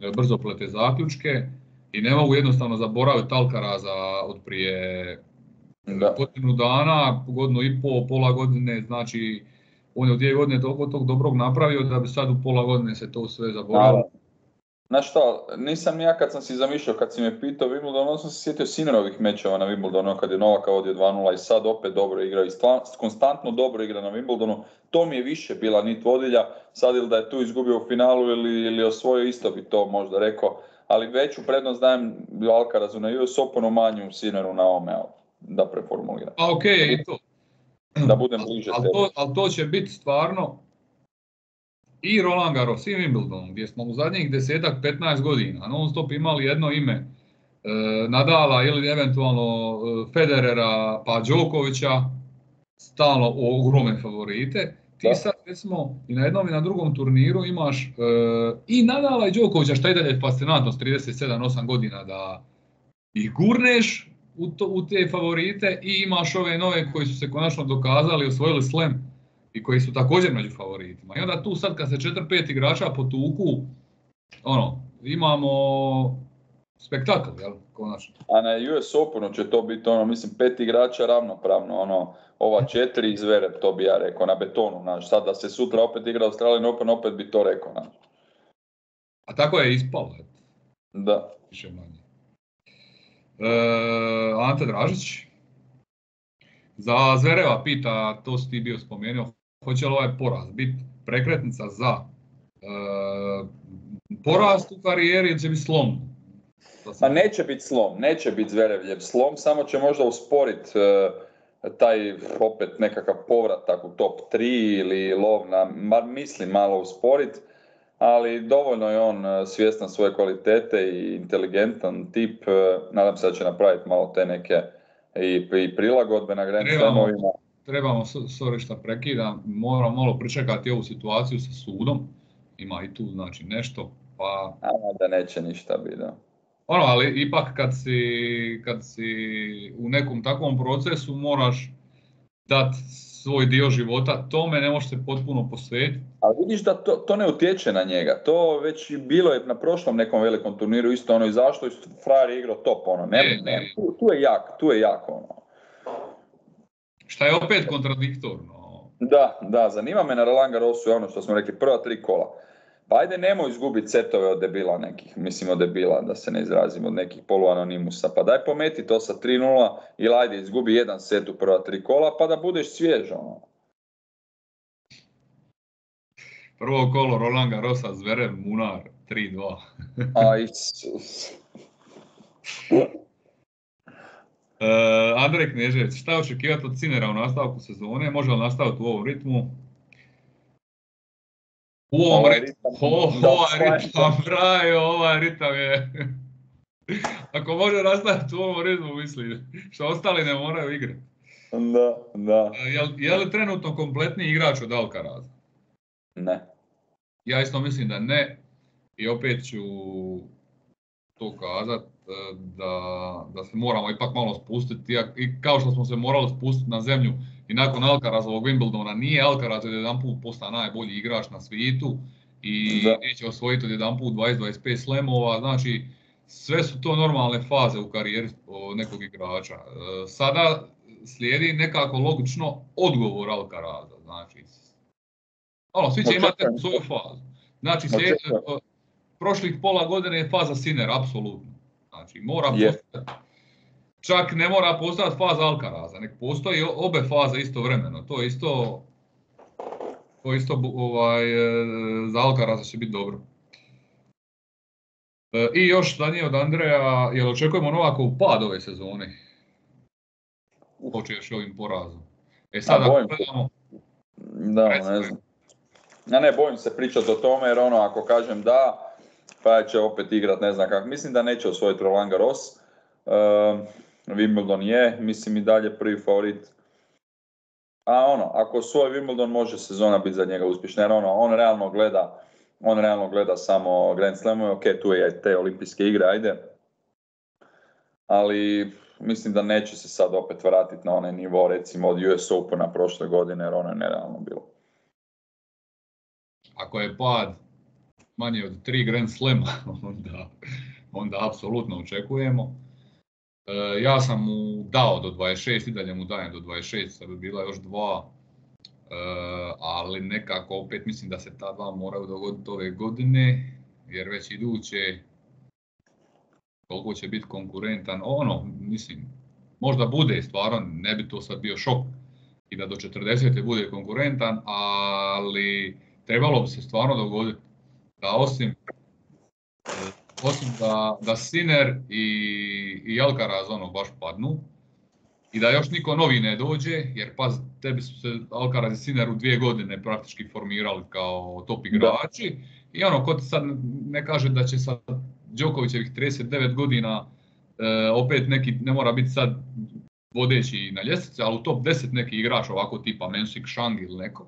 e, brzo plete zaključke i ne mogu jednostavno zaboraviti Alcaraza od prije godinu dana, godinu i pol, pola godine, znači on je u dvije godine toliko tog dobrog napravio da bi sad u pola godine se to sve zaboravilo. Znaš što, nisam ja kad sam si zamišljao, kad si me pitao Wimbledon, onda sam se sjetio Sinerovih mečeva na Wimbledonu, kad je Novaka vodio 2-0 i sad opet dobro igra i konstantno dobro igra na Wimbledonu. To mi je više bila nit vodilja, sad ili da je tu izgubio u finalu ili, ili osvojio isto bi to možda rekao, ali veću prednost dajem Alcarazu na US Openu, manju Sineru na ome, da preformuliram. A okej, okay, i to. Da budem bliže ali to, ali to će biti stvarno i Roland Garros i Wimbledon, gdje smo u zadnjih desetak, 15 godina non stop imali jedno ime e, Nadala ili eventualno e, Federera pa Đokovića, stalno ogromne favorite. Ti sad recimo i na jednom i na drugom turniru imaš e, i Nadala i Đokovića, što je dalje fascinantno s 37-8 godina da ih gurneš u, to, u te favorite i imaš ove nove koji su se konačno dokazali, osvojili slam i koji su također među favoritima. I onda tu sad kad se 4-5 igrača potuku, ono, imamo spektakl, jel, konačno. A na US Openu će to biti, ono, mislim, pet igrača ravnopravno, ono, ova četiri izvere, to bi ja rekao, na betonu, znaš, sad da se sutra opet igra Australian Open, opet bi to rekao, znaš. A tako je ispalo. Da. Više manje. E, Ante Dražić, za Zvereva pita, to si ti bio spomenuo, hoće li ovaj poraz biti prekretnica za e, porast u karijeri ili će biti slom? Ma neće biti slom, neće biti Zverevljev slom, samo će možda usporiti e, taj opet nekakav povratak u top 3 ili lov na, mar mislim malo usporiti, ali dovoljno je on e, svjestan svoje kvalitete i inteligentan tip, e, nadam se da će napraviti malo te neke i, i prilagodbe na Grand Trebamo. Trebamo, sorry šta prekidam, moramo malo pričekati ovu situaciju sa sudom. Ima i tu znači nešto, pa A da neće ništa biti, da. Ono, ali ipak kad si, kad si u nekom takvom procesu moraš dati svoj dio života tome, ne možeš se potpuno posvetiti. Ali vidiš da to, to ne utječe na njega. To već bilo je na prošlom nekom velikom turniru isto ono i frajer je igrao top ono. Ne, Je, ne, je. tu, tu je jak, tu je jak ono. Šta je opet kontradiktorno. Da, da, zanima me na Roland Garrosu ono što smo rekli, prva tri kola. Pa ajde nemoj izgubiti setove od debila nekih, mislim od debila, da se ne izrazim, od nekih poluanonimusa. Pa daj pometi to sa 3-0 ili ajde izgubi jedan set u prva tri kola pa da budeš svjež ono. Prvo kolo Roland Garrosa, Zverev, Munar, 3-2. A Isus. E, Andrej Knežević, šta očekivati od Cinera u nastavku sezone? Može li nastaviti u ovom ritmu? U ovom Ovaj ritmu. ritam, Ho, ovaj ritam, brajo, ovaj ritam je... Ako može nastaviti u ovom ritmu, misli, što ostali ne moraju igrati. Da, da. Je, li- je li trenutno kompletni igrač od Alcaraza? Ne. Ja isto mislim da ne. I opet ću to kazat e, da, da se moramo ipak malo spustiti. I kao što smo se morali spustiti na zemlju i nakon Alcarazovog Wimbledona nije Alcaraz od jedan put postao najbolji igrač na svijetu i Da. neće osvojiti od jedan put 20-25 slemova. Znači, sve su to normalne faze u karijeri nekog igrača. E, Sada slijedi nekako logično odgovor Alcaraza. Znači, ono, svi će imati svoju fazu. Znači, slijed, Očekujem. prošlih pola godine je faza Sinner, apsolutno. Znači, mora Je. Čak ne mora postojati faza Alcaraza, nek postoji obe faze istovremeno. To isto, to isto ovaj, e, za Alcaraza će biti dobro. E, I još zadnje od Andreja, jel očekujemo Novakov pad ove sezone? Počeš ovim porazom. E sad, ako gledamo, Da, ne znam. Ja ne bojim se pričati o tome jer ono ako kažem da, pa će opet igrat ne znam kako. Mislim da neće osvojiti Roland Garros. Um, Wimbledon je, mislim i dalje prvi favorit. A ono, ako osvoji Wimbledon može sezona biti za njega uspješna jer ono, on realno gleda on realno gleda samo Grand Slamove, ok, tu je te olimpijske igre, ajde. Ali mislim da neće se sad opet vratiti na onaj nivo recimo od US Opena prošle godine jer ono je nerealno bilo. ako je pad manje od tri Grand Slema, onda, onda apsolutno očekujemo. E, ja sam mu dao do 26 i dalje mu dajem do 26, sad bi bila još dva, e, ali nekako opet mislim da se ta dva moraju dogoditi ove godine, jer već iduće koliko će biti konkurentan, ono, mislim, možda bude stvarno, ne bi to sad bio šok i da do 40. bude konkurentan, ali trebalo bi se stvarno dogoditi da osim e, osim da, da Sinner i, i Alcaraz ono baš padnu i da još niko novi ne dođe, jer pa tebi su se Alcaraz i Sinner u dvije godine praktički formirali kao top igrači i ono, ko ti sad ne kaže da će sad Đokovićevih 39 godina e, opet neki, ne mora biti sad vodeći na ljestvici, ali u top 10 neki igrač ovako tipa Mensik Shang ili neko.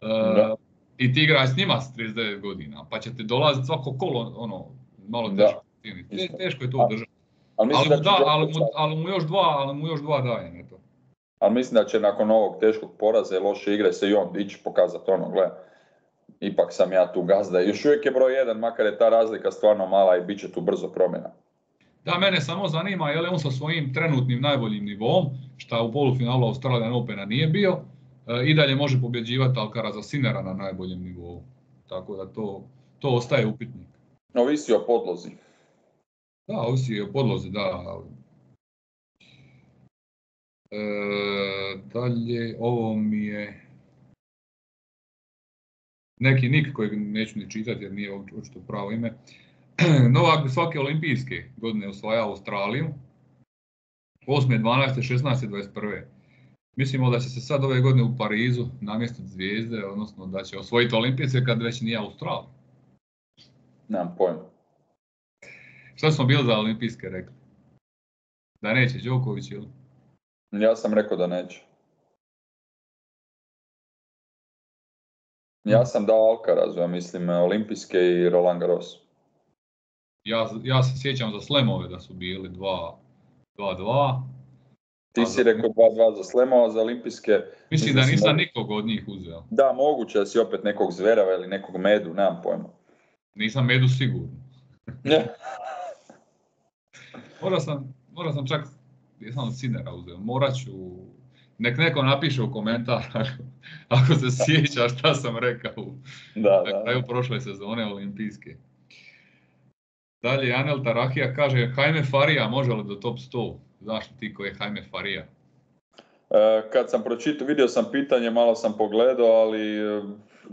E, Da. I ti igraš s njima s 39 godina, pa će ti dolaziti svako kolo, ono, malo Da. teško. Isto. Teško je to održati. Ali Ali da da, ali, mu, ali mu još dva, ali mu još dva dajem, eto. ali mislim da će nakon ovog teškog poraza i loše igre se i on dići pokazati ono, gle, ipak sam ja tu gazda. Još uvijek je broj jedan, makar je ta razlika stvarno mala i bit će tu brzo promjena. Da, mene samo zanima je li on sa svojim trenutnim najboljim nivom, šta u polufinalu Australian Opena nije bio, e, i dalje može pobjeđivati Alcaraza Sinera na najboljem nivou. Tako da to, to ostaje upitnik. Ovisi o podlozi. Da, ovisi o podlozi, da. E, dalje, ovo mi je neki nik kojeg neću ni čitati jer nije oč- očito pravo ime. Novak bi svake olimpijske godine osvajao Australiju. 8. 12. 16. 21. Mislimo da će se sad ove godine u Parizu namjestiti zvijezde, odnosno da će osvojiti olimpijske kad već nije Australija. Nemam pojma. Šta smo bili za olimpijske rekli? Da neće Đoković ili? Ja sam rekao da neće. Ja sam dao Alcarazu, ja mislim, olimpijske i Roland Garros. Ja, ja se sjećam za slemove da su bili 2-2. Ti si rekao 2-2 za slemova, za olimpijske... Mislim da nisam nikog od njih uzeo. Da, moguće da si opet nekog zverava ili nekog medu, nemam pojma. Nisam medu sigurno. morao, sam, morao sam čak, jesam od Sinera uzeo, morat ću, nek neko napiše u komentar ako, se sjeća šta sam rekao da, na kraju prošle sezone olimpijske. Dalje, Anel Tarahija kaže, Hajme Farija može li do top 100? Znaš li ti ko je Hajme Farija? E, kad sam pročitao, vidio sam pitanje, malo sam pogledao, ali e,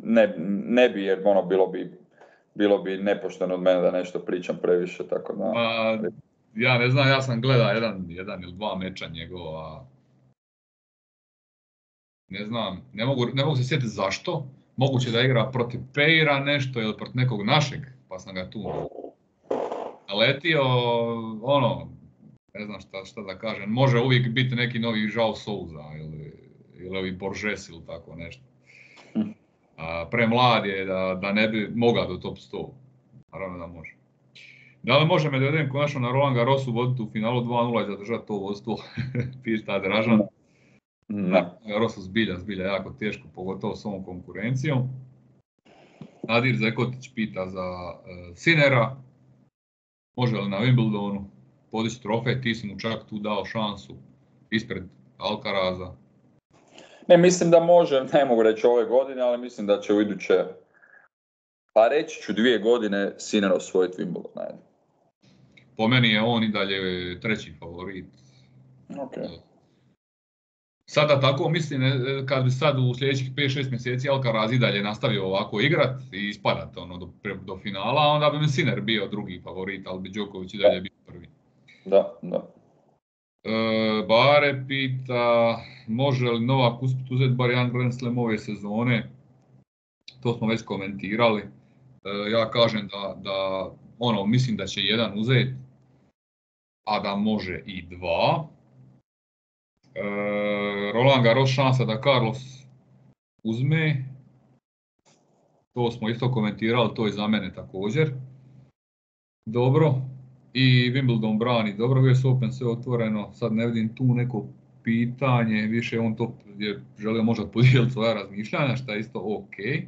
ne, ne bi, jer ono bilo bi, bilo bi nepošteno od mene da nešto pričam previše, tako da... Pa, ja ne znam, ja sam gledao jedan, jedan ili dva meča njegova. Ne znam, ne mogu, ne mogu se sjetiti zašto. Moguće da igra protiv Peira nešto ili protiv nekog našeg, pa sam ga tu letio, ono, ne znam šta, šta da kažem, može uvijek biti neki novi Žao Souza ili, ili ovi Borges ili tako nešto. Premlad je da, da ne bi mogao do top 100. Naravno da može. Da li može Medvedev konačno na Roland Garrosu voditi u finalu 2-0 i zadržati to vodstvo? Pita Dražan. Na Garrosu zbilja, zbilja jako teško, pogotovo s ovom konkurencijom. Nadir Zekotić pita za uh, Sinera. Može li na Wimbledonu podići trofej? Ti si mu čak tu dao šansu ispred Alcaraza. Ne, mislim da može, ne mogu reći ove godine, ali mislim da će u iduće, pa reći ću dvije godine Sinner osvojiti Wimbledon. Po meni je on i dalje treći favorit. Okay. Sada tako mislim, e, kad bi sad u sljedećih 5-6 mjeseci Alcaraz i dalje nastavio ovako igrat i ispadat ono do, do finala, onda bi mi Sinner bio drugi favorit, ali bi Đoković i dalje bio prvi. Da, da. E, Bare pita, može li Novak uspjeti uzeti bar jedan Grand Slam ove sezone? To smo već komentirali. E, ja kažem da, da ono, mislim da će jedan uzeti, a da može i dva. E, Roland Garros šansa da Carlos uzme. To smo isto komentirali, to je za mene također. Dobro. I Wimbledon brani dobro, US Open sve otvoreno. Sad ne vidim tu neko pitanje, više on to je želio možda podijeliti svoja razmišljanja, što je isto ok. E,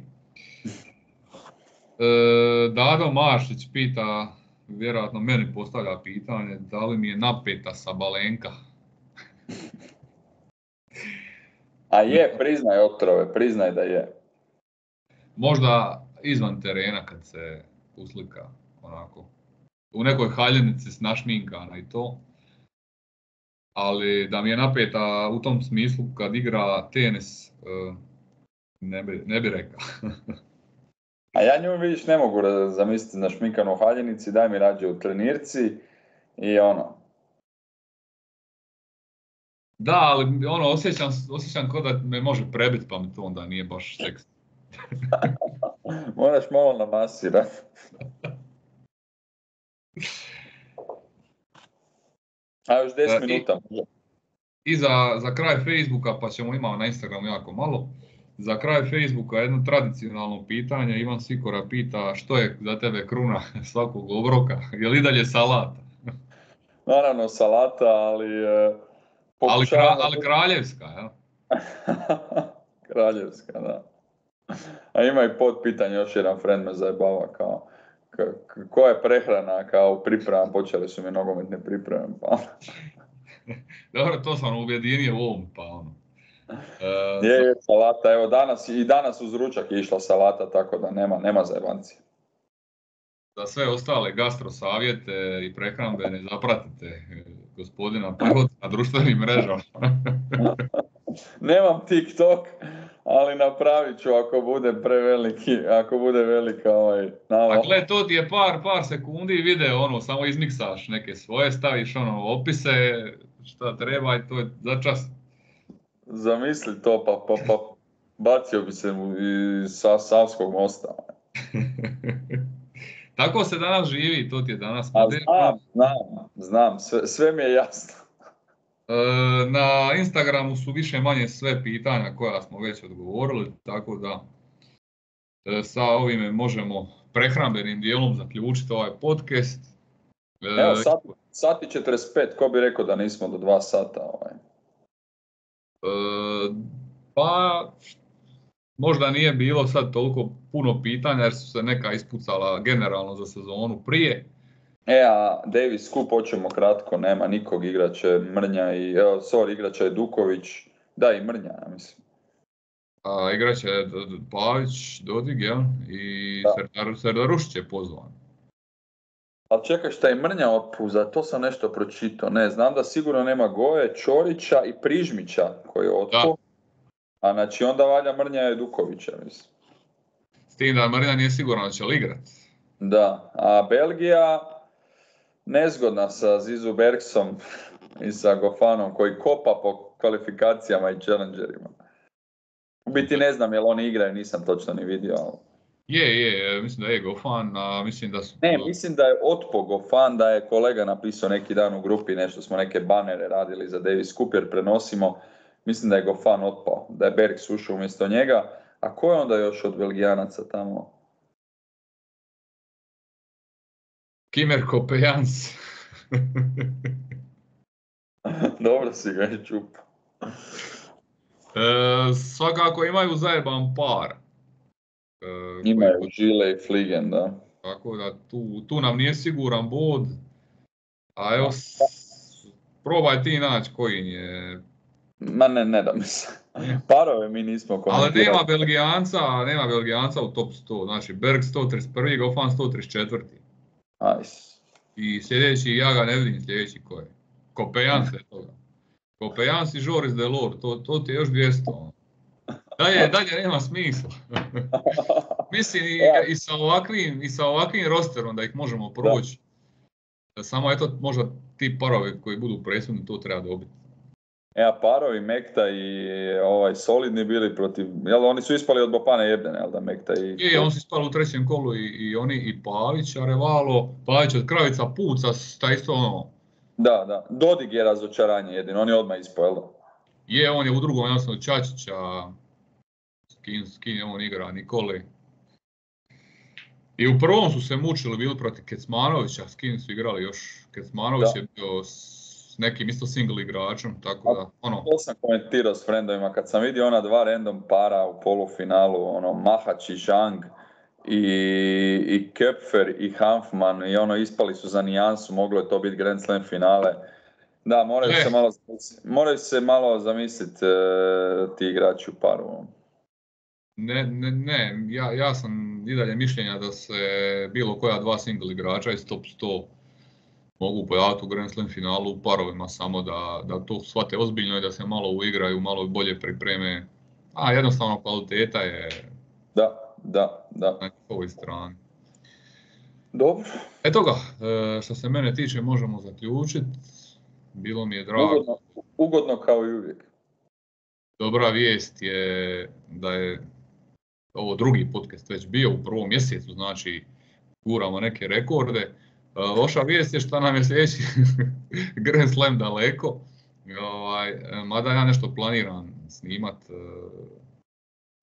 Dado Maršić pita, vjerojatno meni postavlja pitanje, da li mi je napeta sa Balenka? A je, priznaj otrove, priznaj da je. Možda izvan terena kad se uslika, onako. U nekoj haljenici s našminkana i to. Ali da mi je napeta u tom smislu kad igra tenis, e, ne bi, ne bi rekao. A ja nju vidiš ne mogu zamisliti na šminkanu haljenici, daj mi rađe u trenirci i ono, da, ali ono, osjećam, osjećam kao da me može prebiti, pa mi to onda nije baš seks. Moraš malo namasirati. A još 10 e, minuta. I, i za, za kraj Facebooka, pa ćemo imati na Instagramu jako malo. Za kraj Facebooka jedno tradicionalno pitanje. Ivan Sikora pita što je za tebe kruna svakog obroka? Je li dalje salata? Naravno salata, ali e, ali, kra, ali kraljevska, jel? kraljevska, da. A ima i pod pitanje, još jedan friend me zajebava kao ko je prehrana kao priprema, počeli su mi nogometne pripreme, pa. Dobro, to sam objedinio u ovom, pa ono. E, je, je, salata, evo danas, i danas uz ručak je išla salata, tako da nema, nema zajebanci. Za sve ostale gastro savjete i prehrambene zapratite gospodina Prvoca na društvenim mrežama. Nemam TikTok, ali napravit ću ako bude preveliki, ako bude velika ovaj nava. Dakle, to ti je par, par sekundi video, ono, samo izmiksaš neke svoje, staviš ono opise, šta treba i to je za čas. Zamisli to, pa, pa, pa bacio bi se mu iz Savskog mosta. Tako se danas živi, to ti je danas model. Znam, znam, znam, sve, sve mi je jasno. Na Instagramu su više manje sve pitanja koja smo već odgovorili, tako da e, sa ovime možemo prehrambenim dijelom zaključiti ovaj podcast. Evo, sat, sati 45, ko bi rekao da nismo do dva sata? Ovaj. Pa, možda nije bilo sad toliko puno pitanja jer su se neka ispucala generalno za sezonu prije. E, a Davis Cup hoćemo kratko, nema nikog igrače Mrnja i, evo, sorry, igrača je Duković, da i Mrnja, ja mislim. A igrač je Pavić, Dodig, ja, i Serdar, Serdarušić je pozvan. Ali čekaj, šta je Mrnja otpuza, to sam nešto pročitao. Ne, znam da sigurno nema Goje, Čorića i Prižmića koji je otpo. A znači onda valja Mrnja Dukovića, mislim. S tim da Mrnja nije sigurno da će li igrat. Da, a Belgija nezgodna sa Zizu Bergsom i sa Gofanom koji kopa po kvalifikacijama i challengerima. U biti ne znam jel oni igraju, nisam točno ni vidio. Je, je, mislim da je Gofan, a mislim da su... Ne, mislim da je Otpo Gofan, da je kolega napisao neki dan u grupi, nešto smo neke banere radili za Davis Cup jer prenosimo. Mislim da je Gofan otpao, da je Berg ušao umjesto njega. A ko je onda još od Belgijanaca tamo? Kimer Kopejans. Dobro si ga čup. E, svakako imaju zajeban par. E, imaju Žile i Fligen, da. Tako da tu, tu nam nije siguran bod. A evo, probaj ti naći koji je Ma ne, ne da mi se. Parove mi nismo komentirali. Ali nema Belgijanca, nema Belgijanca u top 100. Znači Berg 131. Gofan 134. I sljedeći, ja ga ne vidim sljedeći ko je. Kopejan se toga. Kopejan si Joris Delor, to, to ti je još 200. Dalje, dalje nema smisla. Mislim i, i, sa ovakvim, i sa ovakvim rosterom da ih možemo proći. Da. Samo eto možda ti parovi koji budu presudni to treba dobiti. E, a parovi Mekta i ovaj solidni bili protiv, jel oni su ispali od Bopane jebene, jel da Mekta i... Je, on su ispali u trećem kolu i, i oni i Pavić, Arevalo, Pavić od Kravica Puca, sta isto ono... Da, da, Dodig je razočaranje jedino, on je odmah ispao, jel da? Je, on je u drugom jasno Čačića, s kim, s kim on igra, Nikoli. I u prvom su se mučili bili protiv Kecmanovića, s kim su igrali još. Kecmanović je bio nekim isto single igračem, tako da, ono... To sam komentirao s friendovima, kad sam vidio ona dva random para u polufinalu, ono, Mahač i Zhang, i, i Kepfer i Hanfman, i ono, ispali su za nijansu, moglo je to biti Grand Slam finale. Da, moraju se malo, moraju se malo zamisliti e, ti igrači u paru. Ono. Ne, ne, ne, ja, ja sam i dalje mišljenja da se bilo koja dva single igrača iz top 100 mogu pojaviti u Grand Slam finalu u parovima samo da, da to shvate ozbiljno i da se malo uigraju, malo bolje pripreme. A jednostavno kvaliteta je da, da, da. na njihovoj strani. Dobro. Eto ga, e, što se mene tiče možemo zaključiti. Bilo mi je drago. Ugodno, ugodno kao i uvijek. Dobra vijest je da je ovo drugi podcast već bio u prvom mjesecu, znači guramo neke rekorde. E, loša vijest je što nam je sljedeći Grand Slam daleko. Ovaj, mada ja nešto planiram snimat e,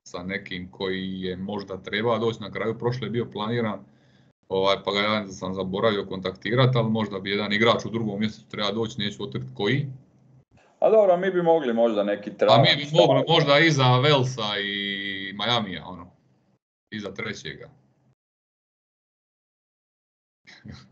sa nekim koji je možda trebao doći na kraju. Prošle je bio planiran, ovaj, pa ga ja sam zaboravio kontaktirati, ali možda bi jedan igrač u drugom mjesecu treba doći, neću otkriti koji. A dobro, mi bi mogli možda neki trav... A mi bi mogli možda iza Velsa i Majamija, ono, iza trećega.